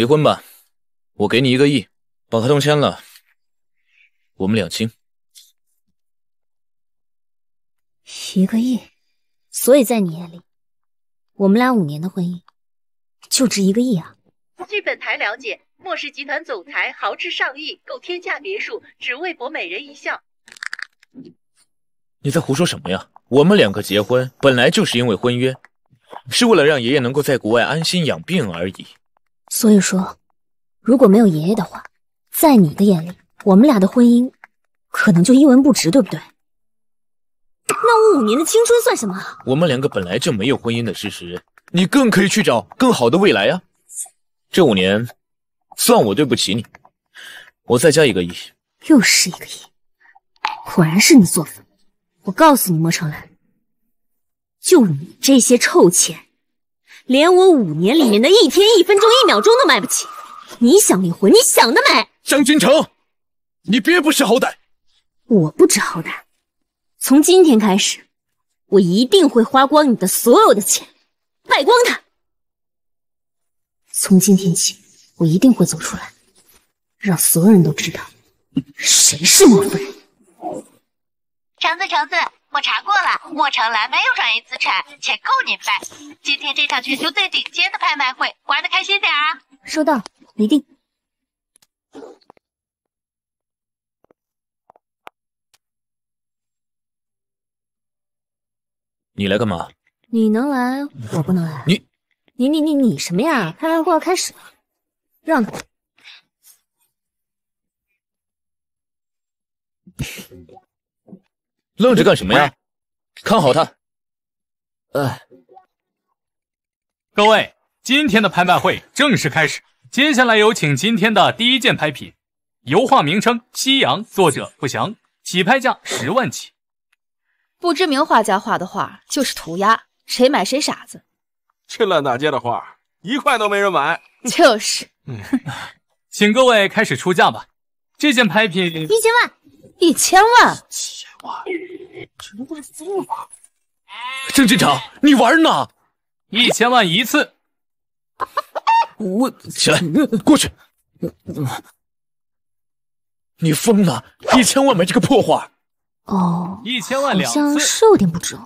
离婚吧，我给你一个亿，把合同签了，我们两清。一个亿，所以在你眼里，我们俩五年的婚姻就值一个亿啊？据本台了解，莫氏集团总裁豪掷上亿购天价别墅，只为博美人一笑。你在胡说什么呀？我们两个结婚本来就是因为婚约，是为了让爷爷能够在国外安心养病而已。所以说，如果没有爷爷的话，在你的眼里，我们俩的婚姻可能就一文不值，对不对？那我五年的青春算什么？我们两个本来就没有婚姻的事实，你更可以去找更好的未来呀。这五年，算我对不起你，我再加一个亿。又是一个亿，果然是你作风。我告诉你，莫成兰，就你这些臭钱，连我五年里面的一天、一分钟、一秒钟都买不起。你想离婚，你想得美！张君成，你别不识好歹！我不知好歹。从今天开始，我一定会花光你的所有的钱，败光它。从今天起，我一定会走出来，让所有人都知道谁是莫夫人。橙子，橙子，我查过了，莫成兰没有转移资产，钱够您败。今天这场全球最顶尖的拍卖会，玩的开心点啊！收到，一定。你来干嘛？你能来，我不能来。你，你，你，你，你什么呀？拍卖会要开始了，让开。愣着干什么呀？看好他。哎，各位，今天的拍卖会正式开始。接下来有请今天的第一件拍品，油画名称《夕阳》，作者不详，起拍价十万起。不知名画家画的画就是涂鸦，谁买谁傻子。这烂大街的画，一块都没人买。就是，请各位开始出价吧。这件拍品一千万，一千万，一千万，这不是疯了吗？郑局长，你玩呢？一千万一次。我起来，过去。你疯了？一千万买这个破画？哦，一千万两次，是有点不值。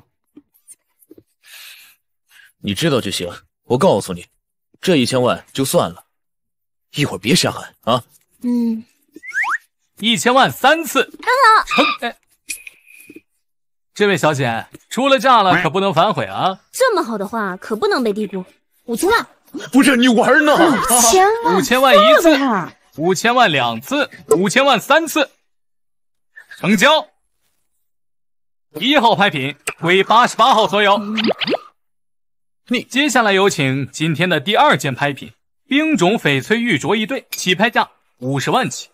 你知道就行。我告诉你，这一千万就算了，一会儿别瞎喊啊。嗯，一千万三次，很好。成。哎，这位小姐出了价了，可不能反悔啊。这么好的画，可不能被低估。五千万。不是你玩呢？五千万，五千万一次，五千万两次，五千万三次，成交。一号拍品归八十八号所有。你接下来有请今天的第二件拍品——冰种翡翠玉镯一对，起拍价五十万起。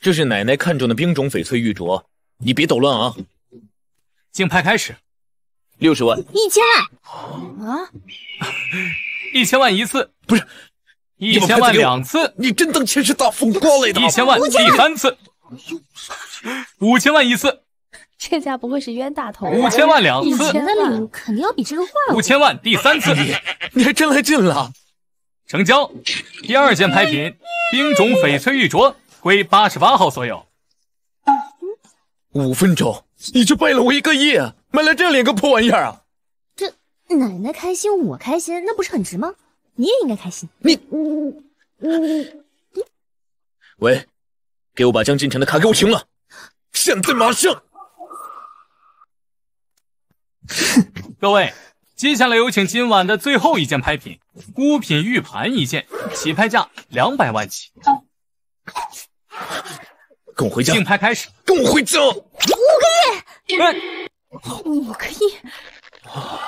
这是奶奶看中的冰种翡翠玉镯，你别捣乱啊！竞拍开始。六十万，一千万啊！一千万一次，不是一千万两次。你真当钱是大风刮来的？一千万第三次，五千万一次。这家不会是冤大头？五千万两次，以前的礼物肯定要比这个画。五千万第三次，你还真来劲了！成交。第二件拍品，冰种翡翠玉镯，归八十八号所有。五分钟你就败了我一个亿，买了这两个破玩意儿啊！这奶奶开心，我开心，那不是很值吗？你也应该开心。你，喂，给我把江进城的卡给我停了，现在马上！各位，接下来有请今晚的最后一件拍品——孤品玉盘一件，起拍价两百万起。跟我回家！竞拍开始，跟我回家！五个亿！五个亿！哼！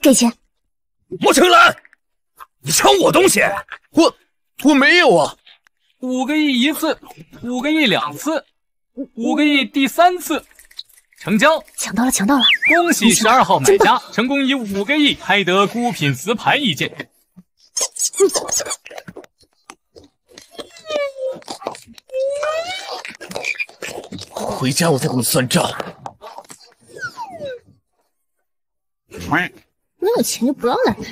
给钱！莫成兰，你抢我东西！我我没有啊！五个亿一次，五个亿两次，五个亿第三次，成交！抢到了，抢到了！恭喜十二号买家成功以五个亿拍得孤品瓷盘一件。回家我再跟你算账。没有钱就不要来拍。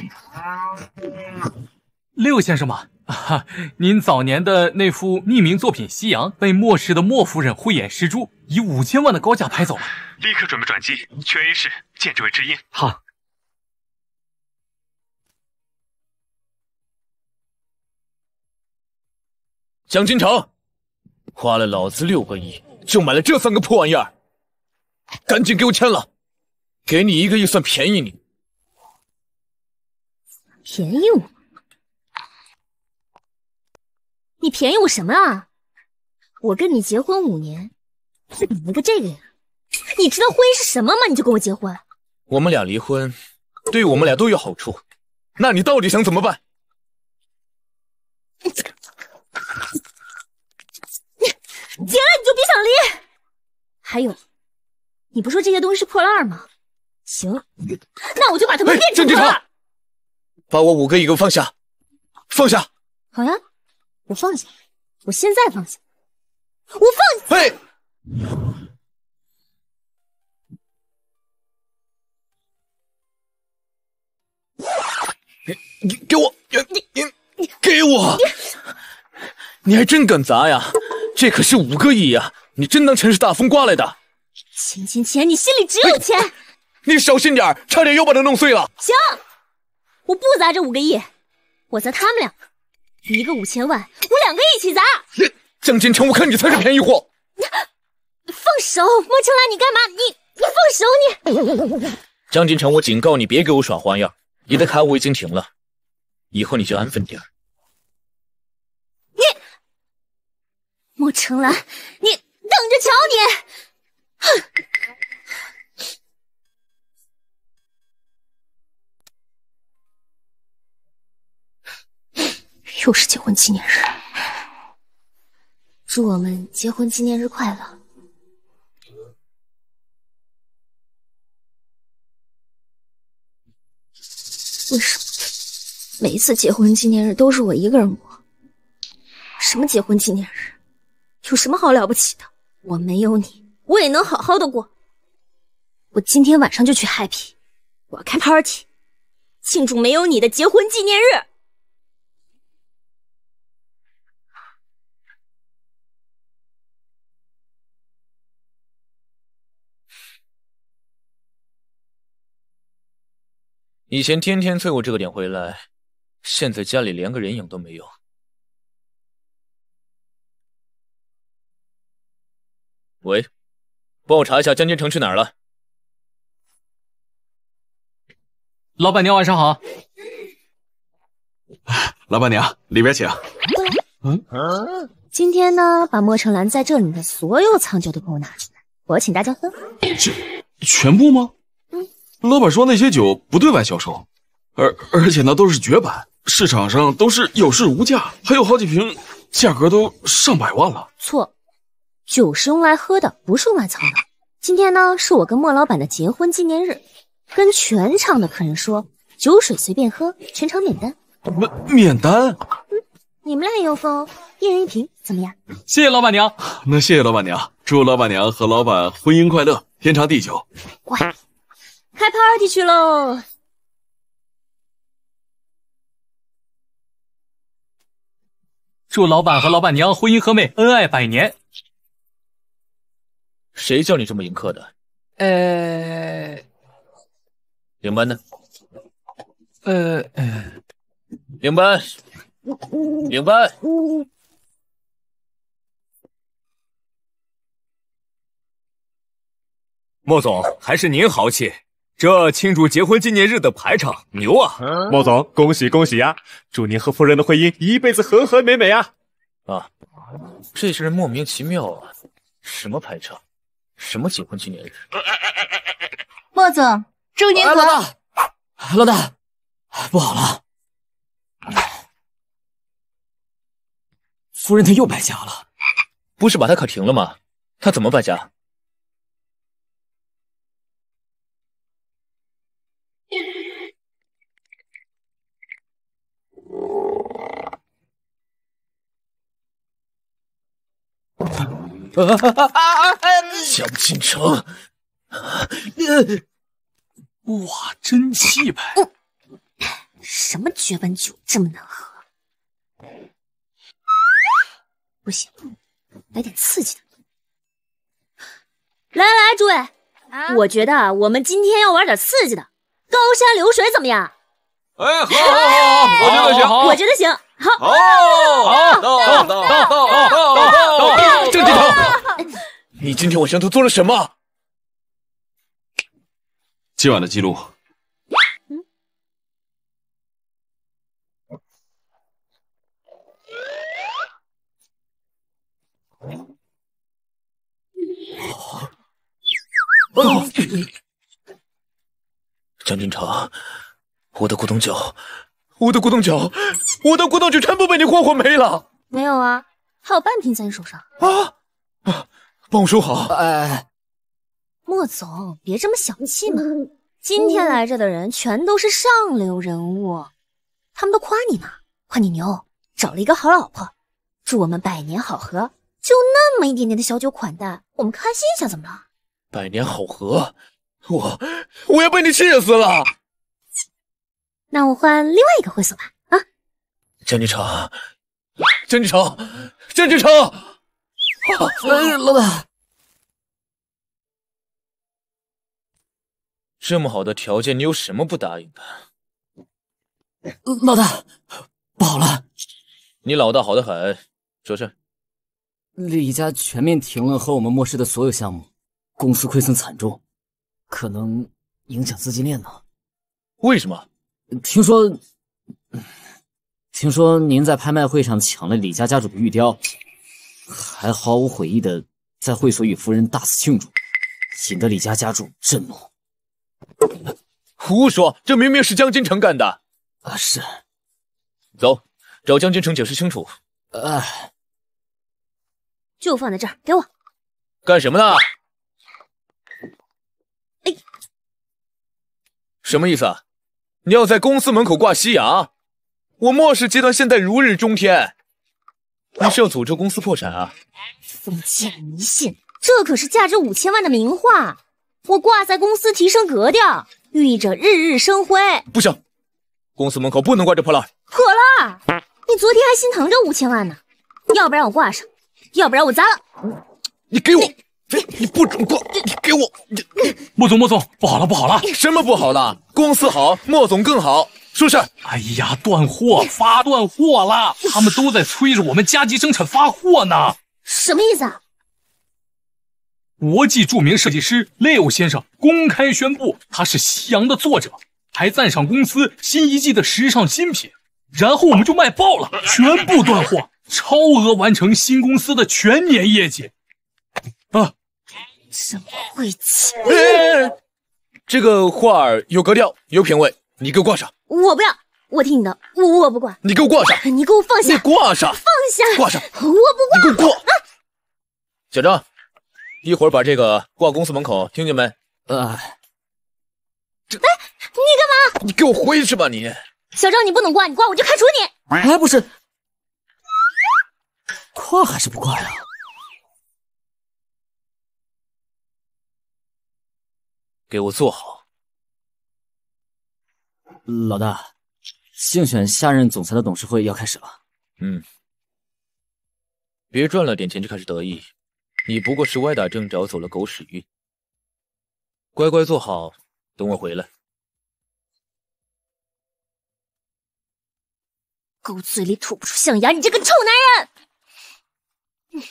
六先生嘛，啊，您早年的那幅匿名作品《夕阳》被末世的莫夫人慧眼识珠，以五千万的高价拍走了。立刻准备转机，全 A 市见这位知音。好。江金城，花了老子六个亿，就买了这三个破玩意儿，赶紧给我签了！给你一个亿算便宜你。便宜我？你便宜我什么啊？我跟你结婚五年，你个这个呀？你知道婚姻是什么吗？你就跟我结婚？我们俩离婚，对我们俩都有好处。那你到底想怎么办？结了你就别想离。还有，你不说这些东西是破烂吗？行，那我就把它们变成破烂。把我五个亿给我放下，放下。好呀，我放下，我现在放下，我放下。嘿，你你给我，你你你给我，你还真敢砸呀！这可是五个亿呀！你真当钱是大风刮来的？钱钱钱，你心里只有钱。你小心点，差点又把它弄碎了。行，我不砸这五个亿，我砸他们两个，一个五千万，我两个一起砸。江金城，我看你才是便宜货。你放手，莫成兰，你干嘛？你你放手！你江金城，我警告你，别给我耍花样。你的卡我已经停了，以后你就安分点莫成兰，你等着瞧你！哼，又是结婚纪念日，祝我们结婚纪念日快乐。为什么每一次结婚纪念日都是我一个人过？什么结婚纪念日？有什么好了不起的？我没有你，我也能好好的过。我今天晚上就去 happy，我要开 party，庆祝没有你的结婚纪念日。以前天天催我这个点回来，现在家里连个人影都没有。喂，帮我查一下江金城去哪儿了。老板娘晚上好。老板娘里边请。嗯，今天呢，把莫成兰在这里的所有藏酒都给我拿出来，我请大家喝。这全部吗？嗯。老板说那些酒不对外销售，而而且呢都是绝版，市场上都是有市无价，还有好几瓶价格都上百万了。错。酒是用来喝的，不是用来藏的。今天呢，是我跟莫老板的结婚纪念日，跟全场的客人说，酒水随便喝，全场免单。免免单？嗯，你们俩也有份哦，一人一瓶，怎么样？谢谢老板娘。那谢谢老板娘，祝老板娘和老板婚姻快乐，天长地久。乖，开 party 去喽！祝老板和老板娘婚姻和美，恩爱百年。谁叫你这么迎客的？呃，领班呢？呃呃，领班，领班，莫总，还是您豪气，这庆祝结婚纪念日的排场牛啊！莫总，恭喜恭喜呀！祝您和夫人的婚姻一辈子和和美美啊！啊，这些人莫名其妙啊，什么排场？什么结婚纪念日？莫总，祝您和老大，老大，不好了，夫人她又败家了。不是把她卡停了吗？她怎么败家？江金城，哇，真气派！什么绝版酒这么难喝？不行，来点刺激的。来来来，诸位，啊我觉得我们今天要玩点刺激的，高山流水怎么样？哎，好，好，好，好，我觉得行，我觉得行。好，好，好，到，到，到，到，到，到，郑金城，你今天晚上都做了什么？今晚的记录。江金城，我的古董酒，我的古董酒，我的古董酒全部被你霍霍没了没有啊，还有半瓶在你手上。啊！啊，帮我收好。哎，莫总，别这么小气嘛。今天来这的人全都是上流人物，他们都夸你呢，夸你牛，找了一个好老婆，祝我们百年好合。就那么一点点的小酒款待，我们开心一下怎么了？百年好合，我我要被你气死了！那我换另外一个会所吧。啊，江金城，江金城，江金城！哎，老大，这么好的条件，你有什么不答应的？老大，不好了，你老大好的很，说事。李家全面停了和我们莫氏的所有项目，公司亏损惨重，可能影响资金链呢。为什么？听说，听说您在拍卖会上抢了李家家主的玉雕，还毫无悔意的在会所与夫人大肆庆祝，引得李家家主震怒。胡说！这明明是江金城干的。啊，是。走，找江金城解释清楚。哎。就放在这儿，给我。干什么呢？哎，什么意思啊？你要在公司门口挂夕阳？我莫氏集团现在如日中天，你是要诅咒公司破产啊？封建迷信，这可是价值五千万的名画，我挂在公司提升格调，寓意着日日生辉。不行，公司门口不能挂这破烂。破烂，你昨天还心疼这五千万呢，要不然我挂上。要不然我砸了！你给我，你不准过！你给我！莫总，莫总，不好了，不好了！什么不好了？公司好，莫总更好，是不是。哎呀，断货，发断货了！他们都在催着我们加急生产发货呢。什么意思啊？国际著名设计师 Leo 先生公开宣布，他是夕阳的作者，还赞赏公司新一季的时尚新品。然后我们就卖爆了，全部断货。超额完成新公司的全年业绩，啊！真晦气！这个画儿有格调，有品位，你给我挂上。我不要，我听你的，我我不挂。你给我挂上！你给我放下！你挂上！放下！挂上！我不挂！你给我挂！小张，一会儿把这个挂公司门口，听见没？呃，这……哎，你干嘛？你给我回去吧！你小张，你不能挂，你挂我就开除你！哎，不是。挂还是不挂呀？给我坐好。老大，竞选下任总裁的董事会要开始了。嗯，别赚了点钱就开始得意，你不过是歪打正着走了狗屎运。乖乖坐好，等我回来。狗嘴里吐不出象牙，你这个臭男人！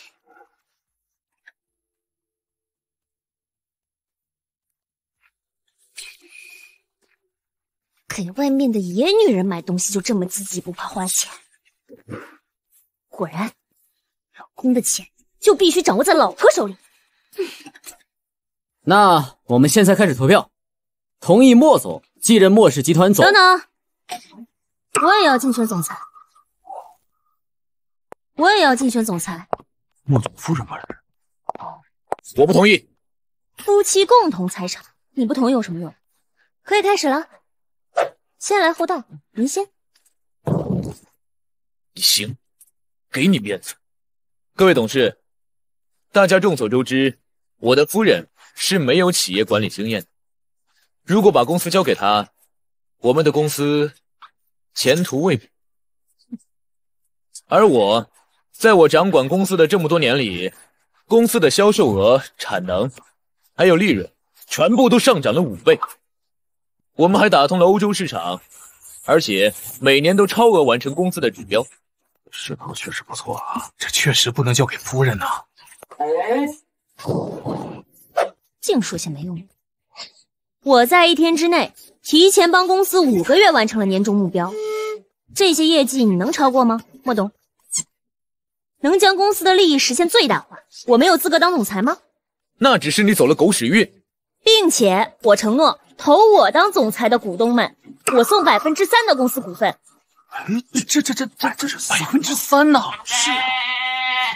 给外面的野女人买东西就这么积极，不怕花钱。果然，老公的钱就必须掌握在老婆手里。那我们现在开始投票，同意莫总继任莫氏集团总。等等，我也要竞选总裁，我也要竞选总裁。莫总夫人本人，我不同意。夫妻共同财产，你不同意有什么用？可以开始了。先来后到，您先。行，给你面子。各位董事，大家众所周知，我的夫人是没有企业管理经验的。如果把公司交给他，我们的公司前途未卜。而我，在我掌管公司的这么多年里，公司的销售额、产能，还有利润，全部都上涨了五倍。我们还打通了欧洲市场，而且每年都超额完成公司的指标。势头确实不错啊，这确实不能交给夫人呐。净说些没用的。我在一天之内提前帮公司五个月完成了年终目标，这些业绩你能超过吗？莫董，能将公司的利益实现最大化，我没有资格当总裁吗？那只是你走了狗屎运，并且我承诺投我当总裁的股东们，我送百分之三的公司股份。这这这这这是百分之三呐！是，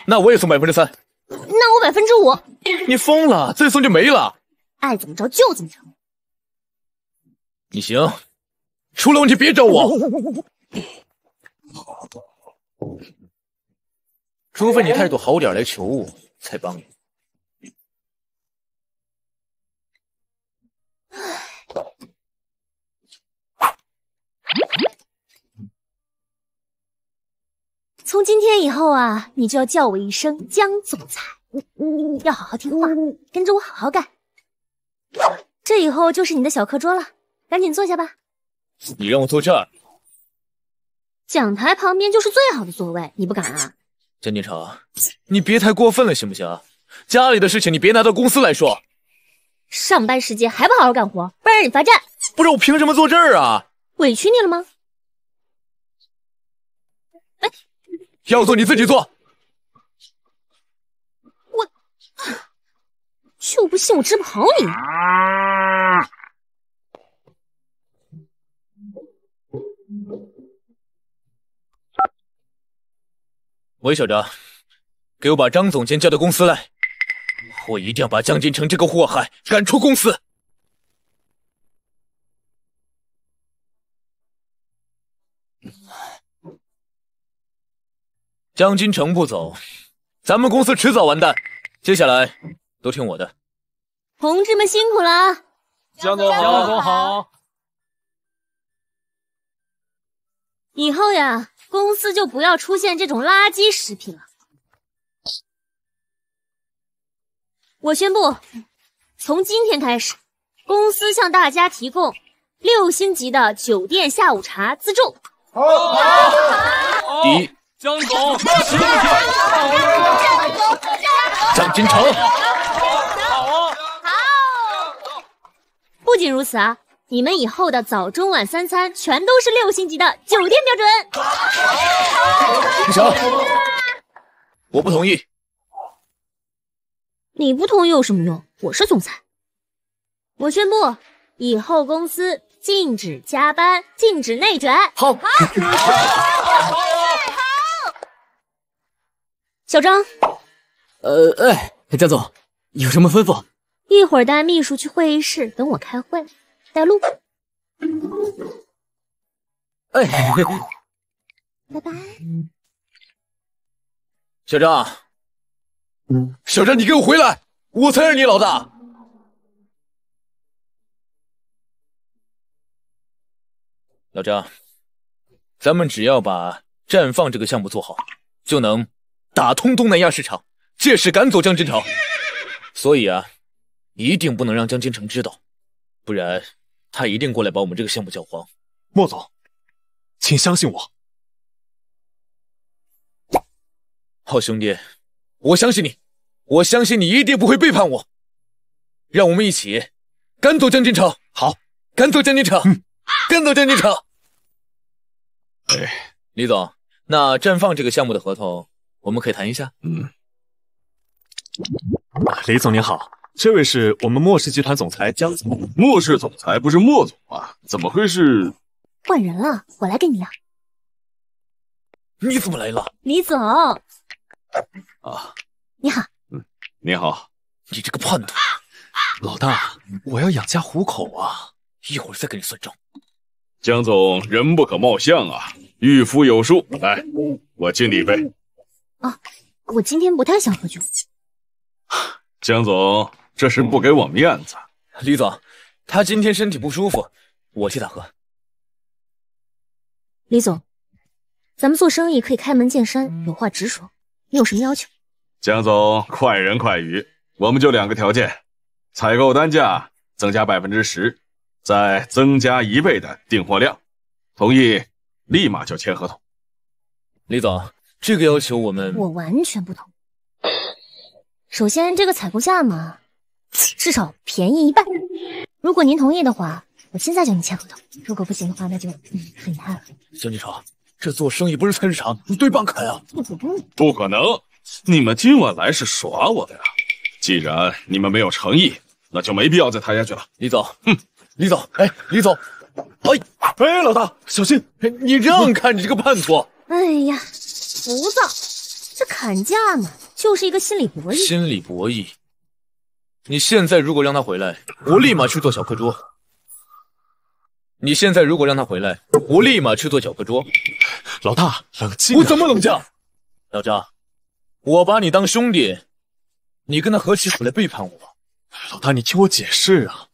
那我也送百分之三。那我百分之五。你疯了？再送就没了。爱怎么着就怎么着。你行，出了问题别找我。除非你态度好点来求我，才帮你。从今天以后啊，你就要叫我一声江总裁。你你你要好好听话，跟着我好好干。这以后就是你的小课桌了，赶紧坐下吧。你让我坐这儿？讲台旁边就是最好的座位，你不敢啊？江金城，你别太过分了，行不行？家里的事情你别拿到公司来说。上班时间还不好好干活，不然让你罚站。不是我凭什么坐这儿啊？委屈你了吗？哎，要做你自己做。我就不信我治不好你。韦小张，给我把张总监叫到公司来，我一定要把江金城这个祸害赶出公司。江金城不走，咱们公司迟早完蛋。接下来都听我的。同志们辛苦了，江总，江总好。以后呀。公司就不要出现这种垃圾食品了。我宣布，从今天开始，公司向大家提供六星级的酒店下午茶自助。好，第一，江总，江金城，好。啊，好。不仅如此啊。你们以后的早中晚三餐全都是六星级的酒店标准。停手！我不同意。你不同意有什么用？我是总裁。我宣布，以后公司禁止加班，禁止内卷。好。好。好。小张。呃，哎，江总，有什么吩咐？一会儿带秘书去会议室等我开会。带路，哎，拜拜。小张，小张，你给我回来，我才是你老大。老张，咱们只要把绽放这个项目做好，就能打通东南亚市场，借势赶走江金城。所以啊，一定不能让江金城知道，不然。他一定过来把我们这个项目搅黄，莫总，请相信我。好兄弟，我相信你，我相信你一定不会背叛我。让我们一起赶走江金城。好，赶走江金城，赶走江金城。哎，李总，那绽放这个项目的合同，我们可以谈一下。嗯，李总您好。这位是我们莫氏集团总裁江总，莫氏总裁不是莫总吗？怎么会是？换人了，我来给你量。你怎么来了？李总。啊，你好。嗯，你好。你这个叛徒！老大，我要养家糊口啊，一会儿再跟你算账。江总人不可貌相啊，御夫有术，来，我敬你一杯。啊，我今天不太想喝酒。江总。这是不给我面子，李总，他今天身体不舒服，我替他喝。李总，咱们做生意可以开门见山，有话直说。你有什么要求？江总，快人快语，我们就两个条件：采购单价增加百分之十，再增加一倍的订货量。同意，立马就签合同。李总，这个要求我们我完全不同。首先，这个采购价嘛，至少便宜一半。如果您同意的话，我现在就给你签合同。如果不行的话，那就嗯很遗憾了。江金城，这做生意不是菜市场，你对半砍啊！不可能，你们今晚来是耍我的呀！既然你们没有诚意，那就没必要再谈下去了。李总，哼，李总，哎，李总，哎，哎，老大，小心！哎，你让开，你这个叛徒！哎呀，浮躁，这砍价嘛，就是一个心理博弈。心理博弈。你现在如果让他回来，我立马去做小课桌。你现在如果让他回来，我立马去做小课桌。老大，冷静！我怎么冷静？老张，我把你当兄弟，你跟他合起伙来背叛我？老大，你听我解释啊！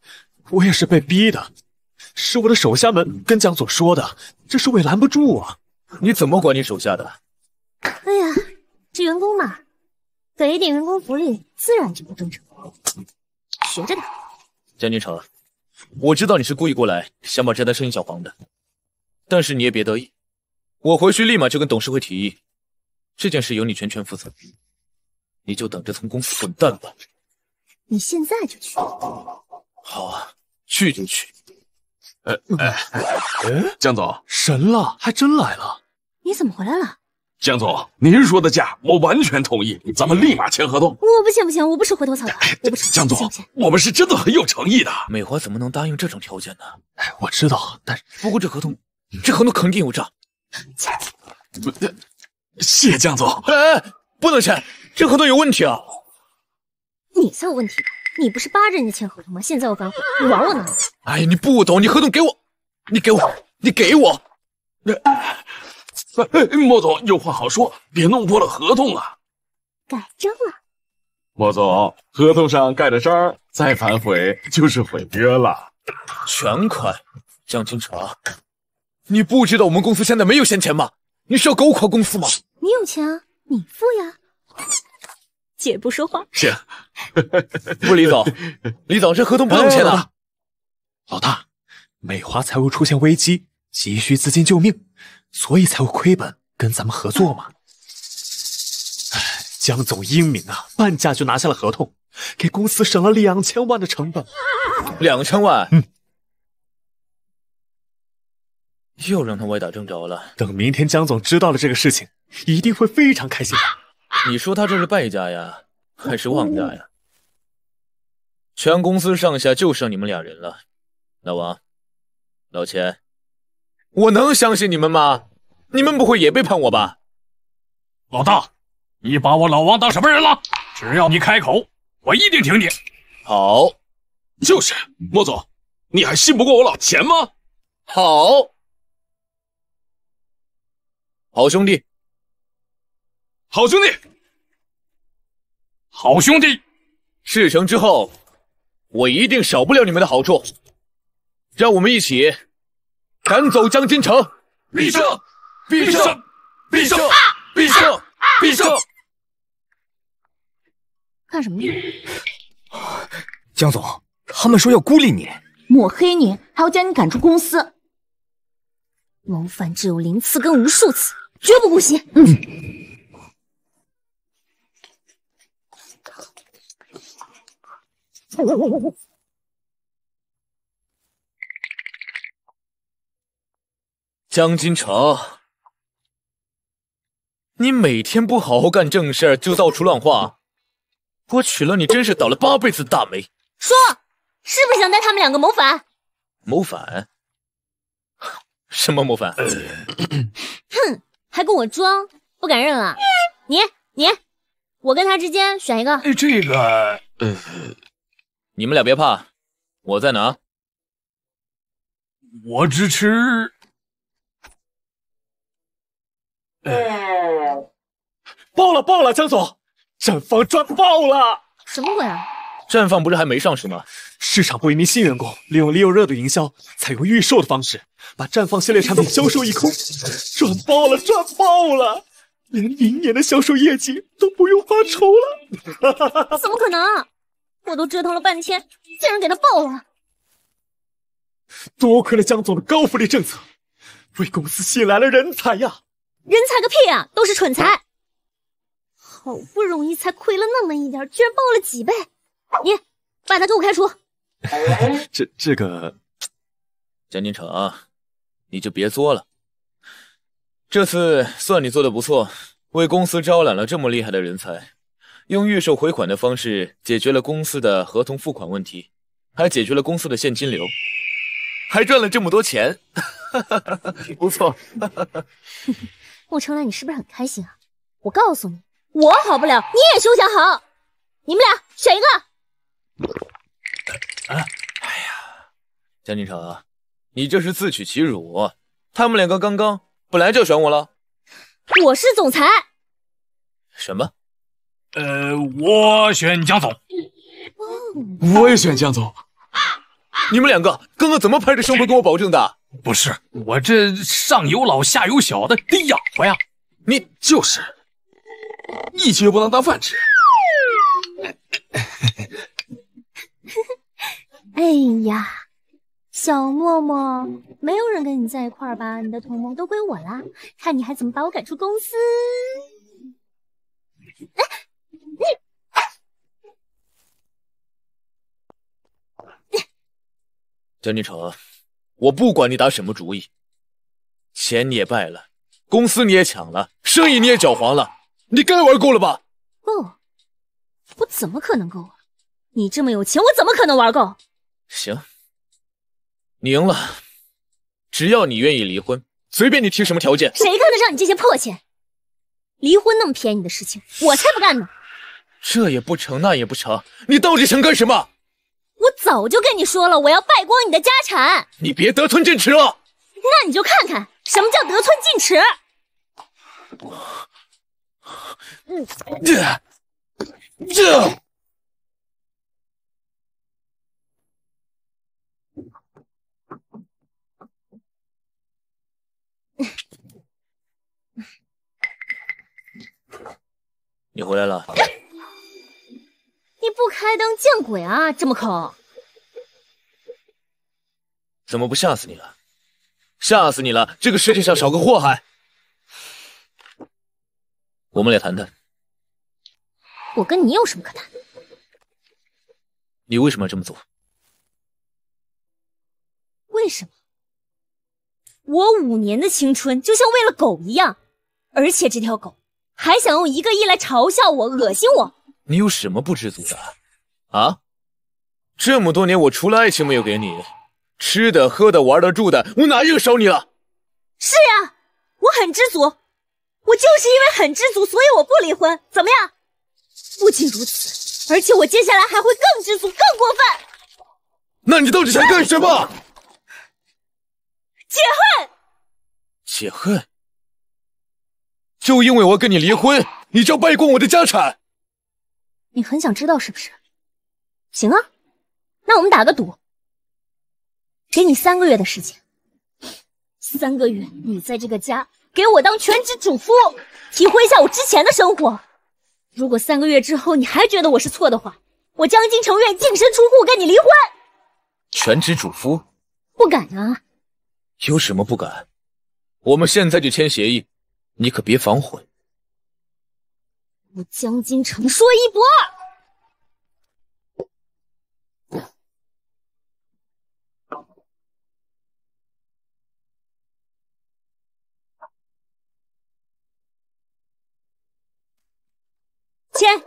我也是被逼的，是我的手下们跟江总说的，这事我也拦不住啊！你怎么管你手下的？哎呀，这员工嘛，给一点员工福利，自然就不正常。学着点。江金城，我知道你是故意过来想把这单生意搅黄的，但是你也别得意，我回去立马就跟董事会提议，这件事由你全权负责，你就等着从公司滚蛋吧。你现在就去。好啊，去就去。哎哎哎，江总，神了，还真来了。你怎么回来了？江总，您说的价我完全同意，咱们立马签合同。我不签不签，我不是回头草不是。江总，我们是真的很有诚意的。美华怎么能答应这种条件呢？哎，我知道，但是不过这合同，这合同肯定有诈。不，谢谢江总。哎哎，不能签，这合同有问题啊！你才有问题吧？你不是扒着人家签合同吗？现在又反悔，你玩我呢？哎呀，你不懂，你合同给我，你给我，你给我。莫总有话好说，别弄破了合同啊！改章了。莫总，合同上盖的章，再反悔就是毁约了。全款，江清城，你不知道我们公司现在没有闲钱吗？你是要搞垮公司吗？你有钱啊，你付呀。姐不说话。是。不，李总，李总，这合同不能签的。老大，美华财务出现危机，急需资金救命。所以才会亏本跟咱们合作嘛。哎，江总英明啊，半价就拿下了合同，给公司省了两千万的成本。两千万？嗯。又让他歪打正着了。等明天江总知道了这个事情，一定会非常开心的。你说他这是败家呀，还是旺家呀？全公司上下就剩你们俩人了。老王，老钱。我能相信你们吗？你们不会也背叛我吧？老大，你把我老王当什么人了？只要你开口，我一定挺你。好，就是莫总，你还信不过我老钱吗？好，好兄弟，好兄弟，好兄弟。事成之后，我一定少不了你们的好处。让我们一起。赶走江金城，必胜！必胜！必胜！必胜！必胜！干什么呢？江总，他们说要孤立你，抹黑你，还要将你赶出公司。谋反只有零次跟无数次，绝不姑息。嗯。江金城，你每天不好好干正事就到处乱晃，我娶了你真是倒了八辈子大霉。说，是不是想带他们两个谋反？谋反？什么谋反？哼，还跟我装，不敢认了。你你，我跟他之间选一个。哎，这个，呃，你们俩别怕，我在哪？我支持。爆了爆了，江总，绽放赚爆了！什么鬼啊？绽放不是还没上市吗？市场部一名新员工利用利用热度营销，采用预售的方式，把绽放系列产品销售一空，赚爆了，赚爆了！连明年的销售业绩都不用发愁了。怎么可能？我都折腾了半天，竟然给他爆了！多亏了江总的高福利政策，为公司吸引来了人才呀！人才个屁啊，都是蠢材！好不容易才亏了那么一点，居然爆了几倍！你把他给我开除！这这个，江金城，你就别作了。这次算你做的不错，为公司招揽了这么厉害的人才，用预售回款的方式解决了公司的合同付款问题，还解决了公司的现金流，还赚了这么多钱，不错。莫成兰，你是不是很开心啊？我告诉你。我好不了，你也休想好！你们俩选一个。哎呀，江金城，你这是自取其辱。他们两个刚刚本来就选我了。我是总裁。选吧。呃，我选江总。我也选江总。你们两个刚刚怎么拍着胸脯跟我保证的？不是，我这上有老下有小的，得养活呀。你就是。一起又不能当饭吃。哎呀，小默默，没有人跟你在一块儿吧？你的同盟都归我了，看你还怎么把我赶出公司！哎，你，江金城，我不管你打什么主意，钱你也败了，公司你也抢了，生意你也搅黄了。你该玩够了吧？不？我怎么可能够啊？你这么有钱，我怎么可能玩够？行，你赢了。只要你愿意离婚，随便你提什么条件。谁看得上你这些破钱？离婚那么便宜的事情，我才不干呢。这也不成，那也不成，你到底想干什么？我早就跟你说了，我要败光你的家产。你别得寸进尺了。那你就看看什么叫得寸进尺。这这，你回来了？你不开灯见鬼啊！这么抠，怎么不吓死你了？吓死你了！这个世界上少个祸害。我们俩谈谈。我跟你有什么可谈？你为什么要这么做？为什么？我五年的青春就像喂了狗一样，而且这条狗还想用一个亿来嘲笑我、恶心我。你有什么不知足的？啊？这么多年，我除了爱情没有给你，吃的、喝的、玩的、住的，我哪一个少你了？是呀，我很知足。我就是因为很知足，所以我不离婚，怎么样？不仅如此，而且我接下来还会更知足、更过分。那你到底想干什么？解恨。解恨？就因为我要跟你离婚，你就要败光我的家产？你很想知道是不是？行啊，那我们打个赌，给你三个月的时间，三个月你在这个家。给我当全职主夫，体会一下我之前的生活。如果三个月之后你还觉得我是错的话，我江金城愿净身出户跟你离婚。全职主夫？不敢啊！有什么不敢？我们现在就签协议，你可别反悔。我江金城说一不二。签。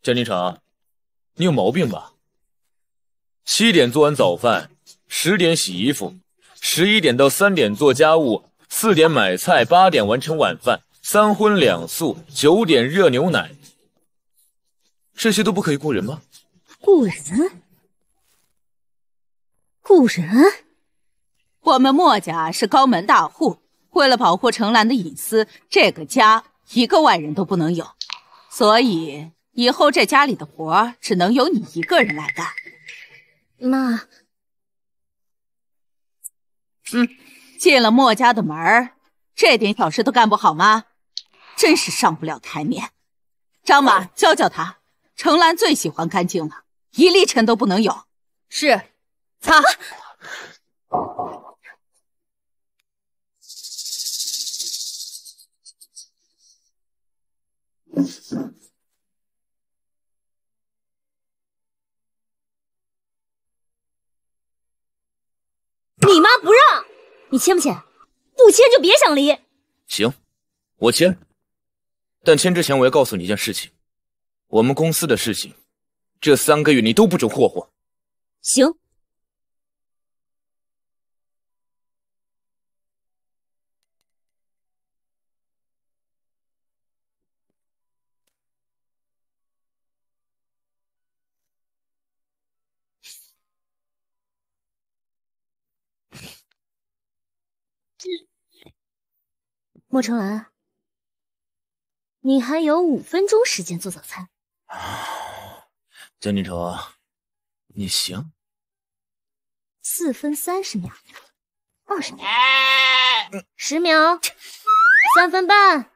江金城，你有毛病吧？七点做完早饭，十点洗衣服，十一点到三点做家务，四点买菜，八点完成晚饭，三荤两素，九点热牛奶，这些都不可以雇人吗？雇人？雇人？我们墨家是高门大户，为了保护程兰的隐私，这个家一个外人都不能有，所以以后这家里的活只能由你一个人来干。妈，嗯，进了墨家的门儿，这点小事都干不好吗？真是上不了台面。张马，教教他。程兰最喜欢干净了，一粒尘都不能有。是，擦。你妈不让，你签不签？不签就别想离。行，我签。但签之前我要告诉你一件事情，我们公司的事情，这三个月你都不准霍霍。行。莫成兰，你还有五分钟时间做早餐。江金城，你行。四分三十秒，二十秒，十秒，三分半。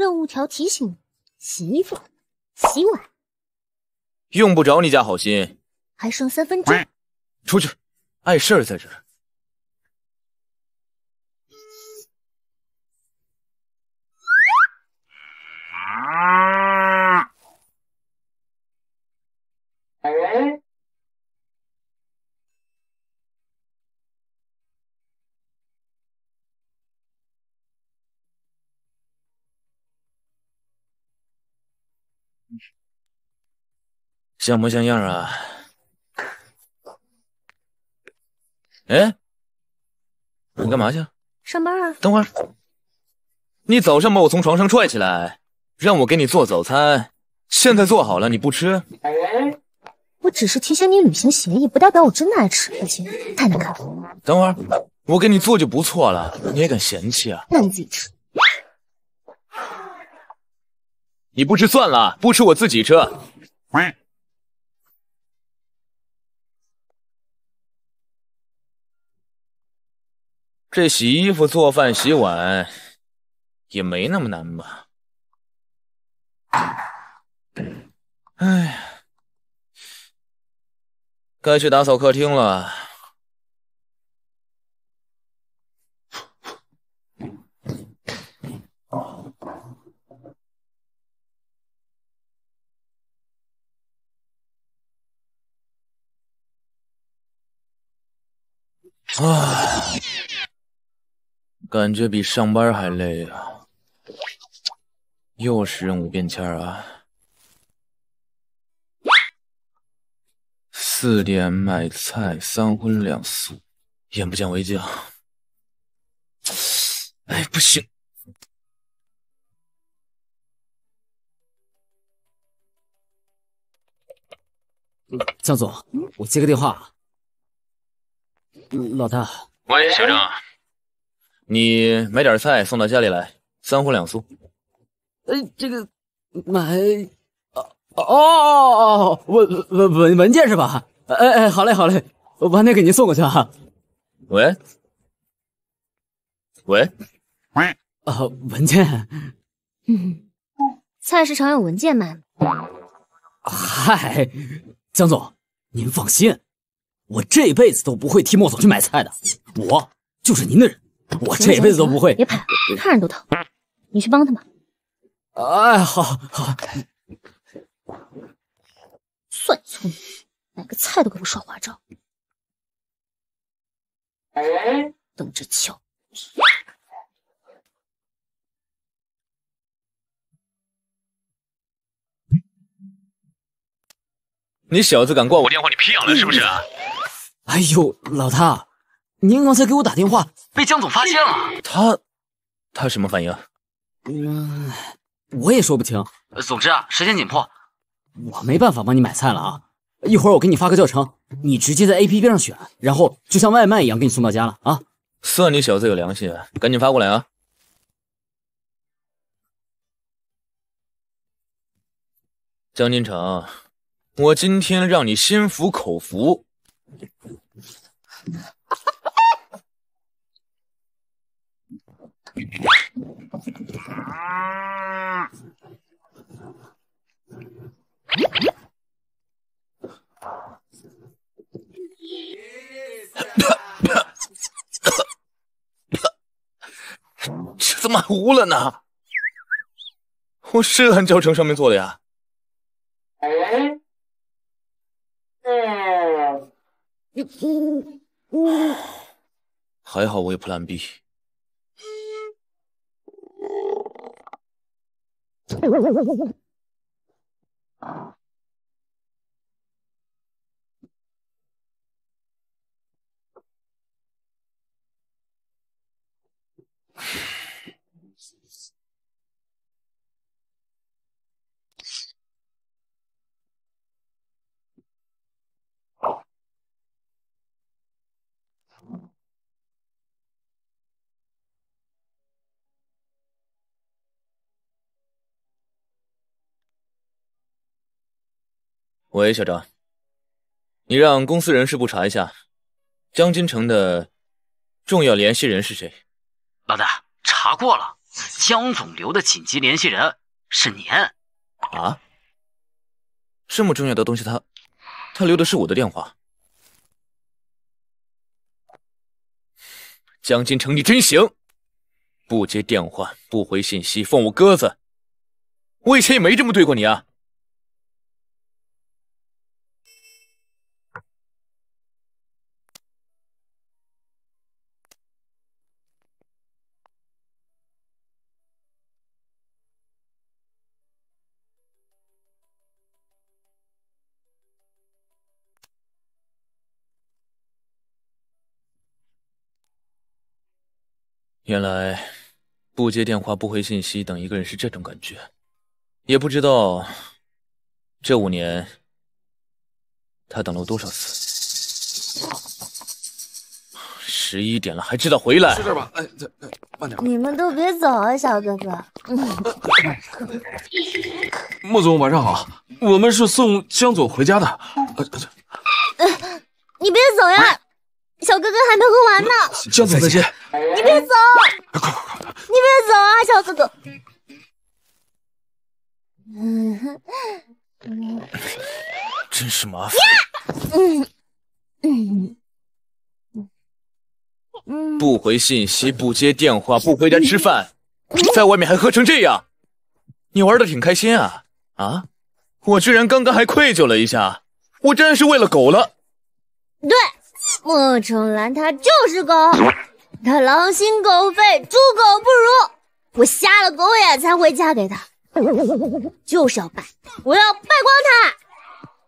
任务条提醒你：洗衣服、洗碗。用不着你家好心。还剩三分钟。出去，碍事儿在这儿。像模像样啊！哎，你干嘛去？上班啊！等会儿，你早上把我从床上拽起来，让我给你做早餐，现在做好了你不吃？我只是提醒你履行协议，不代表我真的爱吃。不行，太难看了。等会儿，我给你做就不错了，你也敢嫌弃啊？那你自己吃。你不吃算了，不吃我自己吃。这洗衣服、做饭、洗碗也没那么难吧？哎，该去打扫客厅了。啊。感觉比上班还累啊！又是任务便签啊！四点买菜，三荤两素，眼不见为净。哎，不行！江总，我接个电话。老大，喂，小张。你买点菜送到家里来，三荤两素。呃，这个买，哦哦哦，文文文文件是吧？哎哎，好嘞好嘞，我晚点给您送过去啊。喂喂喂，啊，文件。嗯，菜市场有文件卖吗？嗨，江总，您放心，我这辈子都不会替莫总去买菜的，我就是您的人。我这辈子都不会。别拍，看着都疼。你去帮他吧。哎，好好。算你聪明，买个菜都给我耍花招。等着瞧。你小子敢挂我电话，你皮痒了是不是？哎呦，老大。您刚才给我打电话，被江总发现了。他，他什么反应？嗯，我也说不清。总之啊，时间紧迫，我没办法帮你买菜了啊。一会儿我给你发个教程，你直接在 A P P 上选，然后就像外卖一样给你送到家了啊。算你小子有良心，赶紧发过来啊！江金城，我今天让你心服口服。这 怎么糊了呢？我是按教程上面做的呀。哦，还好我有 Plan B。喂，小张，你让公司人事部查一下江金城的重要联系人是谁。老大查过了，江总留的紧急联系人是您。啊？这么重要的东西，他他留的是我的电话。江金城，你真行，不接电话，不回信息，放我鸽子。我以前也没这么对过你啊。原来不接电话、不回信息等一个人是这种感觉，也不知道这五年他等了我多少次。十一点了还知道回来？是这吧？哎，慢点。你们都别走啊，小哥哥。莫总晚上好，我们是送江总回家的。你别走呀！小哥哥还没喝完呢，江总再见。你别走，快快快！你别走啊，小哥哥。嗯，真是麻烦。嗯嗯嗯，不回信息，不接电话，不回家吃饭，在外面还喝成这样，你玩的挺开心啊啊！我居然刚刚还愧疚了一下，我真是喂了狗了。对。莫成兰，他就是狗，他狼心狗肺，猪狗不如。我瞎了狗眼才会嫁给他，就是要败，我要败光他。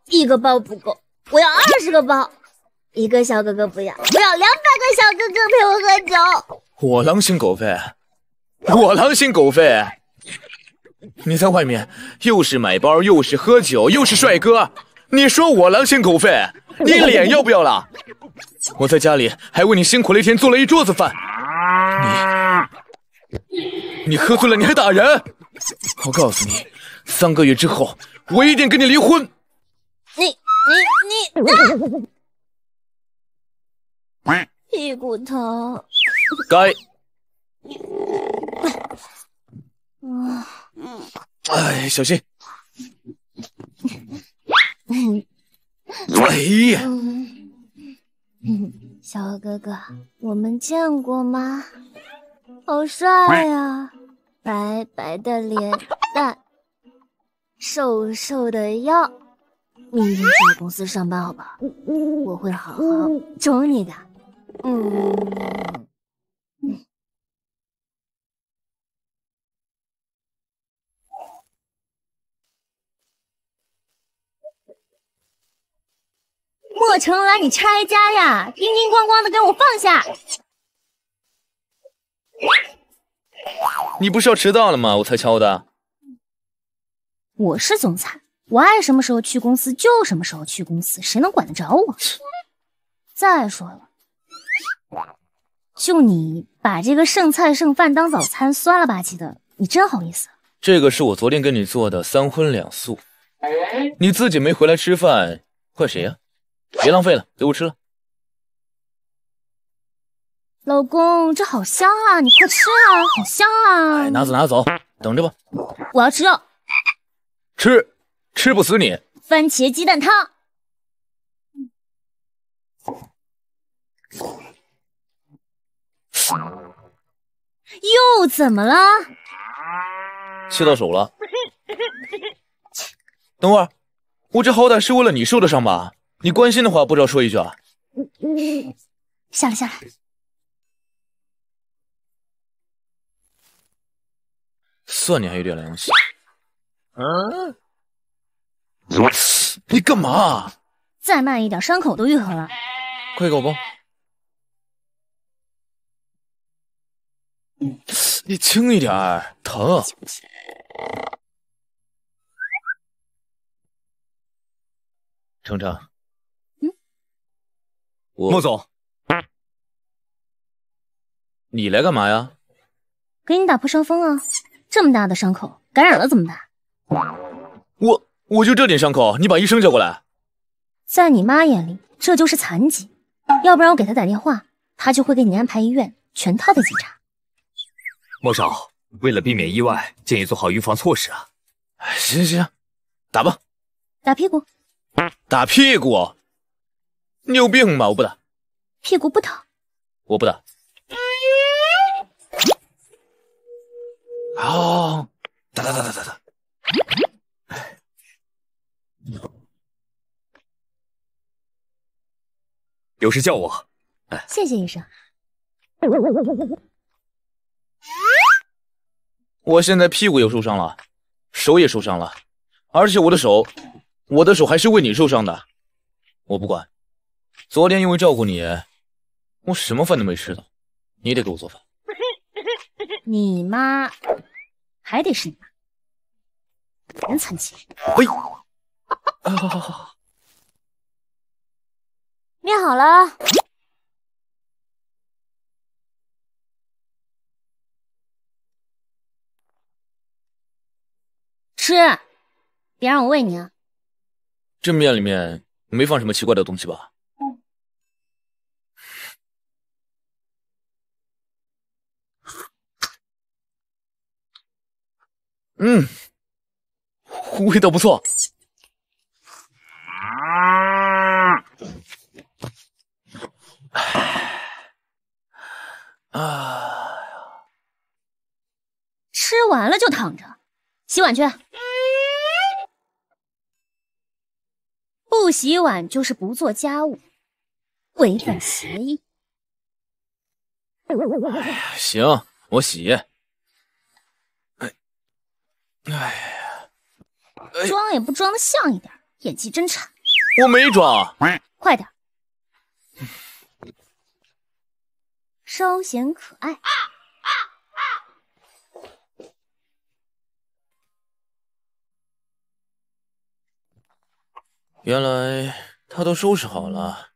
一个包不够，我要二十个包。一个小哥哥不要，我要两百个小哥哥陪我喝酒。我狼心狗肺，我狼心狗肺。你在外面又是买包，又是喝酒，又是帅哥，你说我狼心狗肺？你脸要不要了？我在家里还为你辛苦了一天，做了一桌子饭。你，你喝醉了，你还打人！我告诉你，三个月之后，我一定跟你离婚。你你你啊！屁股疼。该。啊，哎，小心。哎呀，小哥哥，我们见过吗？好帅呀，白白的脸蛋，瘦瘦的腰。明天去我公司上班好不好？我会好好宠你的。嗯。莫成兰，你拆家呀！叮叮咣咣的给我放下！你不是要迟到了吗？我才敲的。我是总裁，我爱什么时候去公司就什么时候去公司，谁能管得着我？再说了，就你把这个剩菜剩饭当早餐，酸了吧唧的，你真好意思？这个是我昨天给你做的三荤两素，你自己没回来吃饭，怪谁呀？别浪费了，给我吃了。老公，这好香啊！你快吃啊，好香啊！哎拿走拿走，等着吧。我要吃肉，吃，吃不死你。番茄鸡蛋汤。又怎么了？切到手了。等会儿，我这好歹是为了你受的伤吧？你关心的话，不知道说一句啊。下来下来。算你还有点良心。嗯，你干嘛？再慢一点，伤口都愈合了。快给我包。你轻一点，疼。程程，莫总，你来干嘛呀？给你打破伤风啊！这么大的伤口，感染了怎么办？我我就这点伤口，你把医生叫过来。在你妈眼里，这就是残疾。要不然我给她打电话，她就会给你安排医院全套的检查。莫少，为了避免意外，建议做好预防措施啊。行行行，打吧。打屁股。打屁股？你有病吧？我不打。屁股不疼。我不打。好，打打打打打打。有事叫我。谢谢医生。我现在屁股也受伤了，手也受伤了，而且我的手，我的手还是为你受伤的。我不管。昨天因为照顾你，我什么饭都没吃到，你得给我做饭。你妈，还得是你妈，人残疾。喂，好好好，面好了。吃，别让我喂你啊！这面里面没放什么奇怪的东西吧？嗯，味道不错。啊！吃完了就躺着，洗碗去。不洗碗就是不做家务，违反协议。行，我洗。哎，哎呀，装也不装的像一点，演技真差。我没装，快点，稍显可爱。原来他都收拾好了。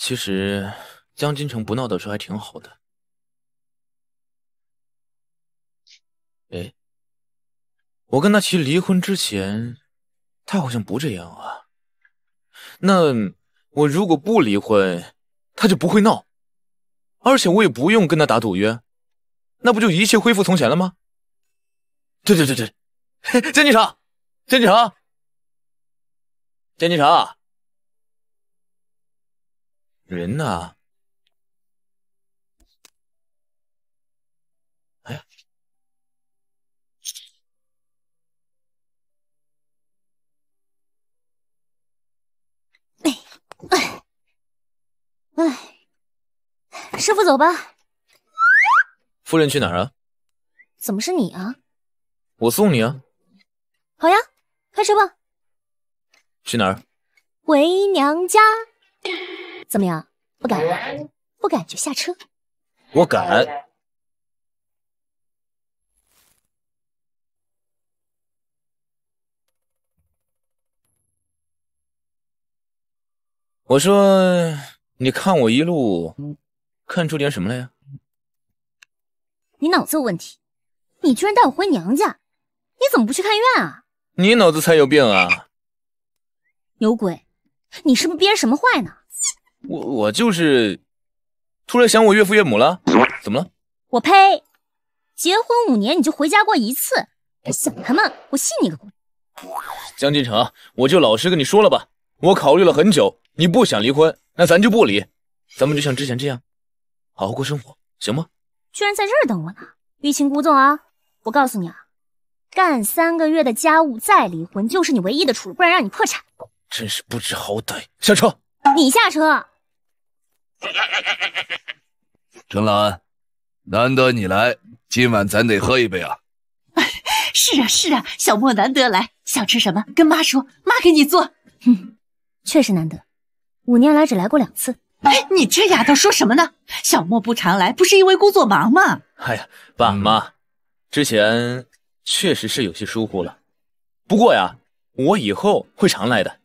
其实江金城不闹的时候还挺好的。哎，我跟他提离婚之前，他好像不这样啊。那我如果不离婚，他就不会闹，而且我也不用跟他打赌约，那不就一切恢复从前了吗？对对对对，江金城，江金城，江金城，人呢？哎呀，哎，哎，师傅，走吧。夫人去哪儿啊？怎么是你啊？我送你啊。好呀，开车吧。去哪儿？回娘家。怎么样？不敢？不敢就下车。我敢。我说，你看我一路，看出点什么来呀？你脑子有问题！你居然带我回娘家，你怎么不去看院啊？你脑子才有病啊！牛鬼！你是不是编什么坏呢？我我就是突然想我岳父岳母了，怎么了？我呸！结婚五年你就回家过一次，想他们，我信你个鬼！江金城，我就老实跟你说了吧，我考虑了很久。你不想离婚，那咱就不离，咱们就像之前这样，好好过生活，行吗？居然在这儿等我呢，欲擒故纵啊！我告诉你啊，干三个月的家务再离婚，就是你唯一的出路，不然让你破产。真是不知好歹！下车，你下车。程兰，难得你来，今晚咱得喝一杯啊！是啊是啊，小莫难得来，想吃什么跟妈说，妈给你做。哼，确实难得。五年来只来过两次，哎，你这丫头说什么呢？小莫不常来，不是因为工作忙吗？哎呀，爸妈，之前确实是有些疏忽了，不过呀，我以后会常来的。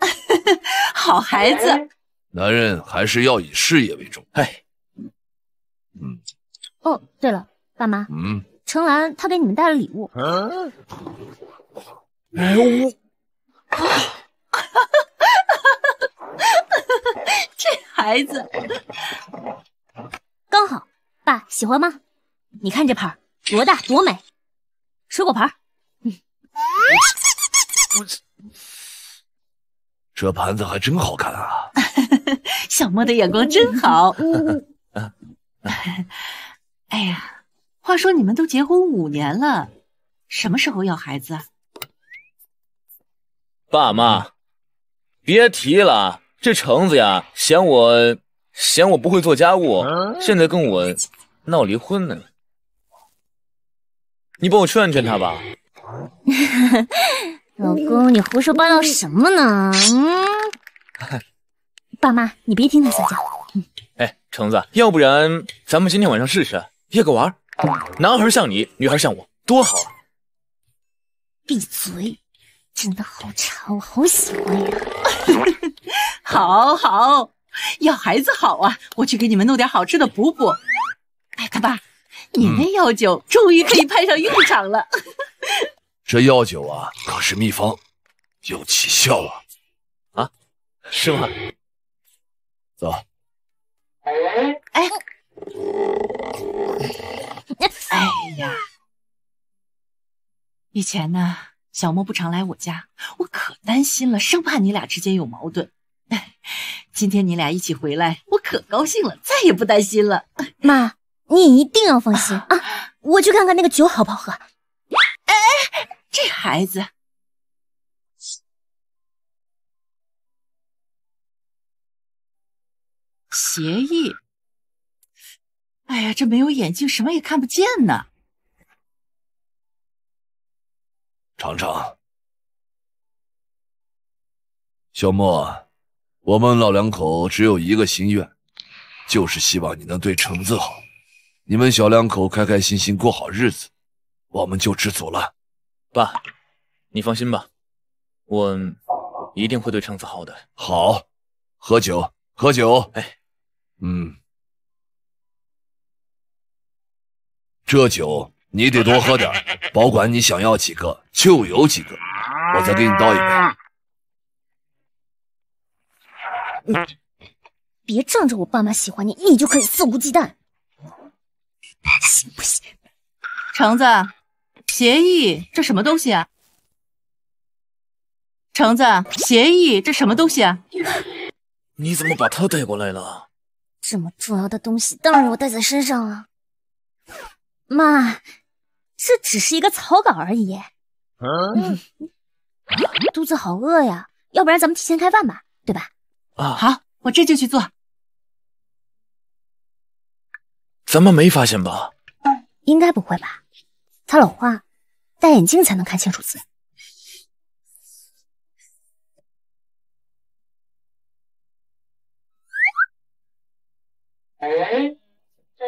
好孩子，男人还是要以事业为重。哎，嗯。哦，对了，爸妈，嗯，程兰她给你们带了礼物。哎呦。这孩子刚好，爸喜欢吗？你看这盘多大多美，水果盘。嗯，这盘子还真好看啊！小莫的眼光真好。哎呀，话说你们都结婚五年了，什么时候要孩子啊？爸妈，别提了。这橙子呀，嫌我嫌我不会做家务，现在跟我闹离婚呢。你帮我劝劝他吧。老公，你胡说八道什么呢？嗯，爸妈，你别听他撒娇。哎，橙子，要不然咱们今天晚上试试约个玩，男孩像你，女孩像我，多好啊！闭嘴。真的好馋，我好喜欢呀！好好，要孩子好啊！我去给你们弄点好吃的补补。哎，看爸，你那药酒终于可以派上用场了。这药酒啊，可是秘方，有奇效啊！啊，是吗？走。哎，哎呀，以前呢？小莫不常来我家，我可担心了，生怕你俩之间有矛盾。今天你俩一起回来，我可高兴了，再也不担心了。妈，你一定要放心啊！我去看看那个酒好不好喝。哎，这孩子，协议。哎呀，这没有眼镜，什么也看不见呢。尝尝，小莫，我们老两口只有一个心愿，就是希望你能对橙子好，你们小两口开开心心过好日子，我们就知足了。爸，你放心吧，我一定会对橙子好的。好，喝酒，喝酒。哎，嗯，这酒。你得多喝点，保管你想要几个就有几个。我再给你倒一杯。别仗着我爸妈喜欢你，你就可以肆无忌惮，行不行？橙子，协议这什么东西啊？橙子，协议这什么东西啊？你怎么把他带过来了？这么重要的东西，当然我带在身上了。妈。这只是一个草稿而已。嗯，肚子好饿呀，要不然咱们提前开饭吧，对吧？啊，好，我这就去做。咱们没发现吧？应该不会吧？他老花，戴眼镜才能看清楚字。哎，这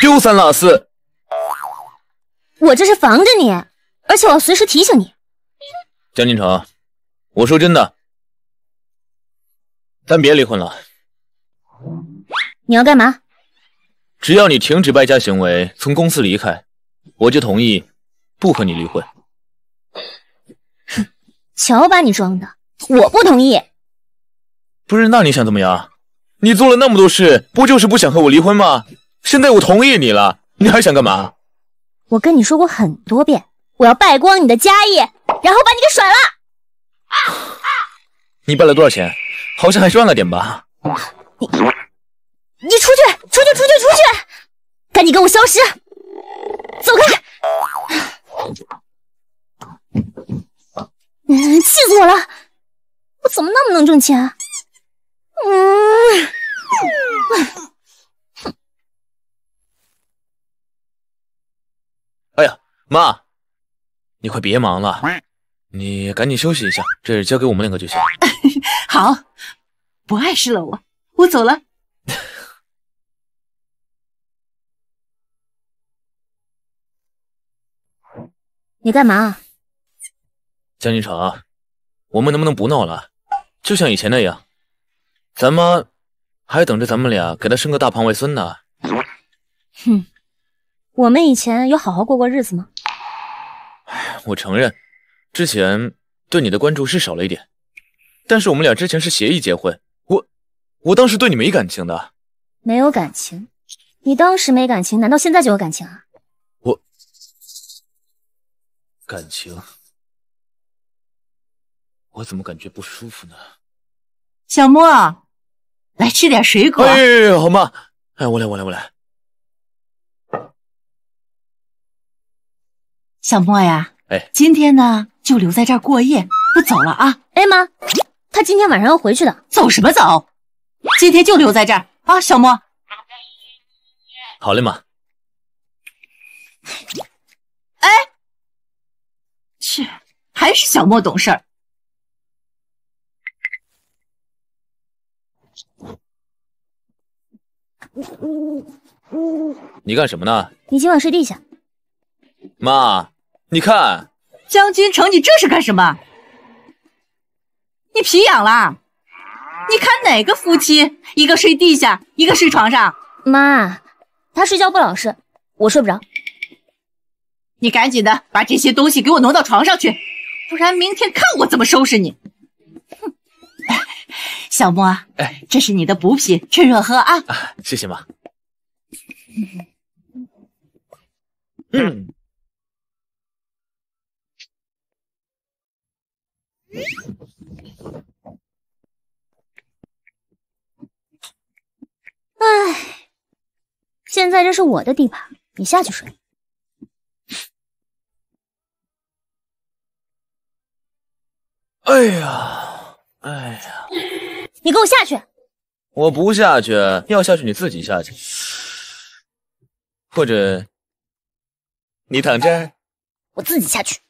丢三落四，我这是防着你，而且我要随时提醒你。江金城，我说真的，咱别离婚了。你要干嘛？只要你停止败家行为，从公司离开，我就同意不和你离婚。哼，瞧把你装的！我不同意。不是，那你想怎么样？你做了那么多事，不就是不想和我离婚吗？现在我同意你了，你还想干嘛？我跟你说过很多遍，我要败光你的家业，然后把你给甩了。啊啊你败了多少钱？好像还赚了点吧？你你出去，出去，出去，出去！赶紧给我消失！走开！嗯，气死我了！我怎么那么能挣钱？嗯。哎呀，妈，你快别忙了，你赶紧休息一下，这事交给我们两个就行。好，不碍事了，我我走了。你干嘛？江金城，我们能不能不闹了？就像以前那样，咱妈还等着咱们俩给她生个大胖外孙呢。哼，我们以前有好好过过日子吗？我承认，之前对你的关注是少了一点，但是我们俩之前是协议结婚，我我当时对你没感情的。没有感情？你当时没感情，难道现在就有感情啊？感情，我怎么感觉不舒服呢？小莫，来吃点水果。哎，好妈，哎，我来，我来，我来。小莫呀，哎，今天呢就留在这儿过夜，不走了啊。哎妈，他今天晚上要回去的，走什么走？今天就留在这儿啊，小莫。好嘞，妈。哎，去，还是小莫懂事儿。你干什么呢？你今晚睡地下。妈，你看，江君成，你这是干什么？你皮痒了？你看哪个夫妻一个睡地下，一个睡床上？妈，他睡觉不老实，我睡不着。你赶紧的把这些东西给我挪到床上去，不然明天看我怎么收拾你！哼，小莫，哎，这是你的补品，趁热喝啊！啊，谢谢妈。嗯。唉，现在这是我的地盘，你下去睡。哎呀，哎呀，你给我下去！我不下去，要下去你自己下去，或者你躺这儿，我自己下去。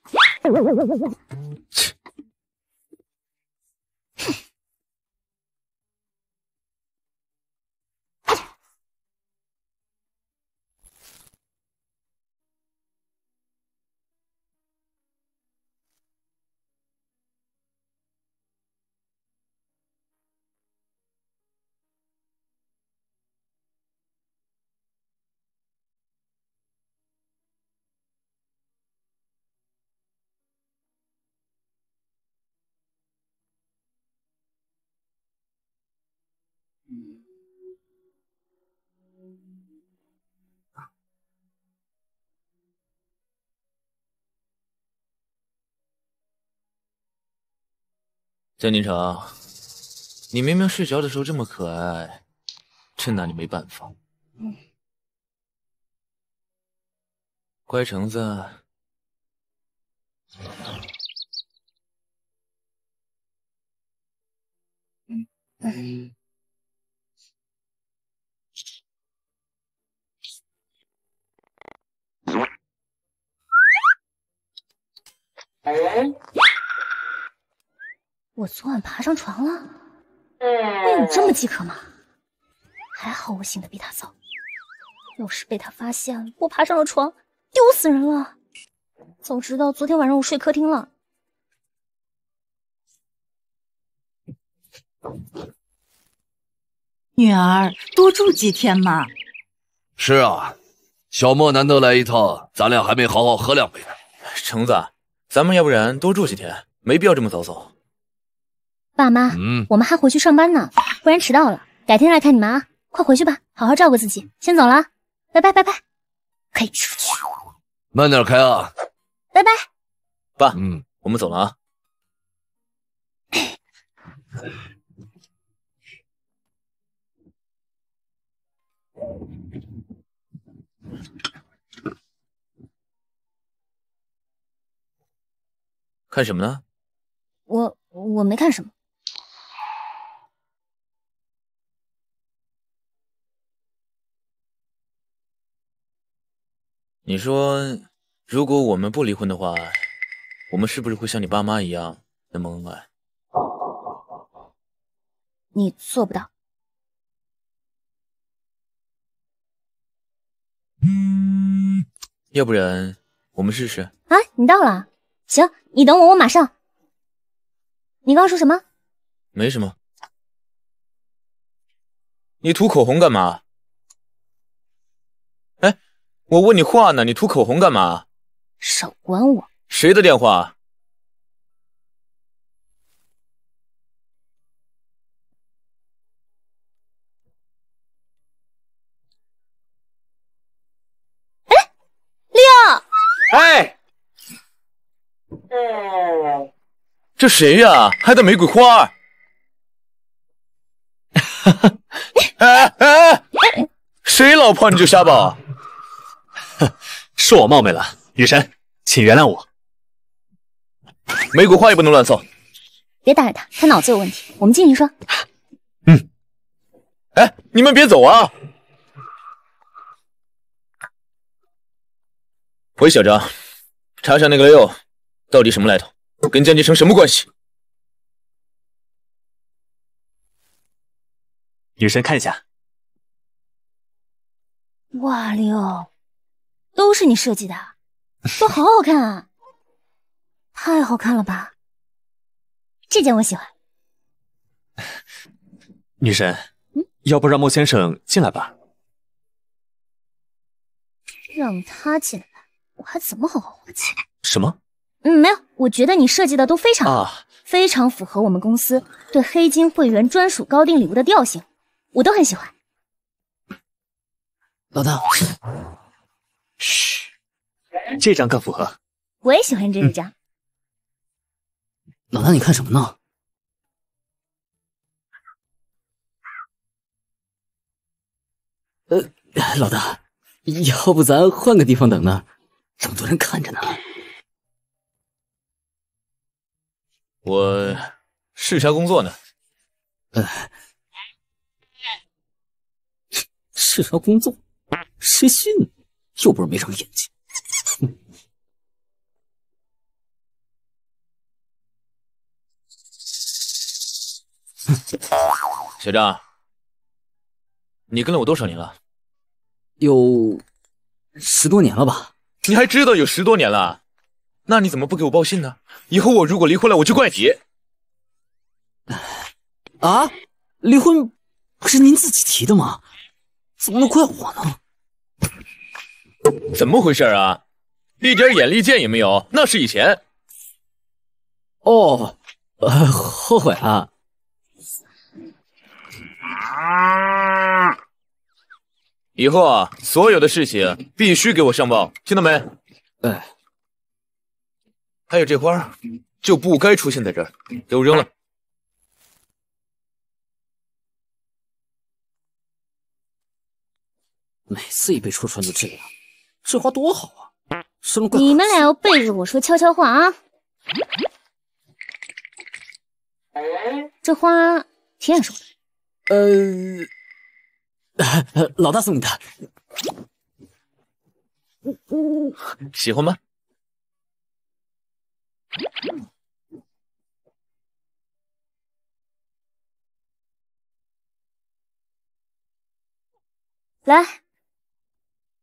江金城，你明明睡着的时候这么可爱，真拿你没办法。乖橙子。嗯。我昨晚爬上床了，会有这么饥渴吗？还好我醒的比他早。要是被他发现我爬上了床，丢死人了。早知道昨天晚上我睡客厅了。女儿，多住几天嘛。是啊，小莫难得来一趟，咱俩还没好好喝两杯呢。橙子，咱们要不然多住几天，没必要这么早走。爸妈，嗯，我们还回去上班呢，不然迟到了。改天来看你们啊，快回去吧，好好照顾自己。先走了，拜拜拜拜。可以出去。慢点开啊。拜拜。爸，嗯，我们走了啊。看什么呢？我我没看什么。你说，如果我们不离婚的话，我们是不是会像你爸妈一样那么恩爱？你做不到。要不然我们试试？啊，你到了，行，你等我，我马上。你刚刚说什么？没什么。你涂口红干嘛？哎，我问你话呢，你涂口红干嘛？少管我！谁的电话？六，哎，这谁呀？还带玫瑰花？哎哎哎！谁老婆你就瞎抱？是我冒昧了，雨神，请原谅我。玫瑰花也不能乱送。别打扰他，他脑子有问题。我们进去说。嗯哎，你们别走啊！喂，小张，查查那个六到底什么来头，跟江杰成什么关系？女神看一下。哇，六，都是你设计的，都好好看啊！太好看了吧！这件我喜欢。女神，嗯要不让莫先生进来吧？让他进来，我还怎么好好活起来？什么？嗯，没有，我觉得你设计的都非常好，啊非常符合我们公司对黑金会员专属高定礼物的调性，我都很喜欢。老大，嘘，这张更符合。我也喜欢这一张。老大，你看什么呢？呃，老大，要不咱换个地方等呢？这么多人看着呢。我视察工作呢。呃，视察工作，谁信？又不是没长眼睛。小张，你跟了我多少年了？有十多年了吧？你还知道有十多年了？那你怎么不给我报信呢？以后我如果离婚了，我就怪你。啊，离婚不是您自己提的吗？怎么能怪我呢？怎么回事啊？一点眼力见也没有，那是以前。哦，呃，后悔了。以后啊，所有的事情必须给我上报，听到没？哎，还有这花就不该出现在这儿，给我扔了。每次一被戳穿就这样，这花多好啊！生你们俩要背着我说悄悄话啊！这花挺眼熟的。呃，老大送你的，喜欢吗？来，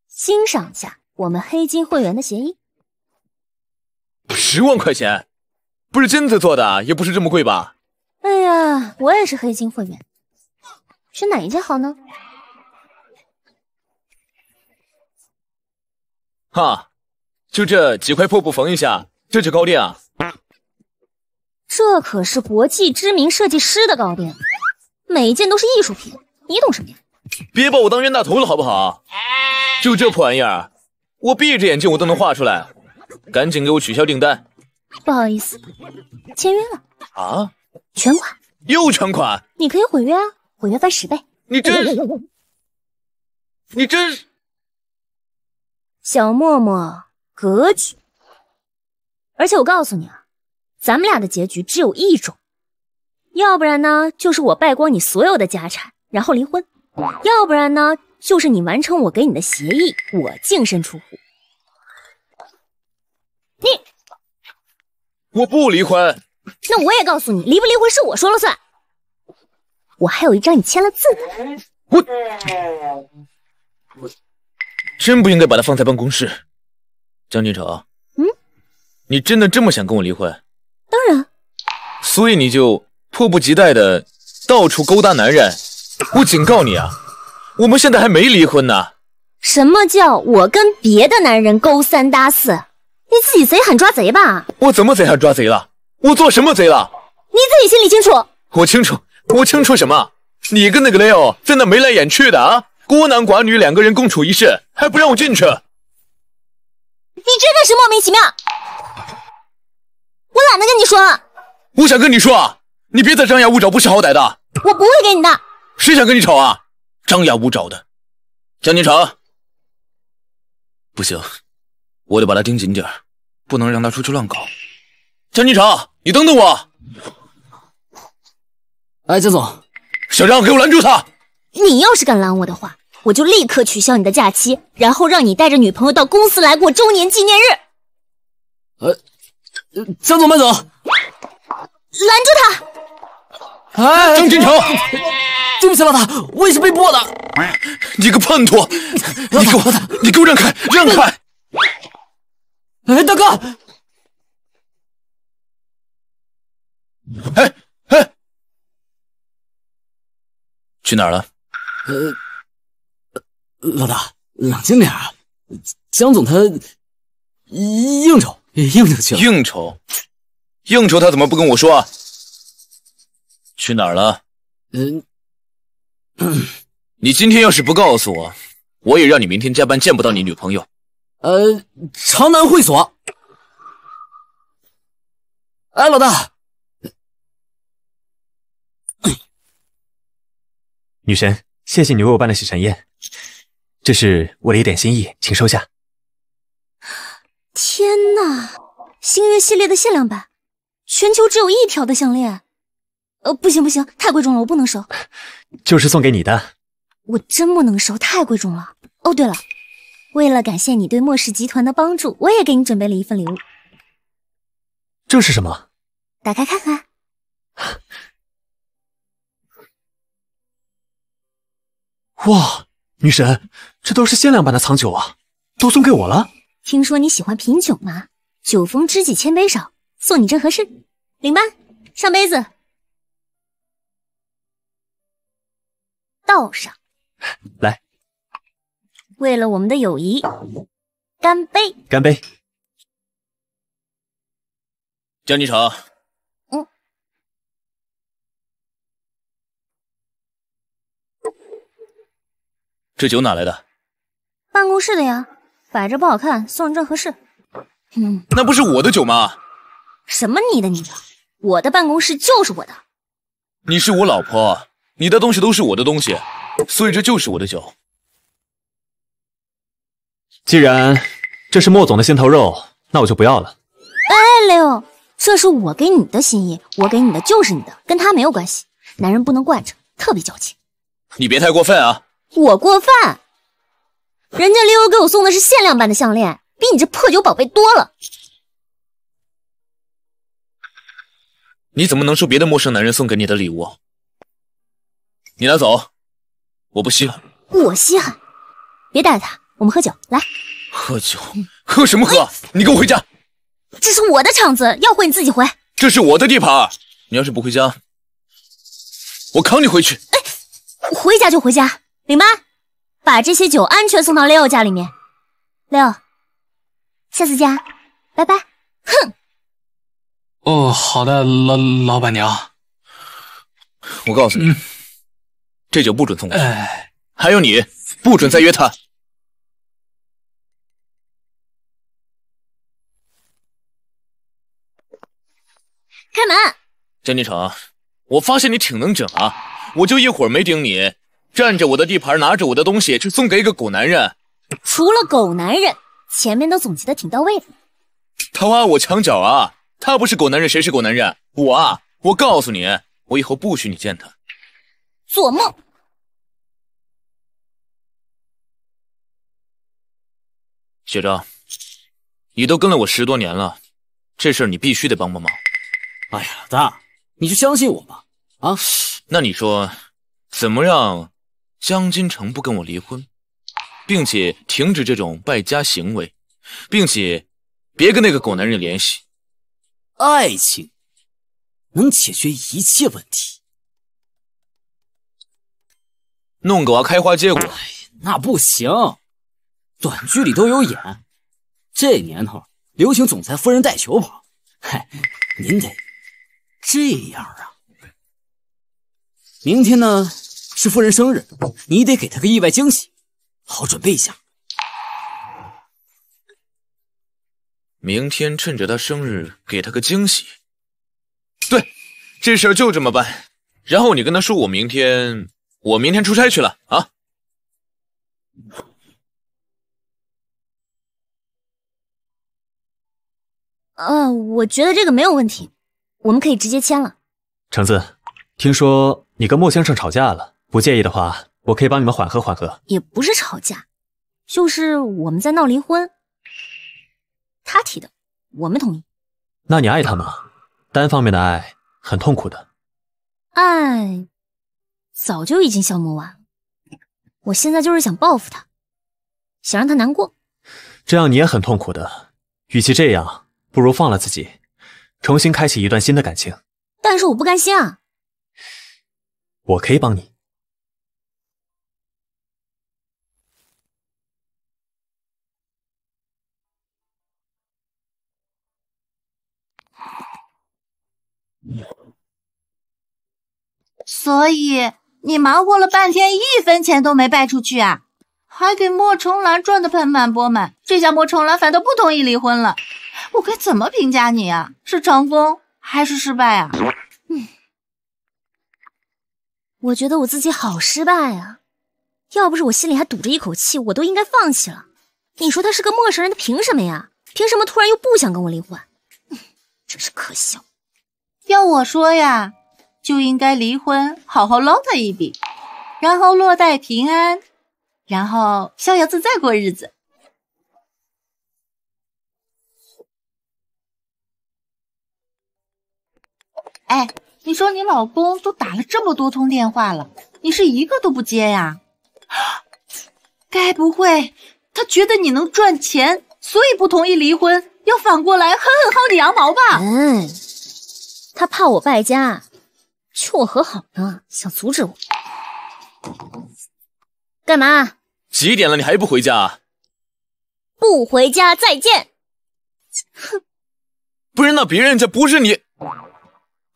欣赏一下我们黑金会员的协议。十万块钱，不是金子做的，也不是这么贵吧？哎呀，我也是黑金会员，选哪一件好呢？哈，就这几块破布缝一下，这就高定啊？这可是国际知名设计师的糕点，每一件都是艺术品，你懂什么呀？别把我当冤大头了好不好？就这破玩意儿，我闭着眼睛我都能画出来，赶紧给我取消订单。不好意思，签约了啊？全款？又全款？你可以毁约啊，毁约翻十倍。你真，你真是小默默格局。而且我告诉你啊，咱们俩的结局只有一种，要不然呢，就是我败光你所有的家产，然后离婚；要不然呢，就是你完成我给你的协议，我净身出户。你，我不离婚。那我也告诉你，离不离婚是我说了算。我还有一张你签了字的。我我真不应该把它放在办公室。江俊成，嗯，你真的这么想跟我离婚？当然。所以你就迫不及待的到处勾搭男人。我警告你啊，我们现在还没离婚呢。什么叫我跟别的男人勾三搭四？你自己贼喊抓贼吧。我怎么贼喊抓贼了？我做什么贼了？你自己心里清楚。我清楚，我清楚什么？你跟那个 Leo 在那眉来眼去的啊，孤男寡女两个人共处一室，还不让我进去。你真的是莫名其妙。我懒得跟你说了。我想跟你说啊，你别再张牙舞爪、不识好歹的。我不会给你的。谁想跟你吵啊？张牙舞爪的，江金城，不行，我得把他盯紧点不能让他出去乱搞。江金城，你等等我。哎，江总，小张，给我拦住他！你要是敢拦我的话，我就立刻取消你的假期，然后让你带着女朋友到公司来过周年纪念日。呃，江总慢走，拦住他！哎，张金城，对不起，老大，我也是被迫的。你个叛徒！你给我，你给我让开，让开！哎，大哥！哎哎，去哪儿了？呃，老大，冷静点啊！江总他应酬，应酬去了。应酬，应酬，他怎么不跟我说啊？去哪儿了？嗯，你今天要是不告诉我，我也让你明天加班见不到你女朋友。呃，长南会所。哎，老大。女神，谢谢你为我办的喜神宴，这是我的一点心意，请收下。天哪，星月系列的限量版，全球只有一条的项链。呃，不行不行，太贵重了，我不能收。就是送给你的。我真不能收，太贵重了。哦，对了，为了感谢你对末世集团的帮助，我也给你准备了一份礼物。这是什么？打开看看。哇，女神，这都是限量版的藏酒啊，都送给我了。听说你喜欢品酒吗？酒逢知己千杯少，送你正合适。领班，上杯子，倒上。来，为了我们的友谊，干杯！干杯！江金城，嗯，这酒哪来的？办公室的呀，摆着不好看，送人正合适。嗯，那不是我的酒吗？什么你的你的，我的办公室就是我的。你是我老婆，你的东西都是我的东西，所以这就是我的酒。既然这是莫总的心头肉，那我就不要了。哎，雷欧，这是我给你的心意，我给你的就是你的，跟他没有关系。男人不能惯着，特别矫情。你别太过分啊！我过分？人家雷欧给我送的是限量版的项链，比你这破酒宝贝多了。你怎么能收别的陌生男人送给你的礼物？你拿走，我不稀罕。我稀罕，别带他，我们喝酒，来。喝酒？喝什么喝？你给我回家！这是我的场子，要回你自己回。这是我的地盘，你要是不回家，我扛你回去。哎，回家就回家。领班，把这些酒安全送到 Leo 家里面。Leo，下次见，拜拜。哼。哦，好的，老老板娘。我告诉你，这酒不准送过去。还有你，不准再约他。开门，江金城，我发现你挺能整啊！我就一会儿没顶你，占着我的地盘，拿着我的东西，去送给一个狗男人。除了狗男人，前面都总结的挺到位的。他挖我墙角啊！他不是狗男人，谁是狗男人？我啊！我告诉你，我以后不许你见他。做梦！学长，你都跟了我十多年了，这事儿你必须得帮帮忙。哎呀，老大，你就相信我吧。啊，那你说，怎么让江金城不跟我离婚，并且停止这种败家行为，并且别跟那个狗男人联系？爱情能解决一切问题。弄个娃开花结果，那不行。短剧里都有演，这年头流行总裁夫人带球跑。嗨，您得。这样啊，明天呢是夫人生日，你得给她个意外惊喜，好准备一下。明天趁着她生日给她个惊喜，对，这事儿就这么办。然后你跟她说，我明天我明天出差去了啊。嗯，我觉得这个没有问题。我们可以直接签了。橙子，听说你跟莫先生吵架了，不介意的话，我可以帮你们缓和缓和。也不是吵架，就是我们在闹离婚。他提的，我们同意。那你爱他吗？单方面的爱很痛苦的。爱早就已经消磨完了。我现在就是想报复他，想让他难过。这样你也很痛苦的。与其这样，不如放了自己。重新开启一段新的感情，但是我不甘心啊！我可以帮你。所以你忙活了半天，一分钱都没败出去啊？还给莫重兰赚的盆满钵满，这下莫重兰反倒不同意离婚了。我该怎么评价你啊？是成功还是失败啊？嗯，我觉得我自己好失败啊！要不是我心里还堵着一口气，我都应该放弃了。你说他是个陌生人，他凭什么呀？凭什么突然又不想跟我离婚？真是可笑！要我说呀，就应该离婚，好好捞他一笔，然后落袋平安，然后逍遥自在过日子。哎，你说你老公都打了这么多通电话了，你是一个都不接呀？该不会他觉得你能赚钱，所以不同意离婚，要反过来狠狠薅你羊毛吧？嗯，他怕我败家，劝我和好呢，想阻止我。干嘛？几点了你还不回家？不回家再见。哼，不是那别人家不是你。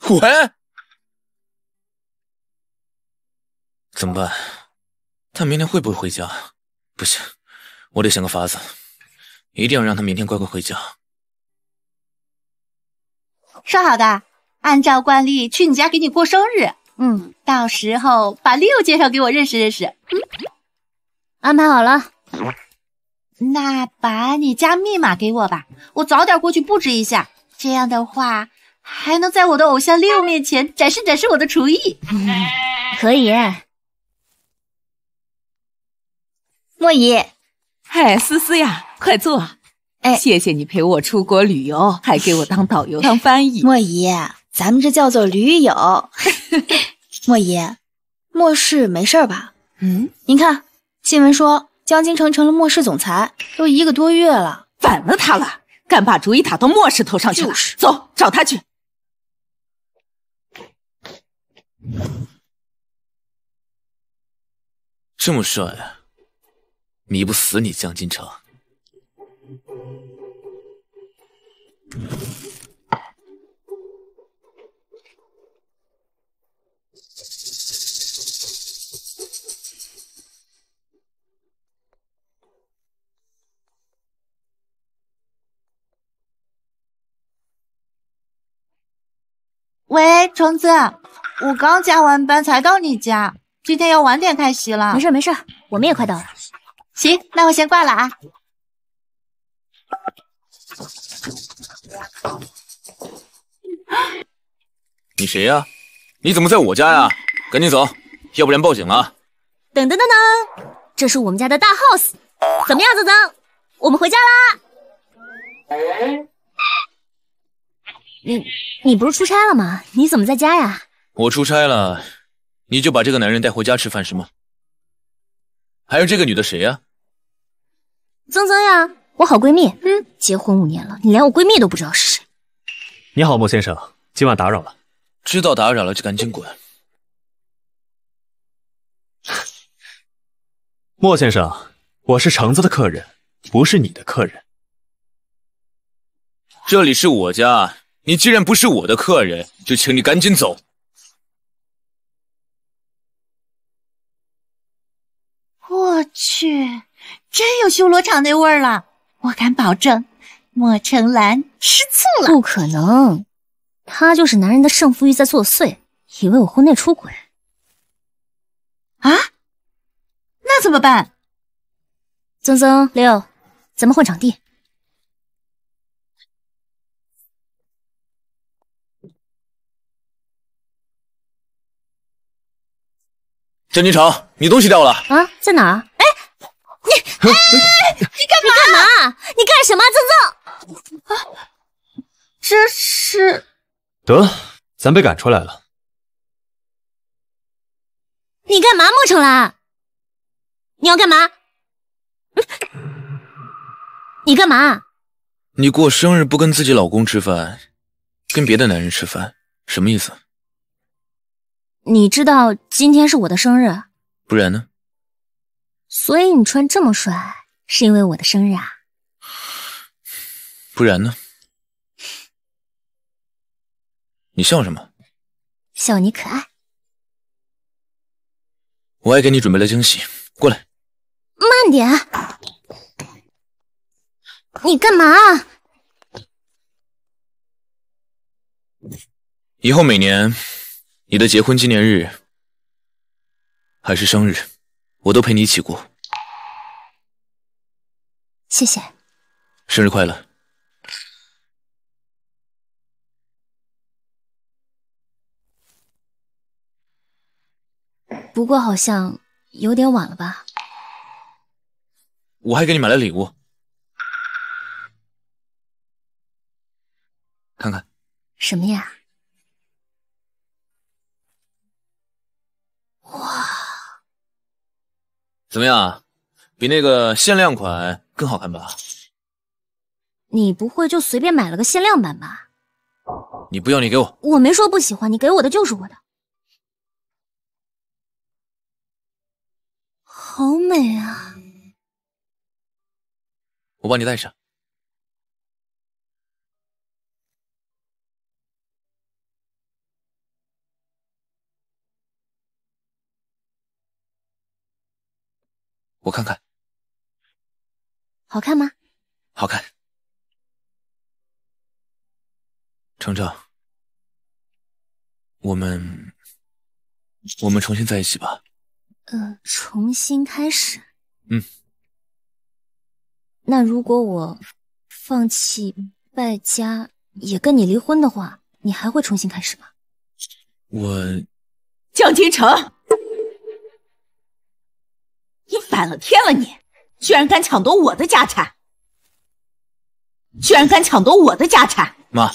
喂，怎么办？他明天会不会回家？不行，我得想个法子，一定要让他明天乖乖回家。说好的，按照惯例去你家给你过生日。嗯，到时候把六介绍给我认识认识。嗯，安排好了。那把你家密码给我吧，我早点过去布置一下。这样的话。还能在我的偶像 Leo 面前展示展示我的厨艺，可以。莫姨，嗨，思思呀，快坐。哎，谢谢你陪我出国旅游，还给我当导游、当翻译。莫姨，咱们这叫做驴友。莫姨，莫氏没事吧？嗯，您看新闻说江金城成了末世总裁，都一个多月了，反了他了，敢把主意打到末世头上去了。走，找他去。这么帅啊，迷不死你江金城。喂，橙子，我刚加完班才到你家，今天要晚点开席了。没事没事，我们也快到了。行，那我先挂了啊。你谁呀？你怎么在我家呀？赶紧走，要不然报警了。等等等等，这是我们家的大 house，怎么样，曾曾？我们回家啦。你你不是出差了吗？你怎么在家呀？我出差了，你就把这个男人带回家吃饭是吗？还有这个女的谁呀？曾曾呀，我好闺蜜。嗯，结婚五年了，你连我闺蜜都不知道是谁。你好，莫先生，今晚打扰了。知道打扰了就赶紧滚。莫先生，我是橙子的客人，不是你的客人。这里是我家，你既然不是我的客人，就请你赶紧走。我去，真有修罗场那味儿了！我敢保证，莫成兰吃醋了。不可能，他就是男人的胜负欲在作祟，以为我婚内出轨。啊？那怎么办？曾曾六，咱们换场地。江金城，你东西掉了啊？在哪儿？哎，你 哎，你干嘛？你干嘛？你干什么？曾曾，啊，这是得，咱被赶出来了。你干嘛？莫成兰，你要干嘛？你干嘛？你过生日不跟自己老公吃饭，跟别的男人吃饭，什么意思？你知道今天是我的生日，不然呢？所以你穿这么帅，是因为我的生日啊？不然呢？你笑什么？笑你可爱。我还给你准备了惊喜，过来。慢点，你干嘛？以后每年。你的结婚纪念日还是生日，我都陪你一起过。谢谢，生日快乐。不过好像有点晚了吧？我还给你买了礼物，看看。什么呀？怎么样？比那个限量款更好看吧？你不会就随便买了个限量版吧？你不要，你给我。我没说不喜欢，你给我的就是我的。好美啊！我帮你戴上。我看看，好看吗？好看。程程，我们我们重新在一起吧。呃，重新开始。嗯。那如果我放弃败家，也跟你离婚的话，你还会重新开始吗？我江金城。你反了天了！你居然敢抢夺我的家产！居然敢抢夺我的家产！妈，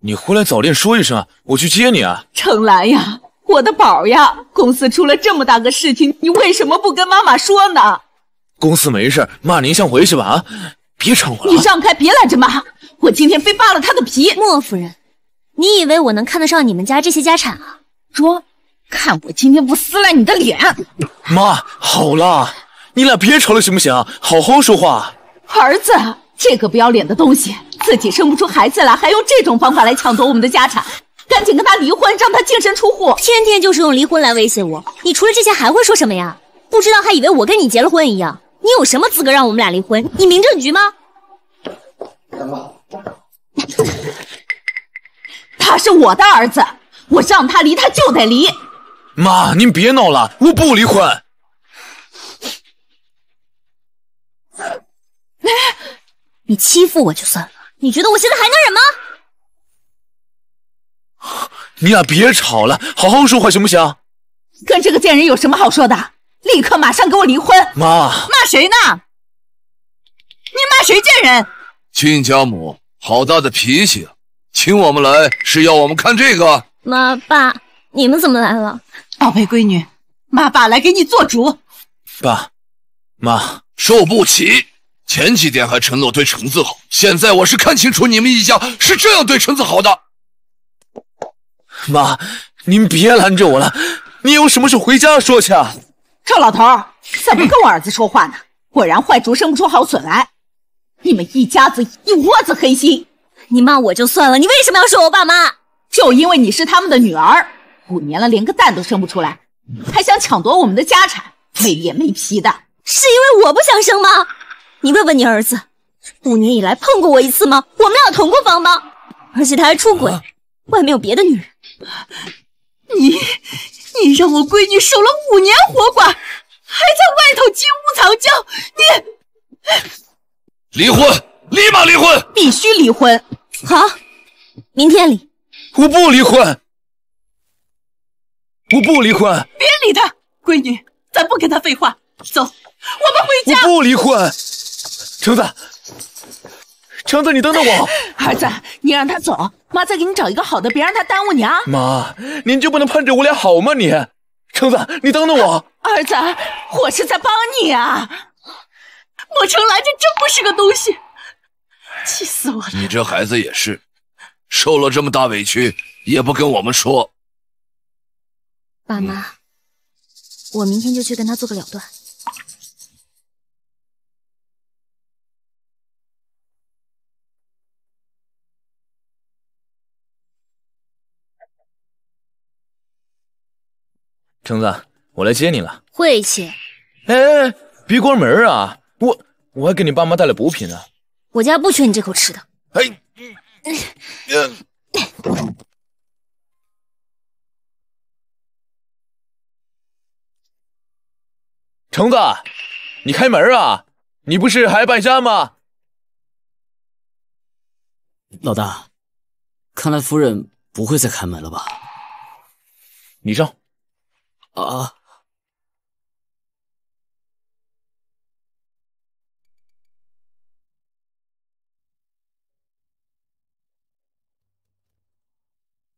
你回来早点说一声，我去接你啊！程兰呀，我的宝呀，公司出了这么大个事情，你为什么不跟妈妈说呢？公司没事，妈您先回去吧啊！别吵我了。你让开，别拦着妈！我今天非扒了他的皮。莫夫人，你以为我能看得上你们家这些家产啊？说，看我今天不撕烂你的脸！妈，好了，你俩别吵了行不行？好好说话。儿子，这个不要脸的东西，自己生不出孩子来，还用这种方法来抢夺我们的家产，赶紧跟他离婚，让他净身出户。天天就是用离婚来威胁我。你除了这些还会说什么呀？不知道还以为我跟你结了婚一样。你有什么资格让我们俩离婚？你民政局吗？他是我的儿子，我让他离他就得离。妈，您别闹了，我不离婚。你欺负我就算了，你觉得我现在还能忍吗？你俩别吵了，好好说话行不行？跟这个贱人有什么好说的？立刻马上给我离婚！妈，骂谁呢？你骂谁贱人？亲家母，好大的脾气啊！请我们来是要我们看这个？妈爸，你们怎么来了？宝贝闺女，妈爸来给你做主。爸妈，受不起！前几天还承诺对橙子好，现在我是看清楚你们一家是这样对橙子好的。妈，您别拦着我了，你有什么事回家说去啊。赵老头，怎么跟我儿子说话呢？果然坏竹生不出好笋来。你们一家子一窝子黑心。你骂我就算了，你为什么要说我爸妈？就因为你是他们的女儿，五年了连个蛋都生不出来，还想抢夺我们的家产，没脸没皮的。是因为我不想生吗？你问问你儿子，五年以来碰过我一次吗？我们俩同过房吗？而且他还出轨，外面有别的女人。你。你让我闺女守了五年活寡，还在外头金屋藏娇，你离婚，立马离婚，必须离婚。好，明天离。我不离婚，我不离婚。别理他，闺女，咱不跟他废话，走，我们回家。我不离婚，橙子，橙子，你等等我。儿子，你让他走。妈，再给你找一个好的，别让他耽误你啊！妈，您就不能盼着我俩好吗？你，橙子，你等等我。儿子，我是在帮你啊！莫成兰，这真不是个东西，气死我了！你这孩子也是，受了这么大委屈也不跟我们说。爸妈，我明天就去跟他做个了断。橙子，我来接你了。晦气！哎哎，别关门啊！我我还给你爸妈带了补品呢。我家不缺你这口吃的。哎，橙子，你开门啊！你不是还败家吗？老大，看来夫人不会再开门了吧？你上。啊！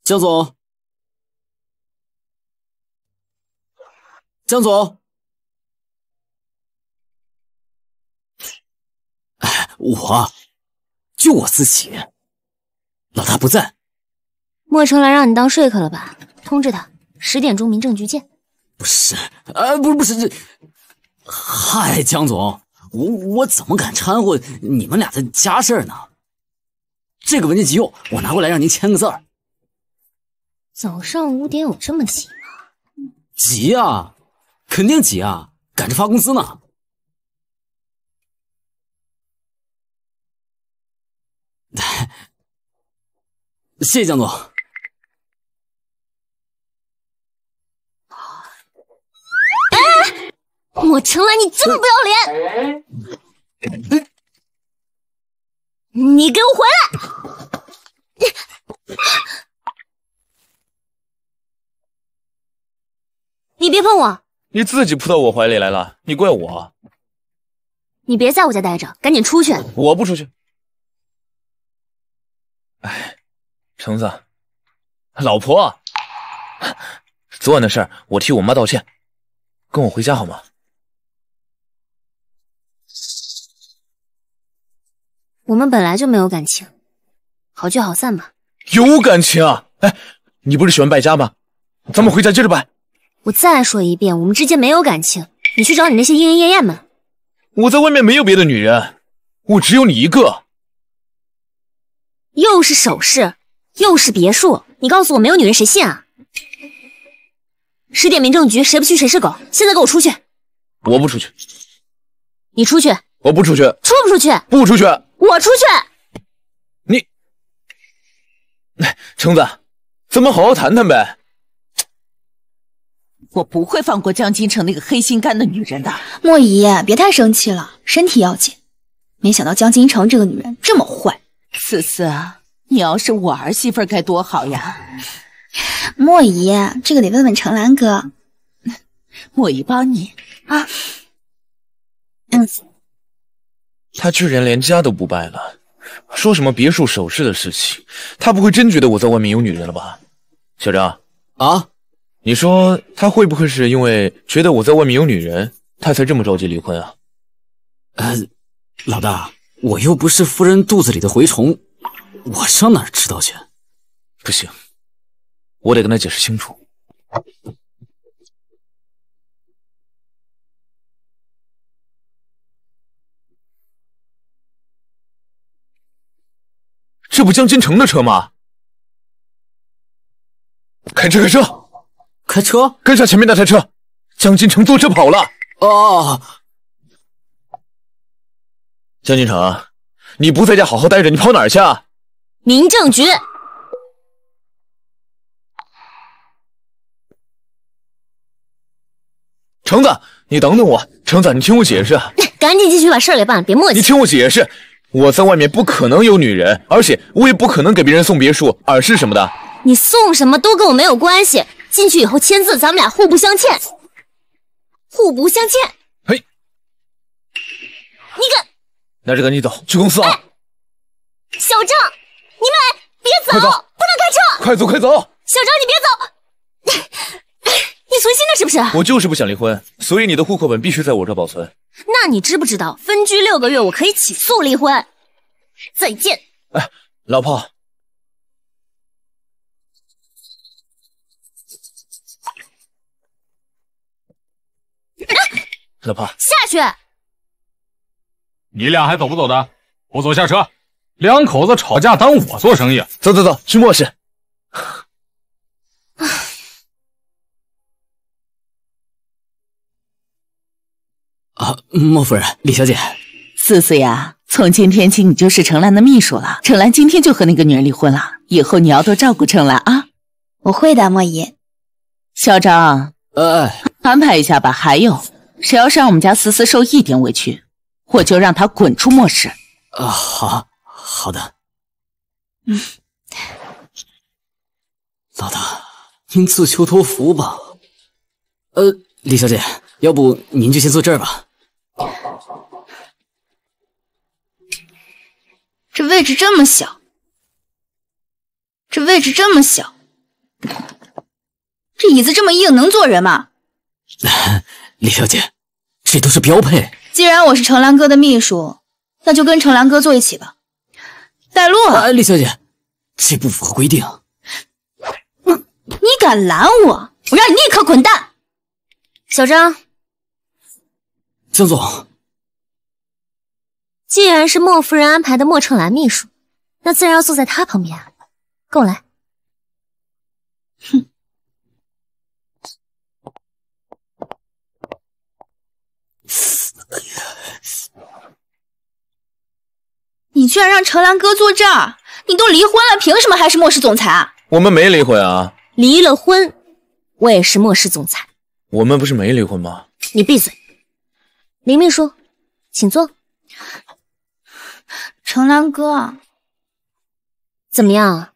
江总，江总，我就我自己，老大不在。莫成兰让你当说客了吧？通知他，十点钟民政局见。不是，呃，不是不是这，嗨，江总，我我怎么敢掺和你们俩的家事呢？这个文件急用，我拿过来让您签个字儿。早上五点有这么急吗？急啊，肯定急啊，赶着发工资呢。谢谢江总。莫成兰，你这么不要脸！你给我回来！你别碰我！你自己扑到我怀里来了，你怪我？你别在我家待着，赶紧出去！我不出去。哎，橙子，老婆，昨晚的事儿我替我妈道歉，跟我回家好吗？我们本来就没有感情，好聚好散吧。有感情啊！哎，你不是喜欢败家吗？咱们回家接着败。我再说一遍，我们之间没有感情，你去找你那些莺莺燕燕们。我在外面没有别的女人，我只有你一个。又是首饰，又是别墅，你告诉我没有女人谁信啊？十点民政局，谁不去谁是狗。现在给我出去！我不出去。你出去！我不出去。出不出去？不出去。我出去。你，橙子，咱们好好谈谈呗。我不会放过江金城那个黑心肝的女人的。莫姨，别太生气了，身体要紧。没想到江金城这个女人这么坏。思思，你要是我儿媳妇该多好呀！莫姨，这个得问问程兰哥。莫姨帮你啊。嗯。他居然连家都不拜了，说什么别墅首饰的事情，他不会真觉得我在外面有女人了吧？小张啊，你说他会不会是因为觉得我在外面有女人，他才这么着急离婚啊？呃，老大，我又不是夫人肚子里的蛔虫，我上哪知道去？不行，我得跟他解释清楚。这不江金城的车吗？开车，开车，开车！跟上前面那台车，江金城坐车跑了。哦，江金城，你不在家好好待着，你跑哪儿去啊？民政局。橙子，你等等我。橙子，你听我解释。赶紧进去把事儿给办了，别磨叽。你听我解释。我在外面不可能有女人，而且我也不可能给别人送别墅、耳饰什么的。你送什么都跟我没有关系。进去以后签字，咱们俩互不相欠。互不相欠。嘿，你敢？那就赶紧走，去公司啊！小郑，你们别走，不能开车！快走，快走！小张，你别走！你存心的是不是？我就是不想离婚，所以你的户口本必须在我这保存。那你知不知道分居六个月，我可以起诉离婚？再见。哎，老婆，老婆，下去。你俩还走不走的？我走下车。两口子吵架耽误我做生意？走走走，去卧室。啊，莫夫人，李小姐，思思呀，从今天起你就是程兰的秘书了。程兰今天就和那个女人离婚了，以后你要多照顾程兰啊。我会的，莫姨。小张，哎，安排一下吧。还有，谁要是让我们家思思受一点委屈，我就让他滚出莫氏。啊，好好的。嗯，老大，您自求多福吧。呃，李小姐，要不您就先坐这儿吧。这位置这么小，这位置这么小，这椅子这么硬，能坐人吗？李小姐，这都是标配。既然我是程兰哥的秘书，那就跟程兰哥坐一起吧。带路。啊，李小姐，这不符合规定。你敢拦我，我让你立刻滚蛋！小张，江总。既然是莫夫人安排的莫成兰秘书，那自然要坐在她旁边。跟我来。哼！你居然让程兰哥坐这儿！你都离婚了，凭什么还是莫氏总裁啊？我们没离婚啊！离了婚，我也是莫氏总裁。我们不是没离婚吗？你闭嘴！林秘书，请坐。程兰哥，怎么样？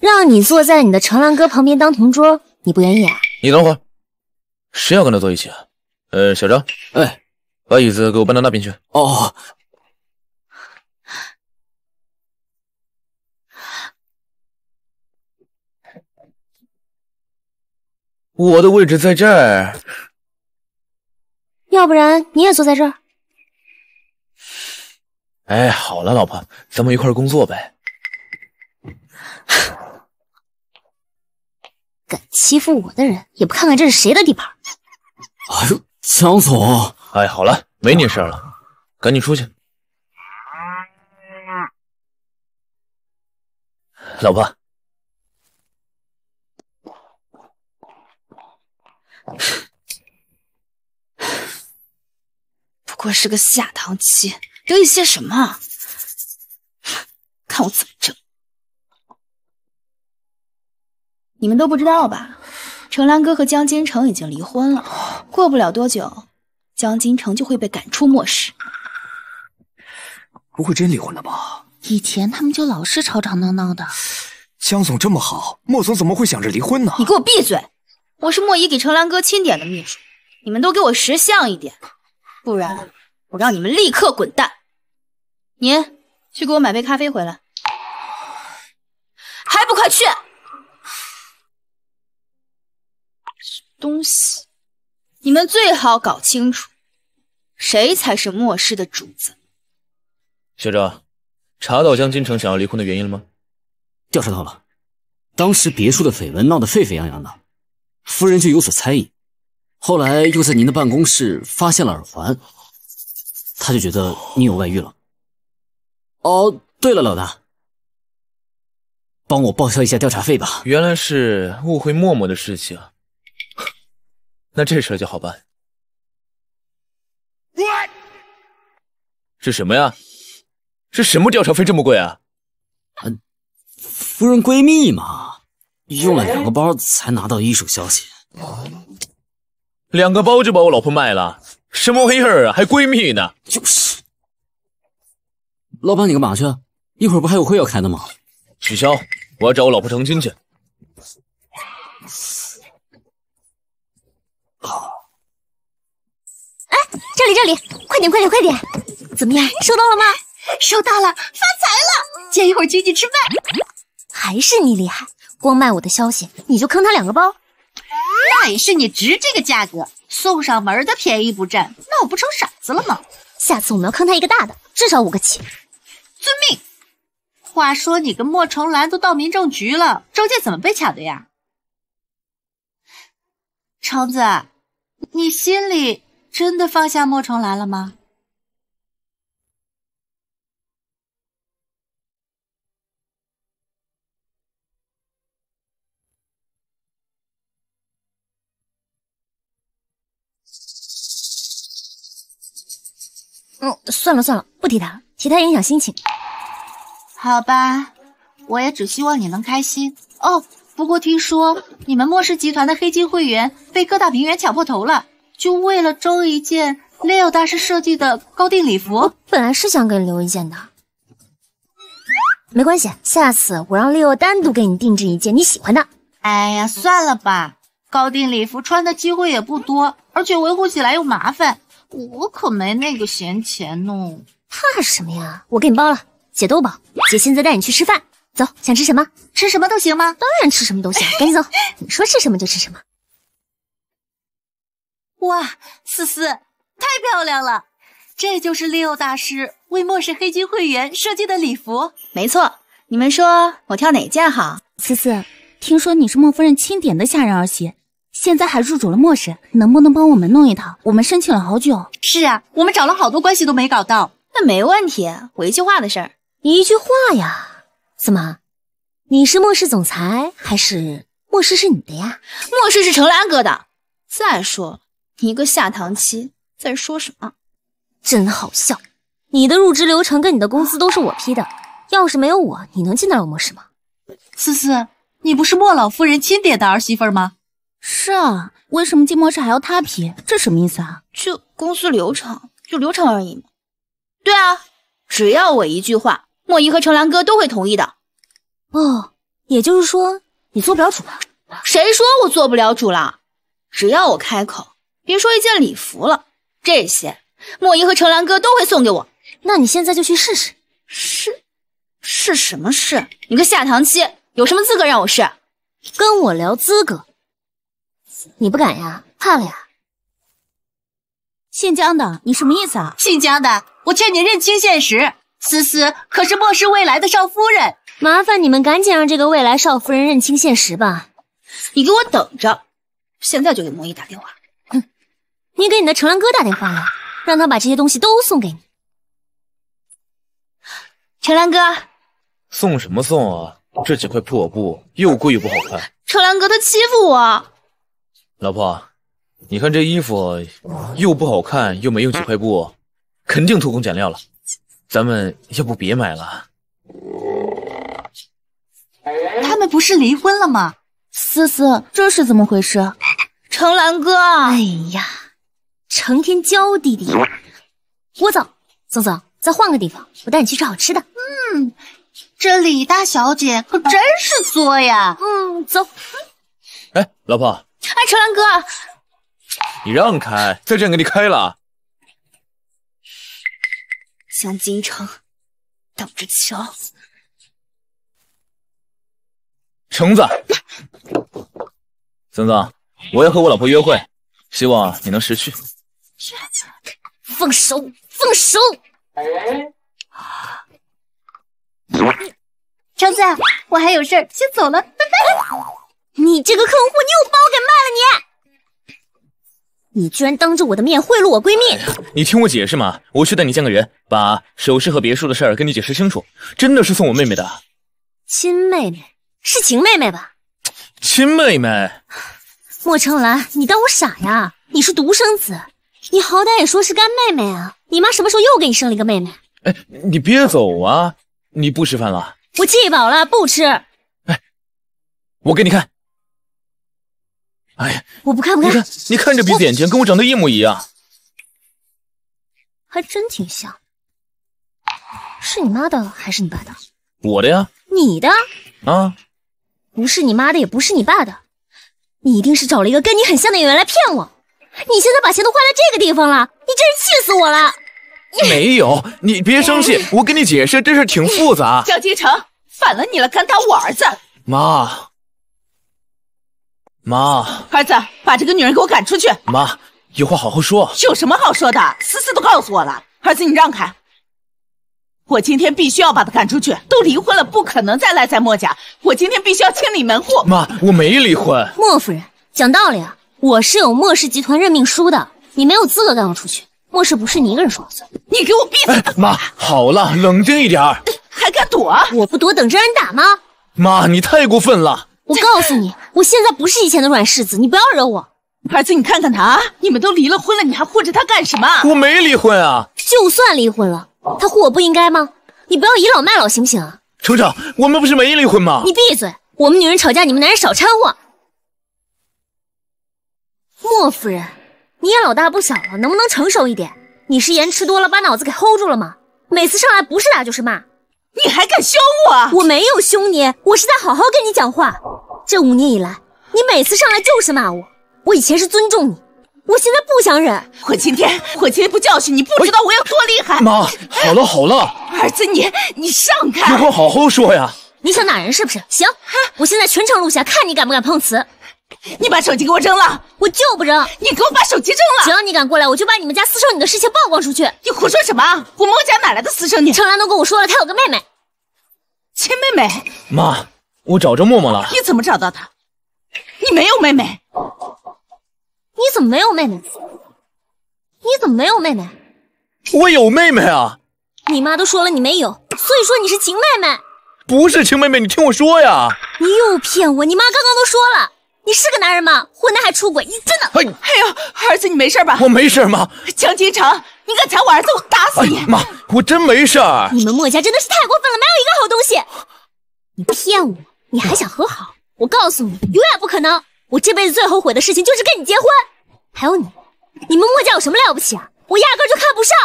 让你坐在你的程兰哥旁边当同桌，你不愿意啊？你等会儿，谁要跟他坐一起啊？呃，小张，哎，把椅子给我搬到那边去。哦。我的位置在这儿，要不然你也坐在这儿。哎，好了，老婆，咱们一块工作呗。敢欺负我的人，也不看看这是谁的地盘。哎呦，江总！哎，好了，没你事了，赶紧出去。老婆，不过是个下堂妻，得意些什么？看我怎么整！你们都不知道吧？程兰哥和江金城已经离婚了，过不了多久，江金城就会被赶出末世。不会真离婚了吧？以前他们就老是吵吵闹闹的。江总这么好，莫总怎么会想着离婚呢？你给我闭嘴！我是莫姨给程兰哥钦点的秘书，你们都给我识相一点，不然我让你们立刻滚蛋！您去给我买杯咖啡回来，还不快去！东西，你们最好搞清楚，谁才是莫氏的主子。学长，查到江金城想要离婚的原因了吗？调查到了，当时别墅的绯闻闹得沸沸扬扬的，夫人就有所猜疑，后来又在您的办公室发现了耳环，他就觉得你有外遇了。哦，对了，老大，帮我报销一下调查费吧。原来是误会默默的事情，那这事就好办。是什么呀？是什么调查费这么贵啊？嗯，夫人闺蜜嘛，用了两个包才拿到一手消息。两个包就把我老婆卖了，什么玩意儿啊？还闺蜜呢？就是。老板，你干嘛去？一会儿不还有会要开的吗？取消，我要找我老婆成亲去。哎，这里这里，快点快点快点！怎么样，收到了吗？收到了，发财了！接一会儿请你吃饭。还是你厉害，光卖我的消息你就坑他两个包，那也是你值这个价格，送上门的便宜不占，那我不成傻子了吗？下次我们要坑他一个大的，至少五个起。遵命。话说你跟莫成兰都到民政局了，证件怎么被抢的呀？橙子，你心里真的放下莫成兰了吗？嗯，算了算了，不提他了，提他影响心情。好吧，我也只希望你能开心哦。不过听说你们莫氏集团的黑金会员被各大名媛抢破头了，就为了争一件 Leo 大师设计的高定礼服。本来是想给你留一件的，没关系，下次我让 Leo 单独给你定制一件你喜欢的。哎呀，算了吧，高定礼服穿的机会也不多，而且维护起来又麻烦。我可没那个闲钱呢，怕什么呀？我给你包了，姐都包。姐现在带你去吃饭，走，想吃什么？吃什么都行吗？当然吃什么都行，赶紧走。你说吃什么就吃什么。哇，思思，太漂亮了！这就是利欧大师为末世黑金会员设计的礼服。没错，你们说我挑哪件好？思思，听说你是莫夫人钦点的下人儿媳。现在还入主了末世，能不能帮我们弄一套？我们申请了好久。是啊，我们找了好多关系都没搞到。那没问题，我一句话的事儿。一句话呀？怎么？你是末世总裁，还是末世是你的呀？末世是程兰哥的。再说了，你，一个下堂妻在说什么？真好笑。你的入职流程跟你的工资都是我批的，要是没有我，你能进得了末世吗？思思，你不是莫老夫人钦点的儿媳妇吗？是啊，为什么进末世还要他批？这什么意思啊？就公司流程，就流程而已嘛。对啊，只要我一句话，莫姨和程兰哥都会同意的。哦，也就是说你做不了主了？谁说我做不了主了？只要我开口，别说一件礼服了，这些莫姨和程兰哥都会送给我。那你现在就去试试。试？试什么试？你个下堂妻，有什么资格让我试？跟我聊资格？你不敢呀？怕了呀？姓江的，你什么意思啊？姓江的，我劝你认清现实。思思可是莫氏未来的少夫人，麻烦你们赶紧让这个未来少夫人认清现实吧。你给我等着，现在就给莫姨打电话。哼你给你的成兰哥打电话呀，让他把这些东西都送给你。成兰哥，送什么送啊？这几块破布又贵又不好看。成兰哥他欺负我。老婆，你看这衣服又不好看，又没用几块布，肯定偷工减料了。咱们要不别买了？他们不是离婚了吗？思思，这是怎么回事？成兰哥，哎呀，成天娇滴滴。我走，总总，再换个地方，我带你去吃好吃的。嗯，这李大小姐可真是作呀。嗯，走。哎，老婆。哎，陈兰哥，你让开，再这样给你开了。江京城，等着瞧。橙子，曾曾，我要和我老婆约会，希望你能识趣。放手，放手！橙子，我还有事儿，先走了，拜拜。你这个坑货，你又把我给卖了！你，你居然当着我的面贿赂我闺蜜！你听我解释嘛，我去带你见个人，把首饰和别墅的事儿跟你解释清楚。真的是送我妹妹的，亲妹妹。是晴妹妹吧？亲妹妹，莫成兰，你当我傻呀？你是独生子，你好歹也说是干妹妹啊！你妈什么时候又给你生了一个妹妹？哎，你别走啊！你不吃饭了？我气饱了，不吃。哎，我给你看。哎呀，我不看不看。你看，你看这鼻子眼睛，跟我长得一模一样，还真挺像。是你妈的还是你爸的？我的呀。你的？啊。不是你妈的，也不是你爸的，你一定是找了一个跟你很像的演员来骗我。你现在把钱都花在这个地方了，你真是气死我了！没有，你别生气，我跟你解释，这事挺复杂。江京城，反了你了，敢打我儿子！妈，妈，儿子，把这个女人给我赶出去！妈，有话好好说。有什么好说的？思思都告诉我了。儿子，你让开。我今天必须要把她赶出去！都离婚了，不可能再赖在莫家。我今天必须要清理门户。妈，我没离婚。莫夫人，讲道理啊，我是有莫氏集团任命书的，你没有资格赶我出去。莫氏不是你一个人说了算。你给我闭嘴！妈，好了，冷静一点。还敢躲？我不躲，等着让人打吗？妈，你太过分了！我告诉你，我现在不是以前的软柿子，你不要惹我。儿子，你看看他啊，你们都离了婚了，你还护着他干什么？我没离婚啊。就算离婚了，他护我不应该吗？你不要倚老卖老行不行啊？程程，我们不是没离婚吗？你闭嘴！我们女人吵架，你们男人少掺和。莫夫人，你也老大不小了，能不能成熟一点？你是盐吃多了把脑子给 hold 住了吗？每次上来不是打就是骂，你还敢凶我？我没有凶你，我是在好好跟你讲话。这五年以来，你每次上来就是骂我。我以前是尊重你。我现在不想忍，我今天我今天不教训你，不知道我有多厉害。妈，好了好了，儿子你你上开，有话好好说呀。你想打人是不是？行，我现在全程录下，看你敢不敢碰瓷。你把手机给我扔了，我就不扔。你给我把手机扔了，只要你敢过来，我就把你们家私生女的事情曝光出去。你胡说什么？我莫家哪来的私生女？程兰都跟我说了，她有个妹妹，亲妹妹。妈，我找着默默了。你怎么找到她？你没有妹妹。你怎么没有妹妹？你怎么没有妹妹？我有妹妹啊！你妈都说了你没有，所以说你是亲妹妹。不是亲妹妹，你听我说呀！你又骗我！你妈刚刚都说了，你是个男人吗？混蛋还出轨，你真的……哎哎呦，儿子你没事吧？我没事，妈。江金城，你敢踩我儿子，我打死你！妈，我真没事。你们墨家真的是太过分了，没有一个好东西。你骗我，你还想和好？我告诉你，永远不可能。我这辈子最后悔的事情就是跟你结婚，还有你，你们墨家有什么了不起啊？我压根就看不上。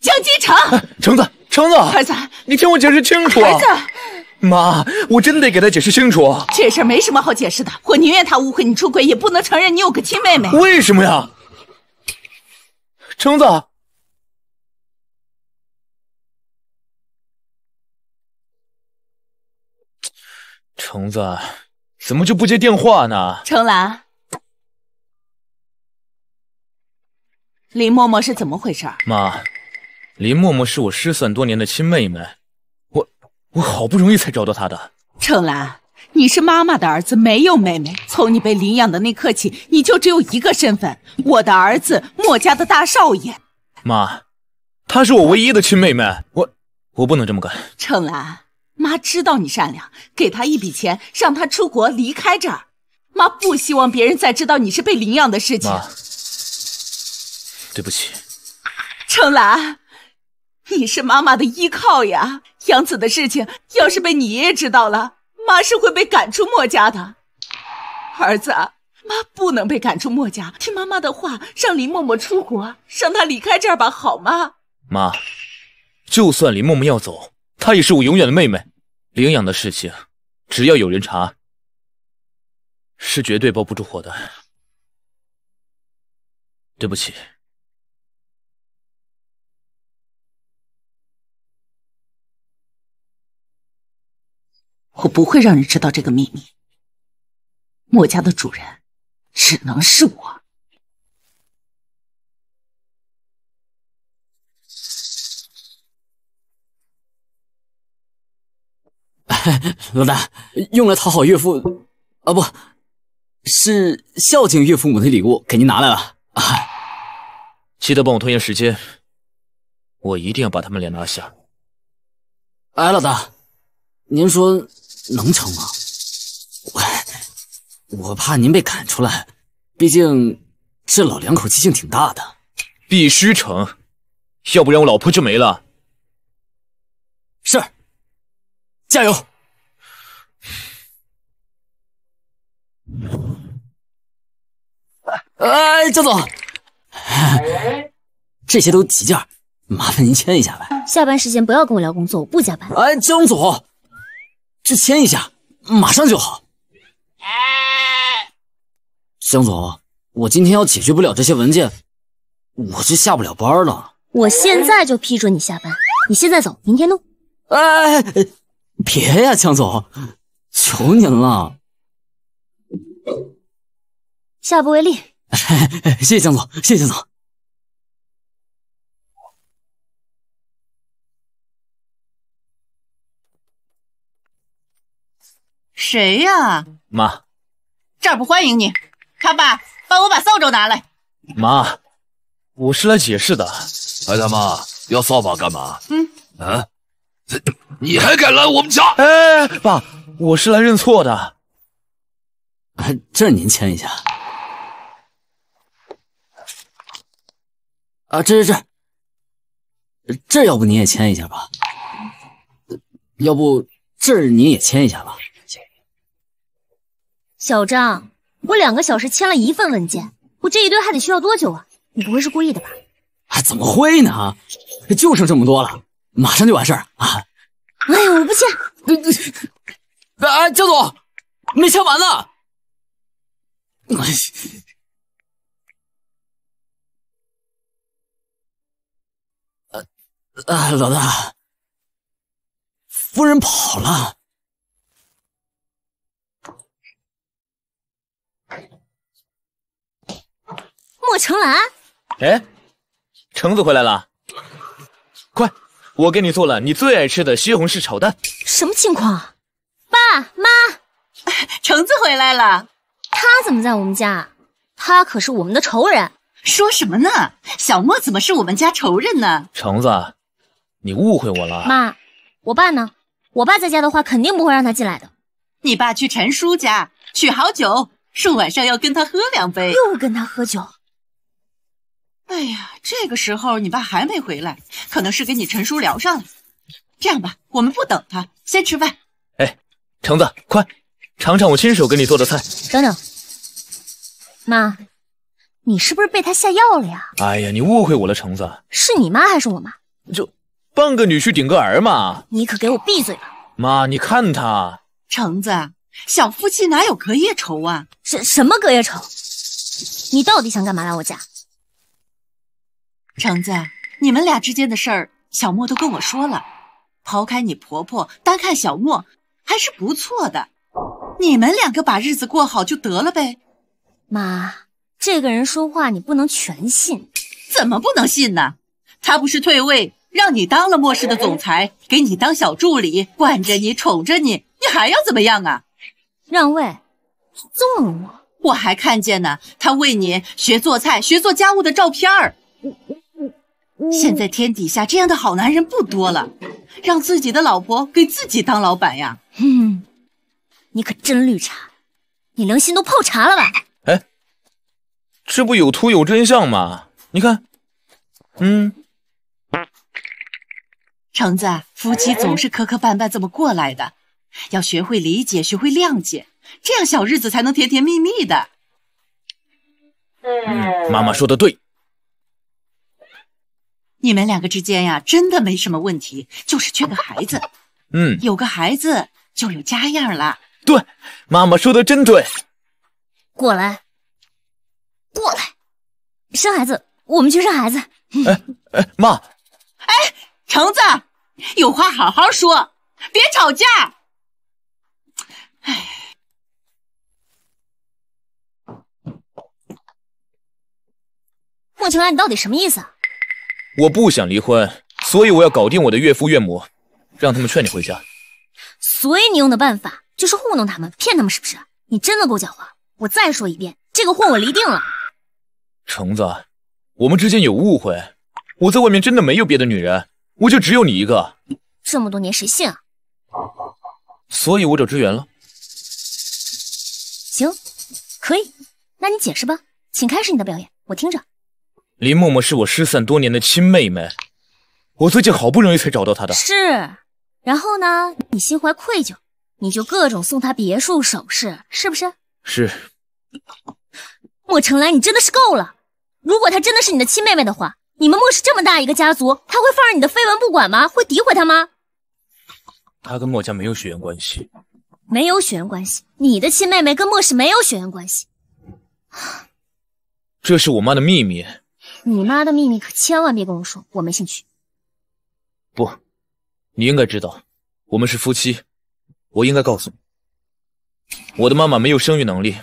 江金城，橙子，橙子，孩子，你听我解释清楚。儿子，妈，我真得给他解释清楚。这事没什么好解释的，我宁愿他误会你出轨，也不能承认你有个亲妹妹。为什么呀？橙子，橙子。怎么就不接电话呢？程兰，林默默是怎么回事？妈，林默默是我失散多年的亲妹妹，我我好不容易才找到他的。程兰，你是妈妈的儿子，没有妹妹。从你被领养的那刻起，你就只有一个身份，我的儿子，墨家的大少爷。妈，她是我唯一的亲妹妹，我我不能这么干。程兰，妈知道你善良，给她一笔钱，让她出国离开这儿。妈不希望别人再知道你是被领养的事情。妈，对不起。程兰，你是妈妈的依靠呀。杨子的事情要是被你爷爷知道了，妈是会被赶出墨家的。儿子，妈不能被赶出墨家，听妈妈的话，让林默默出国，让她离开这儿吧，好吗？妈，就算林默默要走，她也是我永远的妹妹。领养的事情，只要有人查。是绝对包不住火的，对不起。我不会让人知道这个秘密。墨家的主人只能是我。老大，用来讨好岳父，啊不。是孝敬岳父母的礼物，给您拿来了。啊 记得帮我拖延时间，我一定要把他们俩拿下。哎，老大，您说能成吗？我我怕您被赶出来，毕竟这老两口记性挺大的。必须成，要不然我老婆就没了。是，加油。哎，江总，这些都急件，麻烦您签一下呗。下班时间不要跟我聊工作，我不加班。哎，江总，就签一下，马上就好。江总，我今天要解决不了这些文件，我就下不了班了。我现在就批准你下班，你现在走，明天弄。哎，别呀，江总，求您了。下不为例。谢谢江总，谢谢江总。谁呀？妈，这儿不欢迎你。卡爸，帮我把扫帚拿来。妈，我是来解释的。哎大妈，要扫把干嘛？嗯啊，你还敢来我们家？哎，爸，我是来认错的。这您签一下。啊，这这这，这要不你也签一下吧？要不这儿你也签一下吧？小张，我两个小时签了一份文件，我这一堆还得需要多久啊？你不会是故意的吧？啊，怎么会呢？就剩这么多了，马上就完事儿啊！哎呀，我不签。哎，江总，没签完呢。哎。啊，老大，夫人跑了。莫成兰，哎，橙子回来了，快，我给你做了你最爱吃的西红柿炒蛋。什么情况？爸妈，橙子回来了。他怎么在我们家？他可是我们的仇人。说什么呢？小莫怎么是我们家仇人呢？橙子。你误会我了，妈，我爸呢？我爸在家的话，肯定不会让他进来的。你爸去陈叔家取好酒，说晚上要跟他喝两杯，又跟他喝酒。哎呀，这个时候你爸还没回来，可能是跟你陈叔聊上了。这样吧，我们不等他，先吃饭。哎，橙子，快尝尝我亲手给你做的菜。等等，妈，你是不是被他下药了呀？哎呀，你误会我了，橙子。是你妈还是我妈？就。半个女婿顶个儿嘛！你可给我闭嘴吧！妈，你看他，橙子，小夫妻哪有隔夜仇啊？什什么隔夜仇？你到底想干嘛来我家？橙子，你们俩之间的事儿，小莫都跟我说了。抛开你婆婆，单看小莫还是不错的。你们两个把日子过好就得了呗。妈，这个人说话你不能全信。怎么不能信呢？他不是退位？让你当了莫氏的总裁，给你当小助理，惯着你，宠着你，你还要怎么样啊？让位，纵容我。我还看见呢，他为你学做菜、学做家务的照片儿。现在天底下这样的好男人不多了，让自己的老婆给自己当老板呀？嗯，你可真绿茶，你良心都泡茶了吧？哎，这不有图有真相吗？你看，嗯，橙子，夫妻总是磕磕绊绊这么过来的，要学会理解，学会谅解，这样小日子才能甜甜蜜蜜的。嗯，妈妈说的对。你们两个之间呀，真的没什么问题，就是缺个孩子。嗯，有个孩子就有家样了。对，妈妈说的真对。过来，过来，生孩子，我们去生孩子。哎哎，妈，哎，橙子，有话好好说，别吵架。哎，莫成兰，你到底什么意思啊？我不想离婚，所以我要搞定我的岳父岳母，让他们劝你回家。所以你用的办法就是糊弄他们，骗他们，是不是？你真的够狡猾！我再说一遍，这个婚我离定了。橙子，我们之间有误会，我在外面真的没有别的女人，我就只有你一个。这么多年谁信啊？所以我找支援了。行，可以，那你解释吧，请开始你的表演，我听着。林默默是我失散多年的亲妹妹，我最近好不容易才找到她的。是，然后呢？你心怀愧疚，你就各种送她别墅首饰，是不是？是。莫成兰，你真的是够了！如果她真的是你的亲妹妹的话，你们莫氏这么大一个家族，她会放任你的绯闻不管吗？会诋毁她吗？她跟莫家没有血缘关系，没有血缘关系。你的亲妹妹跟莫氏没有血缘关系，这是我妈的秘密。你妈的秘密可千万别跟我说，我没兴趣。不，你应该知道，我们是夫妻，我应该告诉你，我的妈妈没有生育能力，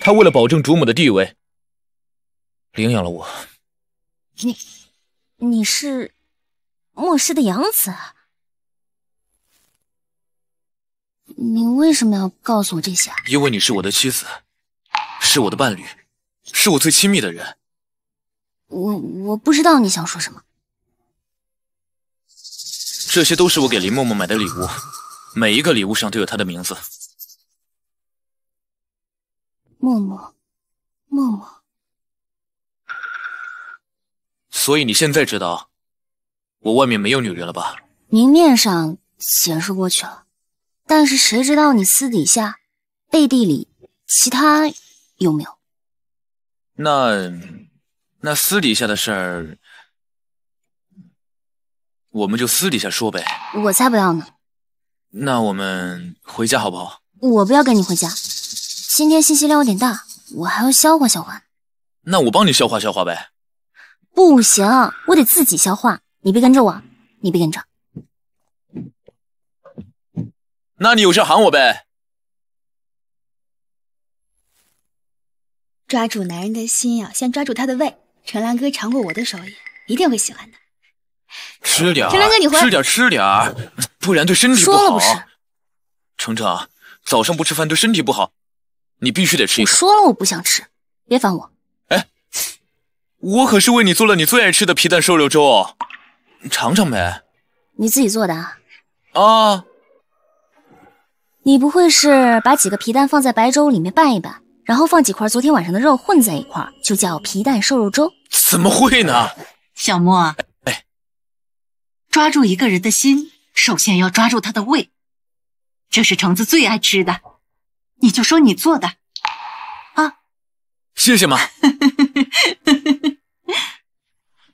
她为了保证主母的地位，领养了我。你，你是莫氏的养子？你为什么要告诉我这些？因为你是我的妻子，是我的伴侣，是我最亲密的人。我我不知道你想说什么。这些都是我给林默默买的礼物，每一个礼物上都有她的名字。默默，默默。所以你现在知道我外面没有女人了吧？明面上显示过去了，但是谁知道你私底下、背地里其他有没有？那。那私底下的事儿，我们就私底下说呗。我才不要呢。那我们回家好不好？我不要跟你回家。今天信息量有点大，我还要消化消化。那我帮你消化消化呗。不行，我得自己消化。你别跟着我，你别跟着。那你有事喊我呗。抓住男人的心啊，先抓住他的胃。陈兰哥尝过我的手艺，一定会喜欢的。吃点陈兰哥，你回吃点吃点，不然对身体不好。说了不是？程程，早上不吃饭对身体不好，你必须得吃一我说了我不想吃，别烦我。哎，我可是为你做了你最爱吃的皮蛋瘦肉粥哦，尝尝呗。你自己做的啊？啊。你不会是把几个皮蛋放在白粥里面拌一拌？然后放几块昨天晚上的肉混在一块，就叫皮蛋瘦肉粥。怎么会呢？小莫，哎，抓住一个人的心，首先要抓住他的胃。这是橙子最爱吃的，你就说你做的啊。谢谢妈。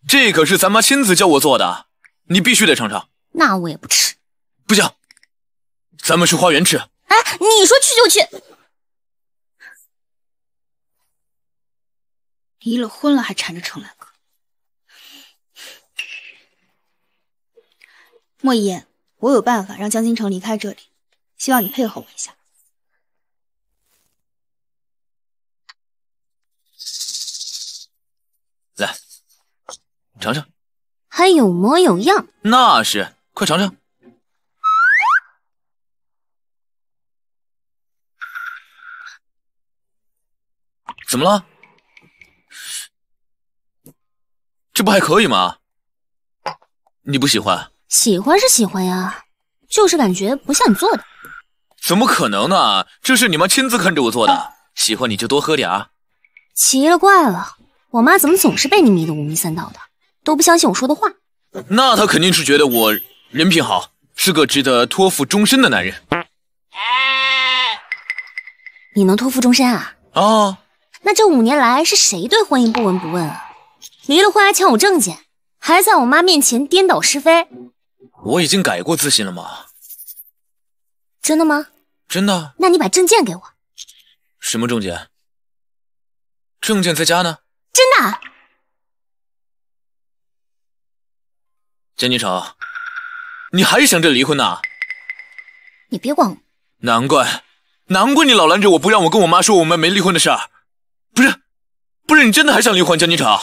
这可是咱妈亲自教我做的，你必须得尝尝。那我也不吃。不行，咱们去花园吃。哎，你说去就去。离了婚了还缠着程兰哥，莫言，我有办法让江京城离开这里，希望你配合我一下。来，尝尝。还有模有样。那是，快尝尝。怎么了？这不还可以吗？你不喜欢？喜欢是喜欢呀，就是感觉不像你做的。怎么可能呢？这是你妈亲自看着我做的。喜欢你就多喝点啊。奇了怪了，我妈怎么总是被你迷得五迷三道的，都不相信我说的话。那她肯定是觉得我人品好，是个值得托付终身的男人。你能托付终身啊？哦。那这五年来是谁对婚姻不闻不问啊？离了婚还抢我证件，还在我妈面前颠倒是非。我已经改过自新了吗？真的吗？真的。那你把证件给我。什么证件？证件在家呢。真的。江金城，你还想着离婚呢？你别管我。难怪，难怪你老拦着我不让我跟我妈说我们没离婚的事儿。不是，不是，你真的还想离婚，江金城？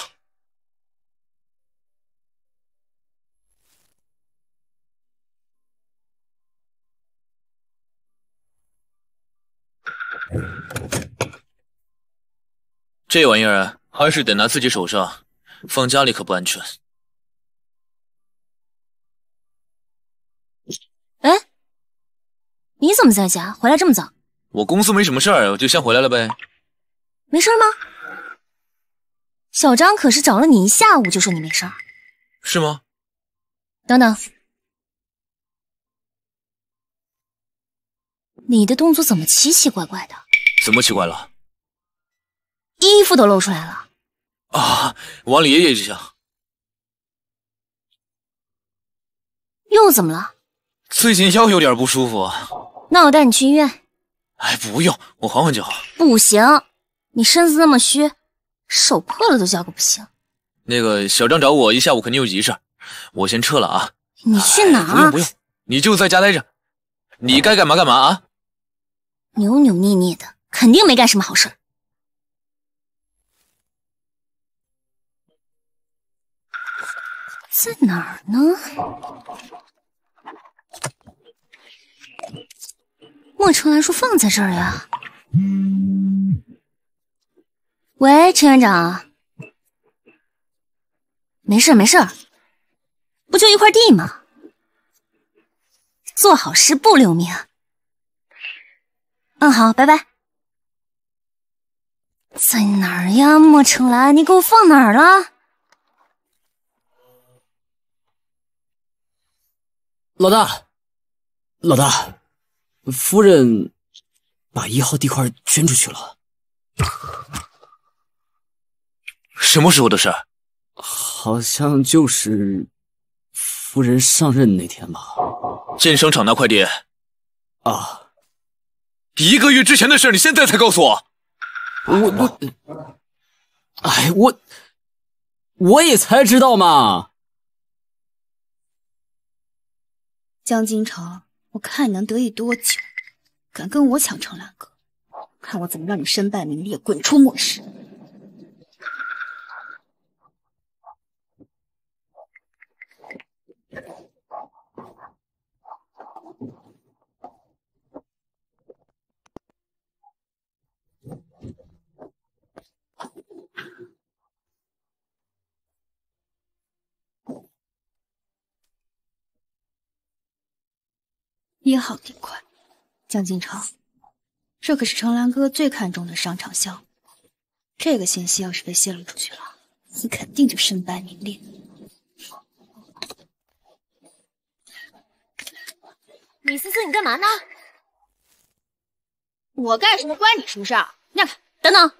这玩意儿还是得拿自己手上，放家里可不安全。哎，你怎么在家？回来这么早？我公司没什么事儿，我就先回来了呗。没事吗？小张可是找了你一下午，就说你没事儿。是吗？等等，你的动作怎么奇奇怪怪的？怎么奇怪了？衣服都露出来了。啊，往里掖掖就行。又怎么了？最近腰有点不舒服。那我带你去医院。哎，不用，我缓缓就好。不行。你身子那么虚，手破了都叫个不行。那个小张找我一下午，肯定有急事，我先撤了啊。你去哪？不用不用，你就在家待着，你该干嘛干嘛啊。扭扭捏捏的，肯定没干什么好事。在哪儿呢？莫成兰说放在这儿呀。喂，陈院长，没事没事，不就一块地吗？做好事不留名。嗯，好，拜拜。在哪儿呀，莫成兰？你给我放哪儿了？老大，老大，夫人把一号地块捐出去了。什么时候的事？好像就是夫人上任那天吧。进商场那块地啊，一个月之前的事，你现在才告诉我。我我，哎，我我也才知道嘛。江金城，我看你能得意多久？敢跟我抢程兰哥，看我怎么让你身败名裂，滚出末世！一号地块，江金城，这可是程兰哥最看重的商场项目。这个信息要是被泄露出去了，你肯定就身败名裂。李思思，你干嘛呢？我干什么关你什么事儿？让开！等等，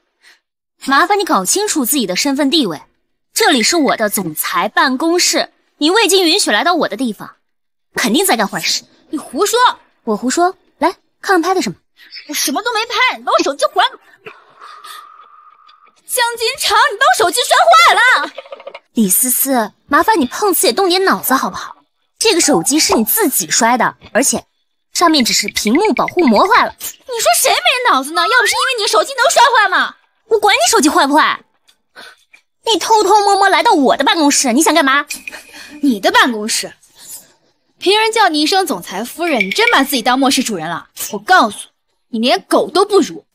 麻烦你搞清楚自己的身份地位。这里是我的总裁办公室，你未经允许来到我的地方，肯定在干坏事。你胡说！我胡说。来看看拍的什么？我什么都没拍，你把我手机还！江金城，你把我手机摔坏了！李思思，麻烦你碰瓷也动点脑子好不好？这个手机是你自己摔的，而且上面只是屏幕保护膜坏了。你说谁没脑子呢？要不是因为你手机能摔坏吗？我管你手机坏不坏！你偷偷摸摸来到我的办公室，你想干嘛？你的办公室，平人叫你一声总裁夫人，你真把自己当末世主人了？我告诉你，你连狗都不如。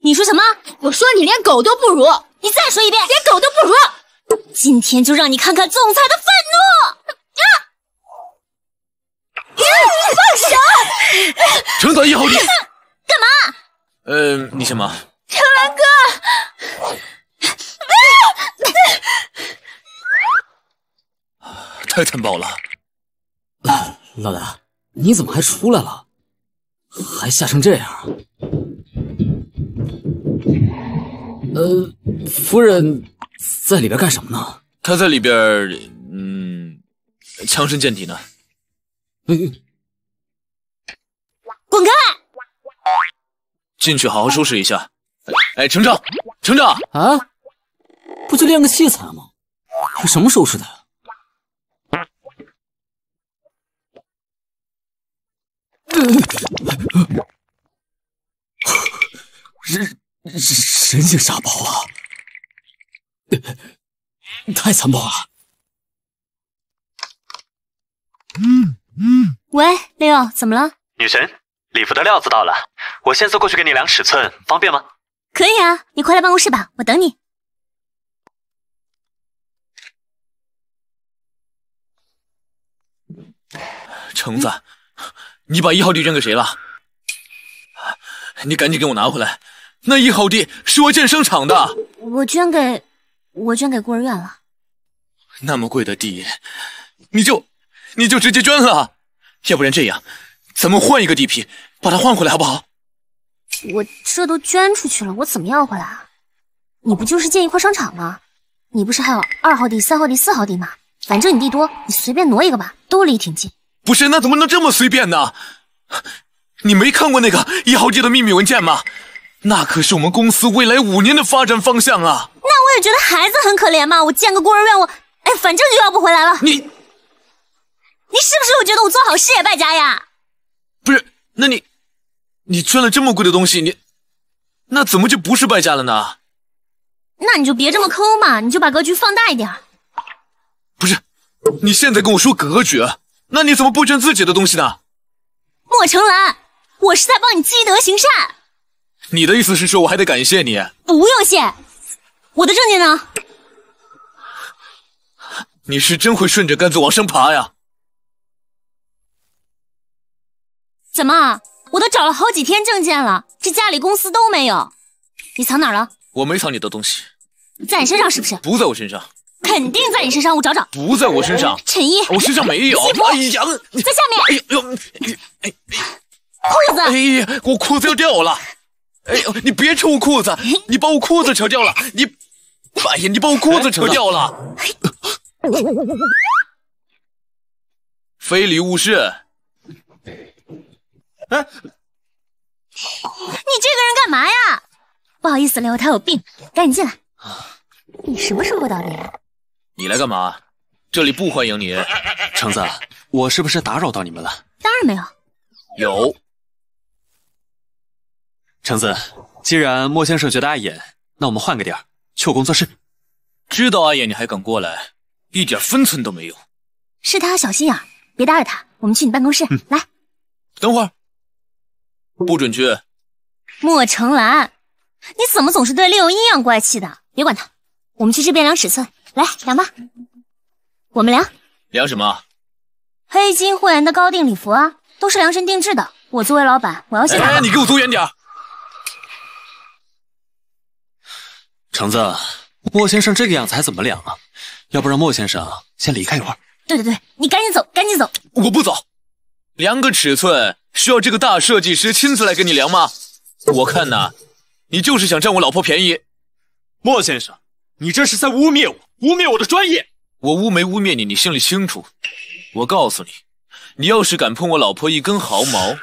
你说什么？我说你连狗都不如。你再说一遍，连狗都不如。今天就让你看看总裁的愤怒！啊！放手！程子一号弟，干嘛？呃，你先忙。程兰哥，太残暴了。老大，你怎么还出来了？还吓成这样？呃，夫人在里边干什么呢？她在里边，嗯，强身健体呢。滚开！进去好好收拾一下。哎，程程，程程啊，不就练个器材吗？有什么收拾的呀？人人性沙包啊！太残暴了。嗯嗯。喂，六，怎么了？女神，礼服的料子到了，我现在过去给你量尺寸，方便吗？可以啊，你快来办公室吧，我等你。橙子，你把一号地捐给谁了？你赶紧给我拿回来！那一号地是我建商场的，我捐给，我捐给孤儿院了。那么贵的地，你就你就直接捐了，要不然这样，咱们换一个地皮，把它换回来好不好？我这都捐出去了，我怎么要回来啊？你不就是建一块商场吗？你不是还有二号地、三号地、四号地吗？反正你地多，你随便挪一个吧，都离挺近。不是，那怎么能这么随便呢？你没看过那个一号机的秘密文件吗？那可是我们公司未来五年的发展方向啊！那我也觉得孩子很可怜嘛，我建个孤儿院，我哎，反正就要不回来了。你，你是不是又觉得我做好事也败家呀？不是，那你，你捐了这么贵的东西，你那怎么就不是败家了呢？那你就别这么抠嘛，你就把格局放大一点。不是，你现在跟我说格局，那你怎么不捐自己的东西呢？莫成兰，我是在帮你积德行善。你的意思是说我还得感谢你？不用谢，我的证件呢？你是真会顺着杆子往上爬呀？怎么？我都找了好几天证件了，这家里公司都没有，你藏哪儿了？我没藏你的东西，在你身上是不是？不在我身上，肯定在你身上，我找找。不在我身上，衬衣，我身上没有。哎呀，在下面。哎呦呦，哎裤子，哎呀，我裤子要掉了。哎呦，你别扯我裤子，你把我裤子扯掉了。你，哎呀，你把我裤子扯掉了。非礼勿视。哎，你这个人干嘛呀？不好意思，刘，他有病，赶紧进来。你什么时候到的？你来干嘛？这里不欢迎你。橙子，我是不是打扰到你们了？当然没有。有。橙子，既然莫先生觉得碍眼，那我们换个地儿，去我工作室。知道碍眼你还敢过来，一点分寸都没有。是他小心眼，别打扰他。我们去你办公室，嗯、来。等会儿。不准去！莫成兰，你怎么总是对六一一样怪气的？别管他，我们去这边量尺寸，来量吧。我们量量什么？黑金会员的高定礼服啊，都是量身定制的。我作为老板，我要先。哎，你给我走远点！橙子，莫先生这个样子还怎么量啊？要不让莫先生先离开一会儿？对对对，你赶紧走，赶紧走！我不走，量个尺寸。需要这个大设计师亲自来给你量吗？我看呐，你就是想占我老婆便宜。莫先生，你这是在污蔑我，污蔑我的专业。我污没污蔑你，你心里清楚。我告诉你，你要是敢碰我老婆一根毫毛，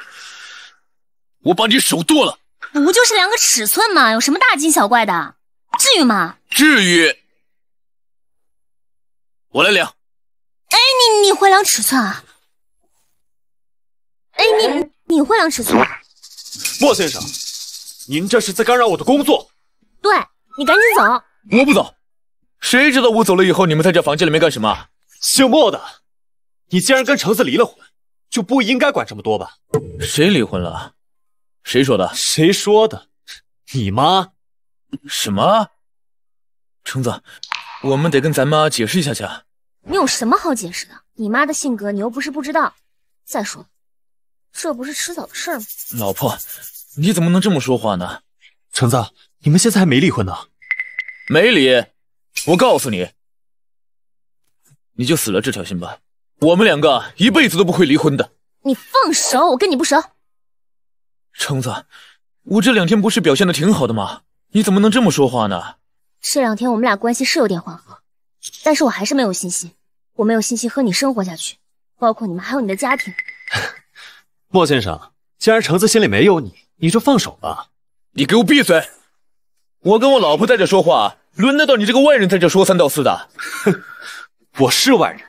我把你手剁了。不就是量个尺寸吗，有什么大惊小怪的？至于吗？至于。我来量。哎，你你会量尺寸啊？哎，你你会量尺寸？莫先生，您这是在干扰我的工作。对，你赶紧走。我不走。谁知道我走了以后你们在这房间里面干什么？姓莫的，你既然跟橙子离了婚，就不应该管这么多吧？谁离婚了？谁说的？谁说的？你妈？什么？橙子，我们得跟咱妈解释一下去。你有什么好解释的？你妈的性格你又不是不知道。再说，这不是迟早的事吗？老婆，你怎么能这么说话呢？橙子，你们现在还没离婚呢？没理。我告诉你，你就死了这条心吧。我们两个一辈子都不会离婚的。你放手，我跟你不熟。橙子，我这两天不是表现的挺好的吗？你怎么能这么说话呢？这两天我们俩关系是有点缓和，但是我还是没有信心。我没有信心和你生活下去，包括你们还有你的家庭。莫先生，既然橙子心里没有你，你就放手吧。你给我闭嘴！我跟我老婆在这说话，轮得到你这个外人在这说三道四的？哼，我是外人，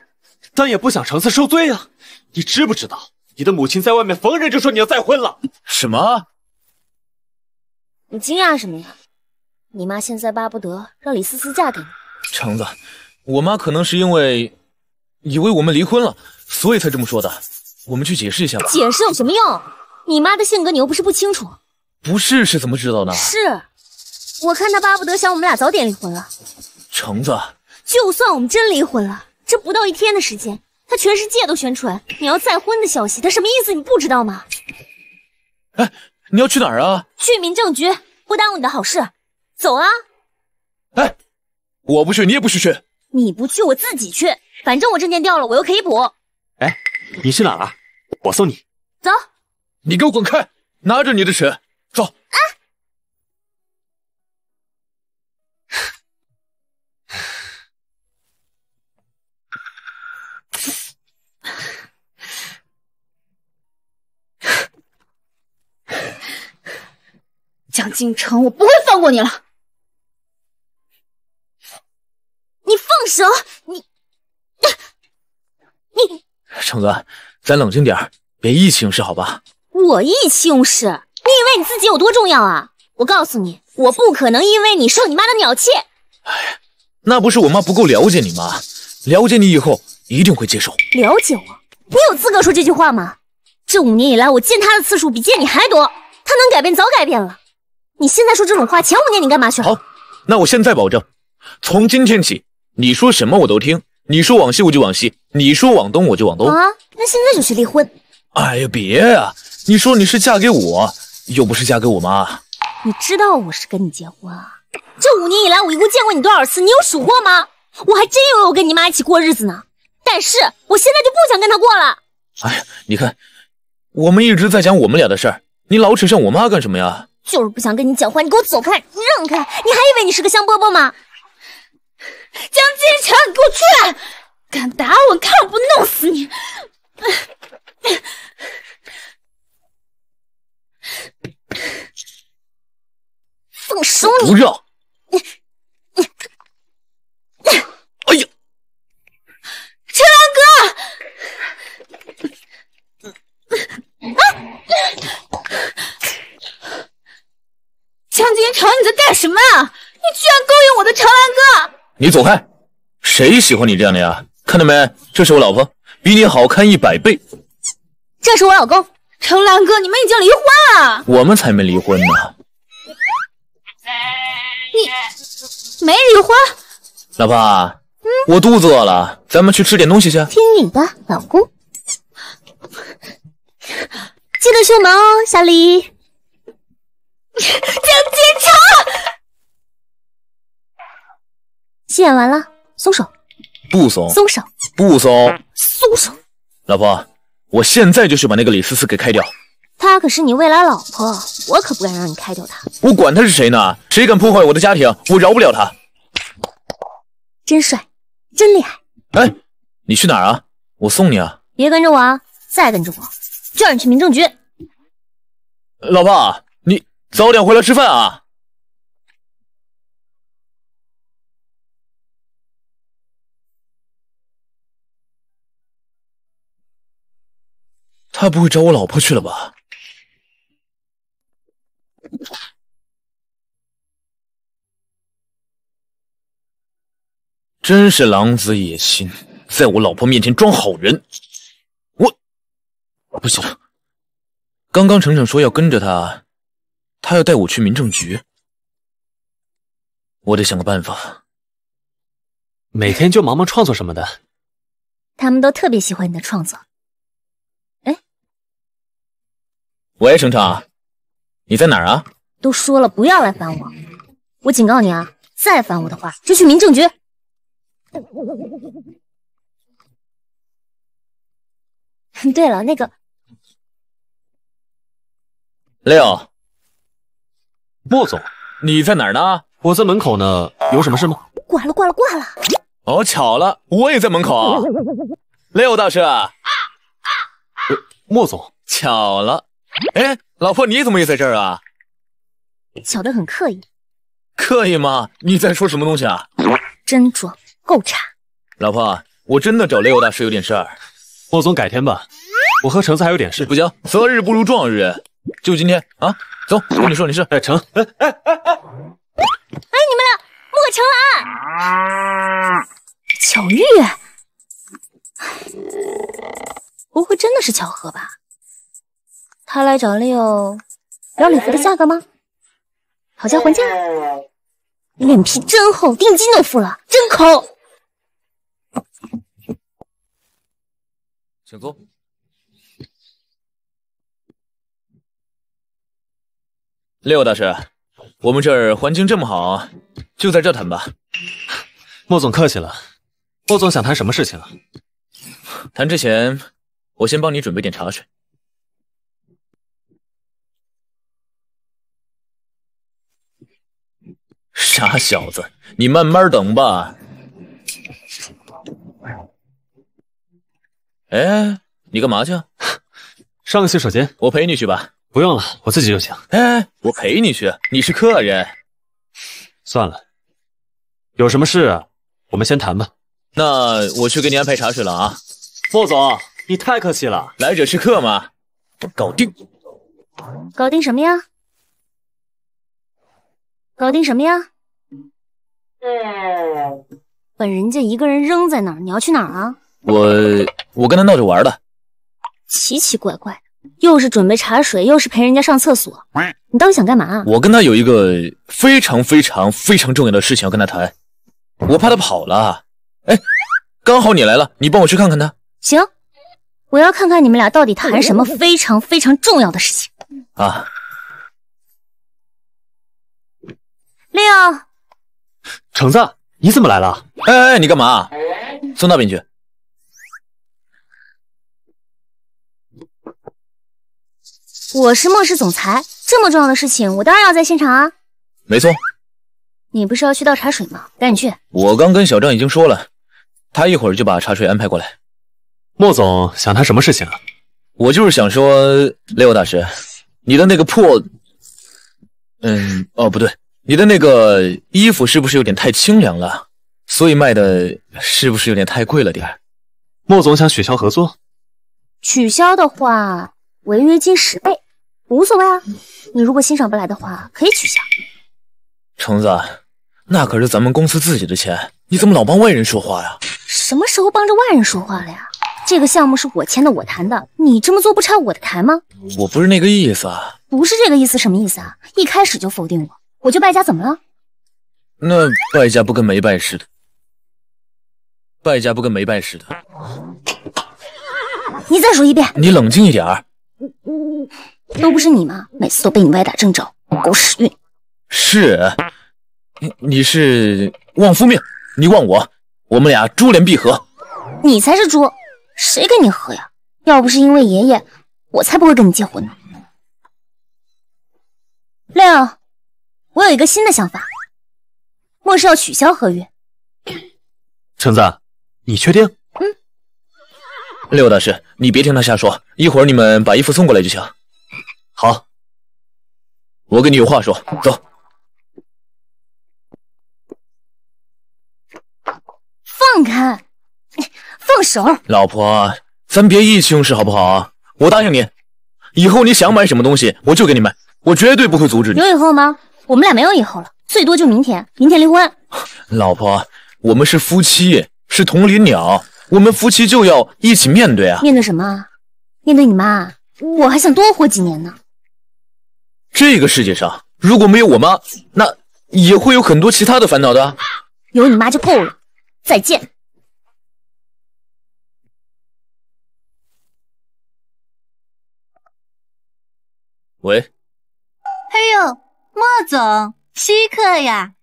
但也不想橙子受罪啊。你知不知道，你的母亲在外面逢人就说你要再婚了？什么？你惊讶什么呀？你妈现在巴不得让李思思嫁给你。橙子，我妈可能是因为以为我们离婚了，所以才这么说的。我们去解释一下吧。解释有什么用？你妈的性格你又不是不清楚。不是是怎么知道的？是，我看他巴不得想我们俩早点离婚了。橙子，就算我们真离婚了，这不到一天的时间，他全世界都宣传你要再婚的消息，他什么意思？你不知道吗？哎，你要去哪儿啊？去民政局，不耽误你的好事。走啊！哎，我不去，你也不许去。你不去，我自己去。反正我证件掉了，我又可以补。哎，你去哪儿？我送你。走。你给我滚开！拿着你的尺，江京城，我不会放过你了。你放手！你你，橙子，咱冷静点别意气用事，好吧？我意气用事？你以为你自己有多重要啊？我告诉你，我不可能因为你受你妈的鸟气。哎，那不是我妈不够了解你吗？了解你以后一定会接受。了解我？你有资格说这句话吗？这五年以来，我见他的次数比见你还多。他能改变，早改变了。你现在说这种话，前五年你干嘛去？好，那我现在保证，从今天起，你说什么我都听。你说往西我就往西，你说往东我就往东。啊，那现在就去离婚。哎呀，别呀！你说你是嫁给我，又不是嫁给我妈。你知道我是跟你结婚啊？这五年以来，我一共见过你多少次？你有数过吗？我还真以为我跟你妈一起过日子呢。但是我现在就不想跟她过了。哎呀，你看，我们一直在讲我们俩的事儿，你老扯上我妈干什么呀？就是不想跟你讲话，你给我走开，你让开！你还以为你是个香饽饽吗？江金城，你给我出来！敢打我，看我不弄死你！放手！你不要！哎呀，陈兰哥！啊！江金城，你在干什么啊？你居然勾引我的陈兰哥！你走开！谁喜欢你这样的呀？看到没？这是我老婆，比你好看一百倍。这是我老公，程兰哥，你们已经离婚了。我们才没离婚呢。你没离婚？老婆，嗯，我肚子饿了，咱们去吃点东西去。听你的，老公。记得出门哦，小李。江金城，戏演完了，松手。不松。松手。不松。松手。老婆，我现在就去把那个李思思给开掉。她可是你未来老婆，我可不敢让你开掉她。我管她是谁呢？谁敢破坏我的家庭，我饶不了他。真帅，真厉害。哎，你去哪儿啊？我送你啊。别跟着我啊！再跟着我，就让你去民政局。老婆，你早点回来吃饭啊。他不会找我老婆去了吧？真是狼子野心，在我老婆面前装好人。我不行，刚刚程程说要跟着他，他要带我去民政局，我得想个办法。每天就忙忙创作什么的，他们都特别喜欢你的创作。哎喂，程程，你在哪儿啊？都说了不要来烦我，我警告你啊，再烦我的话就去民政局。对了，那个六，莫总，你在哪儿呢？我在门口呢，有什么事吗？挂了，挂了，挂了。哦，巧了，我也在门口啊。六大师，莫总，巧了。哎，老婆，你怎么也在这儿啊？巧得很刻意。刻意吗？你在说什么东西啊？真装，够差。老婆，我真的找雷欧大师有点事儿。莫总，改天吧，我和橙子还有点事。不行，择日不如撞日，就今天啊！走，跟你说你是。哎，成，哎哎哎哎，哎，你们俩，莫成兰，巧遇，不会真的是巧合吧？他来找六要礼服的价格吗？讨价还价？脸皮真厚，定金都付了，真抠。请坐。六大师，我们这儿环境这么好，就在这谈吧。莫总客气了。莫总想谈什么事情啊？谈之前，我先帮你准备点茶水。傻小子，你慢慢等吧。哎，你干嘛去？上个洗手间。我陪你去吧。不用了，我自己就行。哎，我陪你去，你是客人。算了，有什么事我们先谈吧。那我去给你安排茶水了啊。莫总，你太客气了。来者是客嘛，搞定。搞定什么呀？搞定什么呀？把人家一个人扔在那儿，你要去哪儿啊？我我跟他闹着玩的。奇奇怪怪的，又是准备茶水，又是陪人家上厕所，你到底想干嘛？我跟他有一个非常非常非常重要的事情要跟他谈，我怕他跑了。哎，刚好你来了，你帮我去看看他。行，我要看看你们俩到底谈什么非常非常重要的事情啊。六，橙子，你怎么来了？哎哎，你干嘛？送那边去。我是莫氏总裁，这么重要的事情，我当然要在现场啊。没错。你不是要去倒茶水吗？赶紧去。我刚跟小张已经说了，他一会儿就把茶水安排过来。莫总想谈什么事情啊？我就是想说，雷欧大师，你的那个破……嗯，哦，不对。你的那个衣服是不是有点太清凉了？所以卖的是不是有点太贵了点莫总想取消合作，取消的话违约金十倍，无所谓啊。你如果欣赏不来的话，可以取消。橙子，那可是咱们公司自己的钱，你怎么老帮外人说话呀？什么时候帮着外人说话了呀？这个项目是我签的，我谈的，你这么做不拆我的台吗？我不是那个意思啊。不是这个意思，什么意思啊？一开始就否定我。我就败家怎么了？那败家不跟没败似的，败家不跟没败似的。你再说一遍。你冷静一点儿。都不是你吗？每次都被你歪打正着，狗屎运。是，你你是旺夫命，你旺我，我们俩珠联璧合。你才是猪，谁跟你合呀？要不是因为爷爷，我才不会跟你结婚呢。六。我有一个新的想法，莫是要取消合约。橙子，你确定？嗯。六大师，你别听他瞎说，一会儿你们把衣服送过来就行。好，我跟你有话说，走。放开，放手。老婆，咱别意气用事好不好？我答应你，以后你想买什么东西，我就给你买，我绝对不会阻止你。有以后吗？我们俩没有以后了，最多就明天，明天离婚。老婆，我们是夫妻，是同林鸟，我们夫妻就要一起面对啊！面对什么？面对你妈？我还想多活几年呢。这个世界上如果没有我妈，那也会有很多其他的烦恼的。有你妈就够了。再见。喂。哎呦，莫总，稀客呀！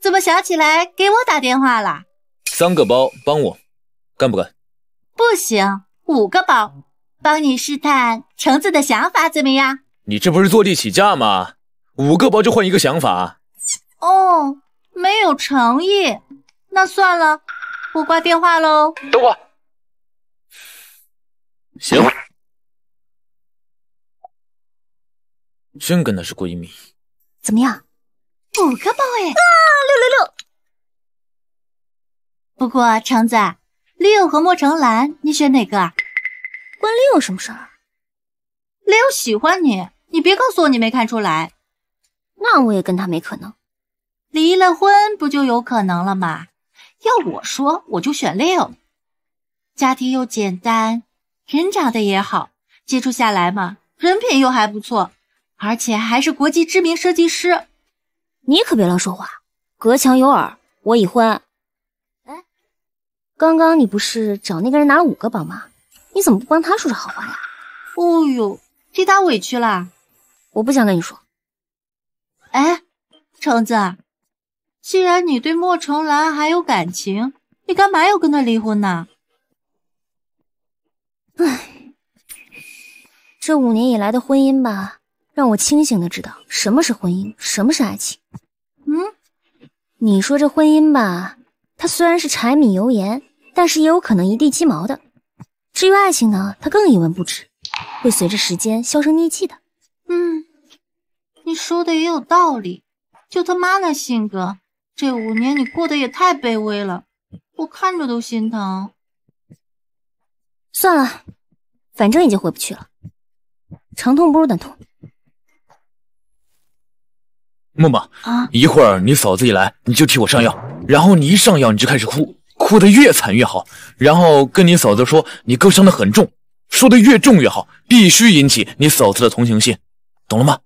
怎么想起来给我打电话了？三个包，帮我，干不干？不行，五个包，帮你试探橙子的想法怎么样？你这不是坐地起价吗？五个包就换一个想法？哦，没有诚意。那算了，我挂电话喽。等会。行。真跟她是闺蜜？怎么样？五个包哎！啊，六六六！不过橙子，六和莫成兰，你选哪个啊？关六什么事儿？六喜欢你，你别告诉我你没看出来。那我也跟他没可能。离了婚不就有可能了吗？要我说，我就选 Leo。家庭又简单，人长得也好，接触下来嘛，人品又还不错。而且还是国际知名设计师，你可别乱说话，隔墙有耳。我已婚。哎，刚刚你不是找那个人拿了五个包吗？你怎么不帮他说说好话呀？哦呦，替他委屈了。我不想跟你说。哎，橙子，既然你对莫成兰还有感情，你干嘛要跟他离婚呢？唉，这五年以来的婚姻吧。让我清醒的知道什么是婚姻，什么是爱情。嗯，你说这婚姻吧，它虽然是柴米油盐，但是也有可能一地鸡毛的。至于爱情呢，它更一文不值，会随着时间销声匿迹的。嗯，你说的也有道理。就他妈那性格，这五年你过得也太卑微了，我看着都心疼。算了，反正已经回不去了，长痛不如短痛。默默啊，一会儿你嫂子一来，你就替我上药，然后你一上药你就开始哭，哭得越惨越好，然后跟你嫂子说你哥伤得很重，说的越重越好，必须引起你嫂子的同情心，懂了吗？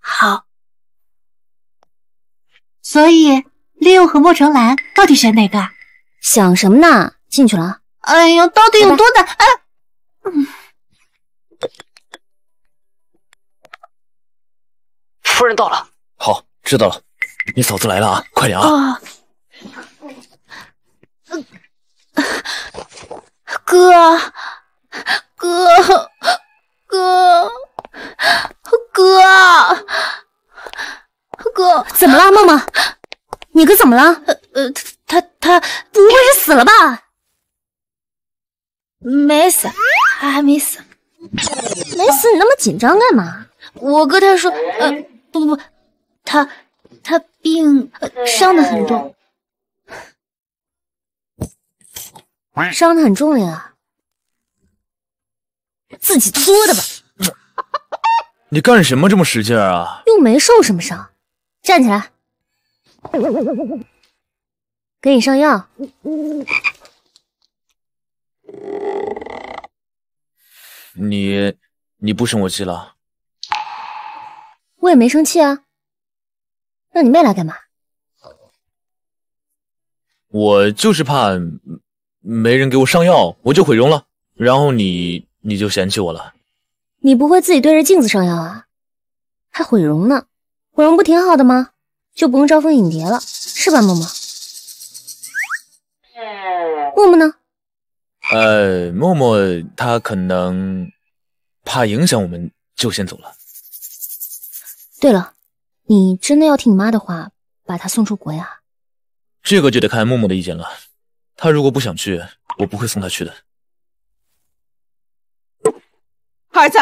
好。所以利用和莫成兰到底选哪个？想什么呢？进去了。哎呀，到底有多难？哎，嗯。夫人到了。好，知道了。你嫂子来了啊，快点啊！哥，哥，哥，哥，哥，怎么了，梦梦？你哥怎么了？呃，他他不会是死了吧？没死，他还没死。没死，你那么紧张干嘛？我哥他说，呃，不不不。他他病伤的很重，伤的很重呀，自己作的吧？你干什么这么使劲啊？又没受什么伤，站起来，给你上药。你你不生我气了？我也没生气啊。让你妹来干嘛？我就是怕没人给我上药，我就毁容了，然后你你就嫌弃我了。你不会自己对着镜子上药啊？还毁容呢？毁容不挺好的吗？就不用招蜂引蝶了，是吧，默默？默默呢？呃，默默他可能怕影响我们，就先走了。对了。你真的要听你妈的话，把她送出国呀？这个就得看木木的意见了。她如果不想去，我不会送她去的。儿子，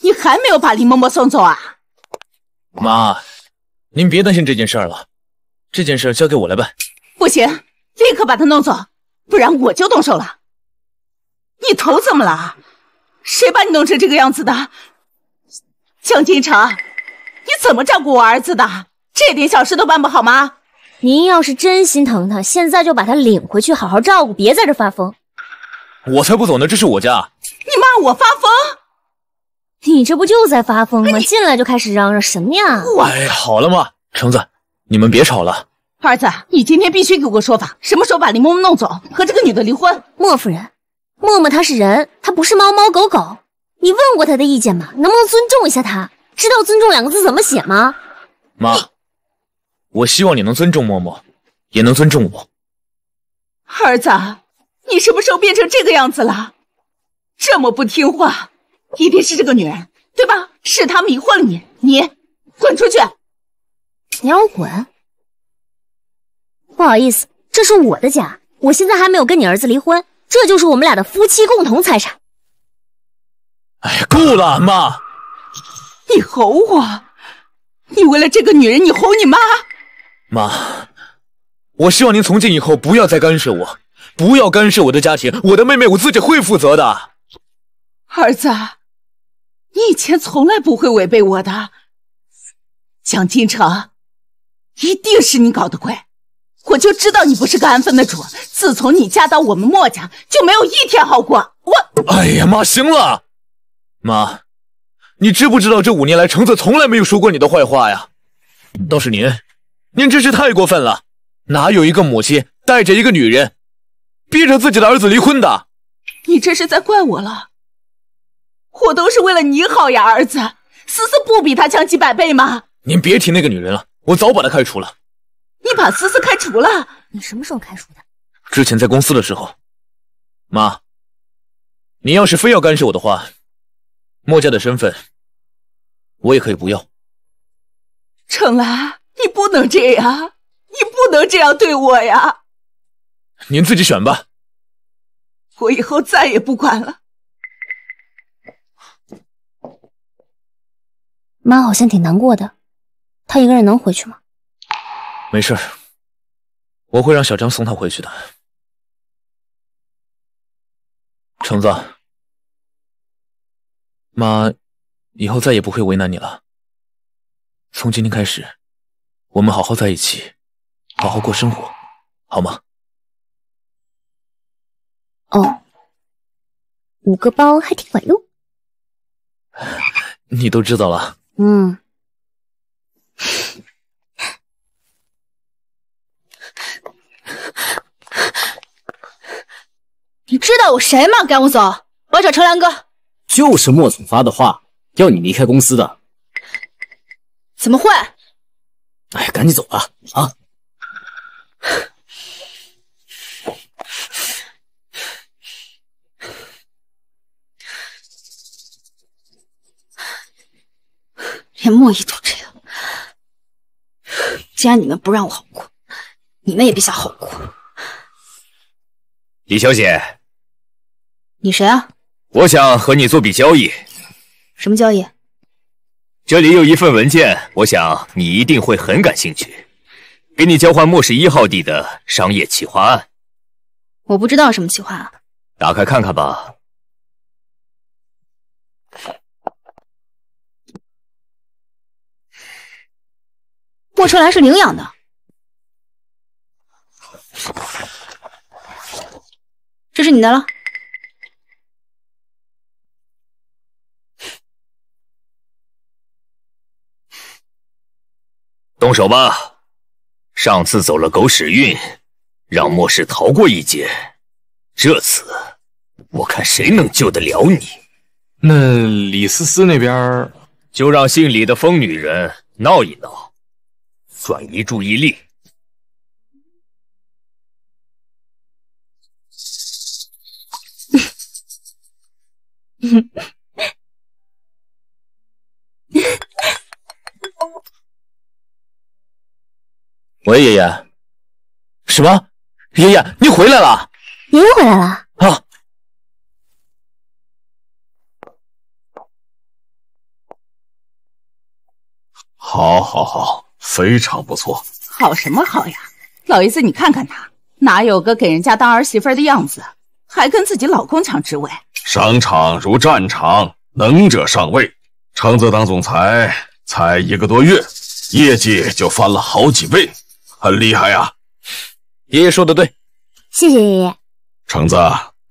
你还没有把林嬷嬷送走啊？妈，您别担心这件事了，这件事交给我来办。不行，立刻把她弄走，不然我就动手了。你头怎么了？谁把你弄成这个样子的？江金城，你怎么照顾我儿子的？这点小事都办不好吗？您要是真心疼他，现在就把他领回去，好好照顾，别在这发疯。我才不走呢，这是我家。你骂我发疯？你这不就在发疯吗？进来就开始嚷嚷什么呀？哎，好了嘛，橙子，你们别吵了。儿子，你今天必须给我个说法，什么时候把林嬷嬷弄走，和这个女的离婚？莫夫人，嬷嬷她是人，她不是猫猫狗狗。你问过他的意见吗？能不能尊重一下他？知道“尊重”两个字怎么写吗？妈，我希望你能尊重默默，也能尊重我。儿子，你什么时候变成这个样子了？这么不听话，一定是这个女人，对吧？是她迷惑了你，你滚出去！你让我滚？不好意思，这是我的家，我现在还没有跟你儿子离婚，这就是我们俩的夫妻共同财产。哎呀，够了，妈！你吼我？你为了这个女人，你吼你妈？妈，我希望您从今以后不要再干涉我，不要干涉我的家庭，我的妹妹我自己会负责的。儿子，你以前从来不会违背我的。蒋金城，一定是你搞的鬼。我就知道你不是个安分的主。自从你嫁到我们墨家，就没有一天好过。我……哎呀，妈，行了，妈，你知不知道这五年来，橙子从来没有说过你的坏话呀？倒是您，您真是太过分了！哪有一个母亲带着一个女人，逼着自己的儿子离婚的？你这是在怪我了？我都是为了你好呀，儿子。思思不比她强几百倍吗？您别提那个女人了，我早把她开除了。你把思思开除了？你什么时候开除的？之前在公司的时候。妈，你要是非要干涉我的话，墨家的身份我也可以不要。程兰，你不能这样，你不能这样对我呀！您自己选吧。我以后再也不管了。妈好像挺难过的，她一个人能回去吗？没事我会让小张送她回去的。橙子，妈以后再也不会为难你了。从今天开始，我们好好在一起，好好过生活，好吗？哦，五个包还挺管用。你都知道了。嗯，你知道我谁吗？赶我走！我要找程良哥。就是莫总发的话，要你离开公司的。怎么会？哎，赶紧走吧！啊！连莫弈都这样，既然你们不让我好过，你们也别想好过。李小姐，你谁啊？我想和你做笔交易。什么交易？这里有一份文件，我想你一定会很感兴趣。给你交换末世一号地的商业企划案。我不知道什么企划啊。打开看看吧。莫春兰是领养的，这是你的了。动手吧！上次走了狗屎运，让末世逃过一劫，这次我看谁能救得了你。那李思思那边，就让姓李的疯女人闹一闹，转移注意力。喂，爷爷。什么？爷爷，您回来了？爷爷回来了。啊！好，好，好，非常不错。好什么好呀？老爷子，你看看他，哪有个给人家当儿媳妇的样子，还跟自己老公抢职位？商场如战场，能者上位。橙子当总裁才一个多月，业绩就翻了好几倍，很厉害呀！爷爷说的对，谢谢爷爷。橙子，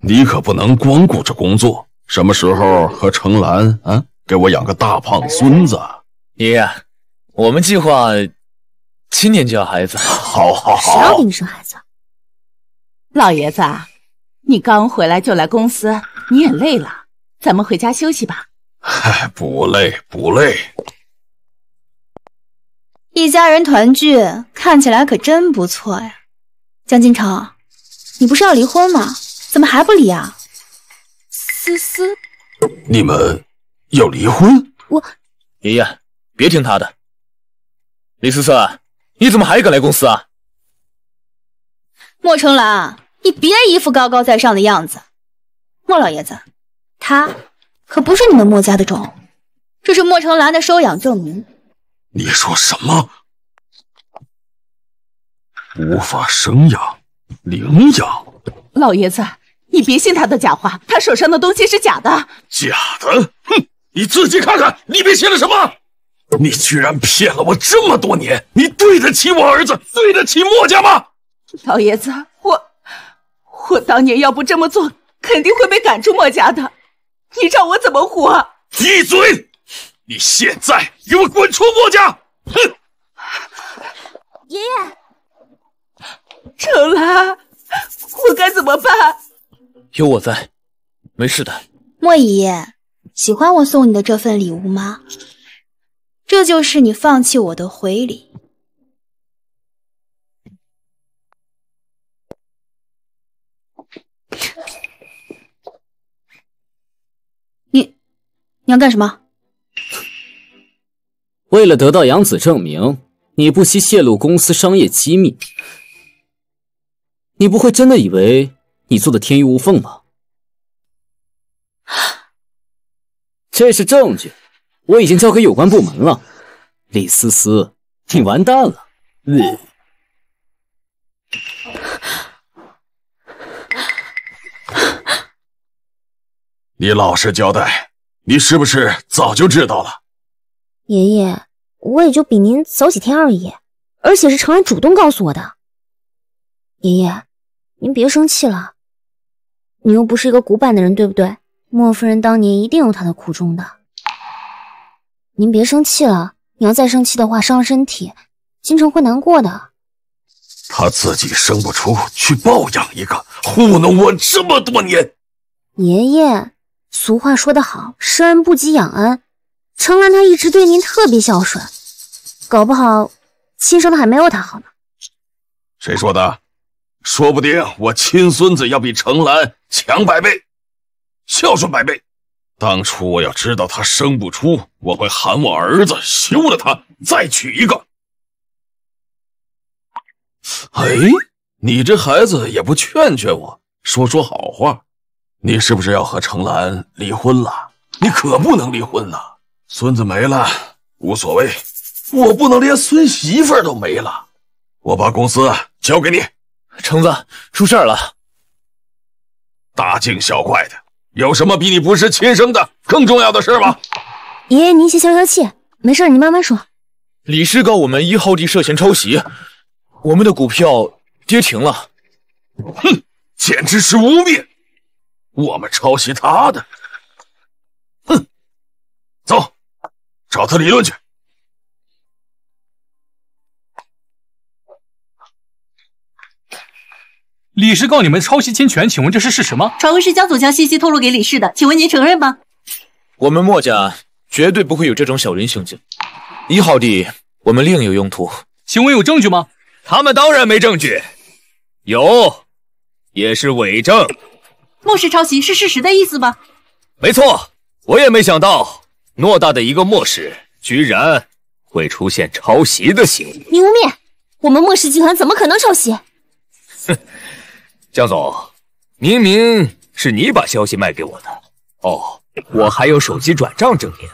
你可不能光顾着工作，什么时候和程兰啊，给我养个大胖孙子？爷爷，我们计划今年就要孩子。好，好好，谁要给你生孩子？老爷子，你刚回来就来公司，你也累了，咱们回家休息吧。嗨，不累，不累。一家人团聚，看起来可真不错呀。江金城，你不是要离婚吗？怎么还不离啊？思思，你们要离婚？我爷爷别听他的。李思思，你怎么还敢来公司啊？莫成兰，你别一副高高在上的样子。莫老爷子，他可不是你们莫家的种，这是莫成兰的收养证明。你说什么？无法生养，领养？老爷子，你别信他的假话，他手上的东西是假的。假的？哼！你自己看看，里面写了什么？你居然骗了我这么多年，你对得起我儿子，对得起墨家吗？老爷子，我我当年要不这么做，肯定会被赶出墨家的。你让我怎么活？闭嘴！你现在给我滚出墨家！哼！爷爷，成兰，我该怎么办？有我在，没事的。莫姨，喜欢我送你的这份礼物吗？这就是你放弃我的回礼。你，你要干什么？为了得到杨子证明，你不惜泄露公司商业机密。你不会真的以为你做的天衣无缝吧？这是证据，我已经交给有关部门了。李思思，你完蛋了！嗯你老实交代，你是不是早就知道了？爷爷，我也就比您早几天而已，而且是程然主动告诉我的。爷爷，您别生气了，你又不是一个古板的人，对不对？莫夫人当年一定有她的苦衷的。您别生气了，你要再生气的话，伤了身体，京城会难过的。他自己生不出，去抱养一个，糊弄我这么多年。爷爷，俗话说得好，生恩不及养恩。程兰她一直对您特别孝顺，搞不好亲生的还没有她好呢。谁说的？说不定我亲孙子要比程兰强百倍，孝顺百倍。当初我要知道他生不出，我会喊我儿子休了他，再娶一个。哎，你这孩子也不劝劝我，说说好话。你是不是要和程兰离婚了？你可不能离婚呐！孙子没了无所谓，我不能连孙媳妇都没了。我把公司交给你，橙子出事了。大惊小怪的，有什么比你不是亲生的更重要的事吗？爷爷，您先消消气，没事，你慢慢说。李师告我们一号地涉嫌抄袭，我们的股票跌停了。哼，简直是污蔑！我们抄袭他的，哼！走，找他理论去。李氏告你们抄袭侵权，请问这是事实吗？传闻是江总将信息透露给李氏的，请问您承认吗？我们墨家绝对不会有这种小人行径。一号地，我们另有用途。请问有证据吗？他们当然没证据，有，也是伪证。莫氏抄袭是事实的意思吗？没错，我也没想到偌大的一个末世，居然会出现抄袭的行为。你污蔑我们末世集团，怎么可能抄袭？哼江总，明明是你把消息卖给我的哦，我还有手机转账证明。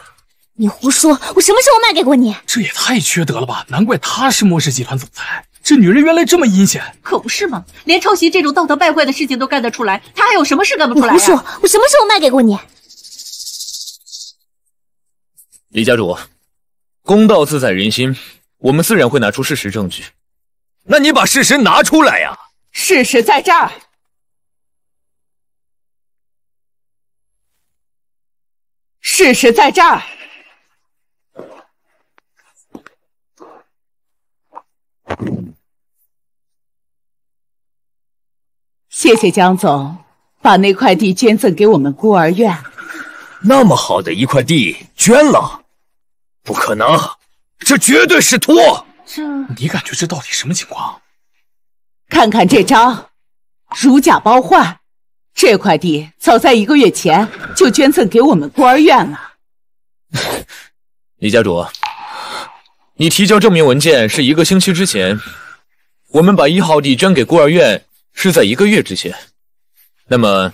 你胡说！我什么时候卖给过你？这也太缺德了吧！难怪她是末世集团总裁，这女人原来这么阴险。可不是吗？连抄袭这种道德败坏的事情都干得出来，她还有什么事干不出来呀？胡说！我什么时候卖给过你？李家主，公道自在人心，我们自然会拿出事实证据。那你把事实拿出来呀！事实在这儿，事实在这儿。谢谢江总，把那块地捐赠给我们孤儿院。那么好的一块地捐了，不可能，这绝对是托。这，你感觉这到底什么情况？看看这张，如假包换。这块地早在一个月前就捐赠给我们孤儿院了。李家主，你提交证明文件是一个星期之前，我们把一号地捐给孤儿院是在一个月之前，那么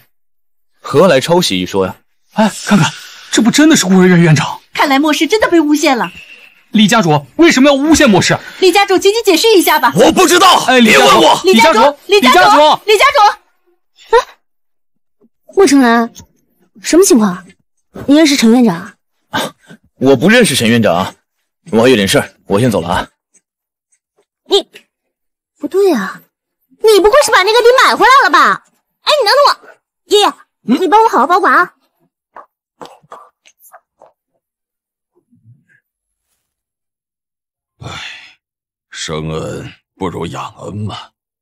何来抄袭一说呀？哎，看看，这不真的是孤儿院院长？看来莫氏真的被诬陷了。李家主为什么要诬陷莫氏？李家主，请你解释一下吧。我不知道，哎，别问我。李家主，李家主，李家主。莫成兰，什么情况？你认识陈院长？啊我不认识陈院长，我还有点事儿，我先走了啊。你不对啊，你不会是把那个地买回来了吧？哎，你等等我，爷爷，你帮我好好保管啊。唉，生恩不如养恩嘛。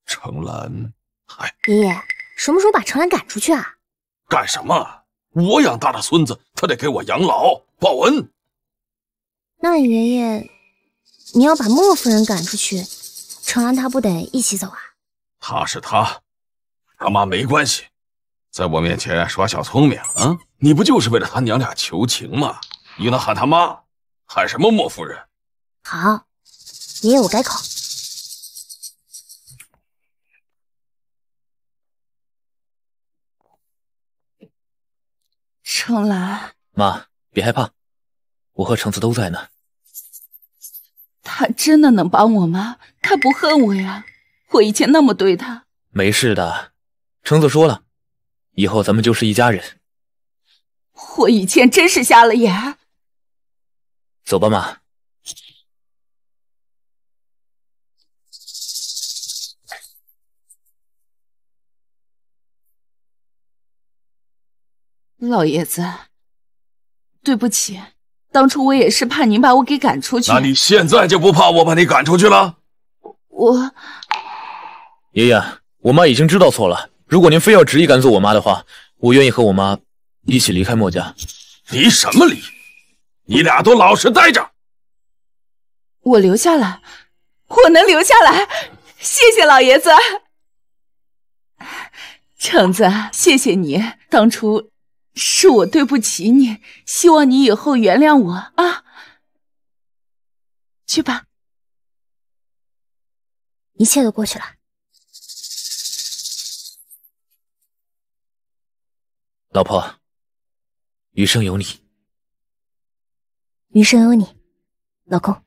程兰，嗨，爷爷，什么时候把程兰赶出去啊？干什么？我养大的孙子，他得给我养老报恩。那爷爷，你要把莫夫人赶出去，程兰她不得一起走啊？他是他，他妈没关系。在我面前耍小聪明啊！你不就是为了他娘俩求情吗？你能喊他妈，喊什么莫夫人？好，爷爷我改口。程兰，妈，别害怕，我和橙子都在呢。他真的能帮我吗？他不恨我呀？我以前那么对他。没事的，橙子说了，以后咱们就是一家人。我以前真是瞎了眼。走吧，妈。老爷子，对不起，当初我也是怕您把我给赶出去。那你现在就不怕我把你赶出去了？我，爷爷，我妈已经知道错了。如果您非要执意赶走我妈的话，我愿意和我妈一起离开墨家。离什么离？你俩都老实待着。我留下来，我能留下来。谢谢老爷子，橙子，谢谢你当初。是我对不起你，希望你以后原谅我啊！去吧，一切都过去了。老婆，余生有你，余生有你，老公。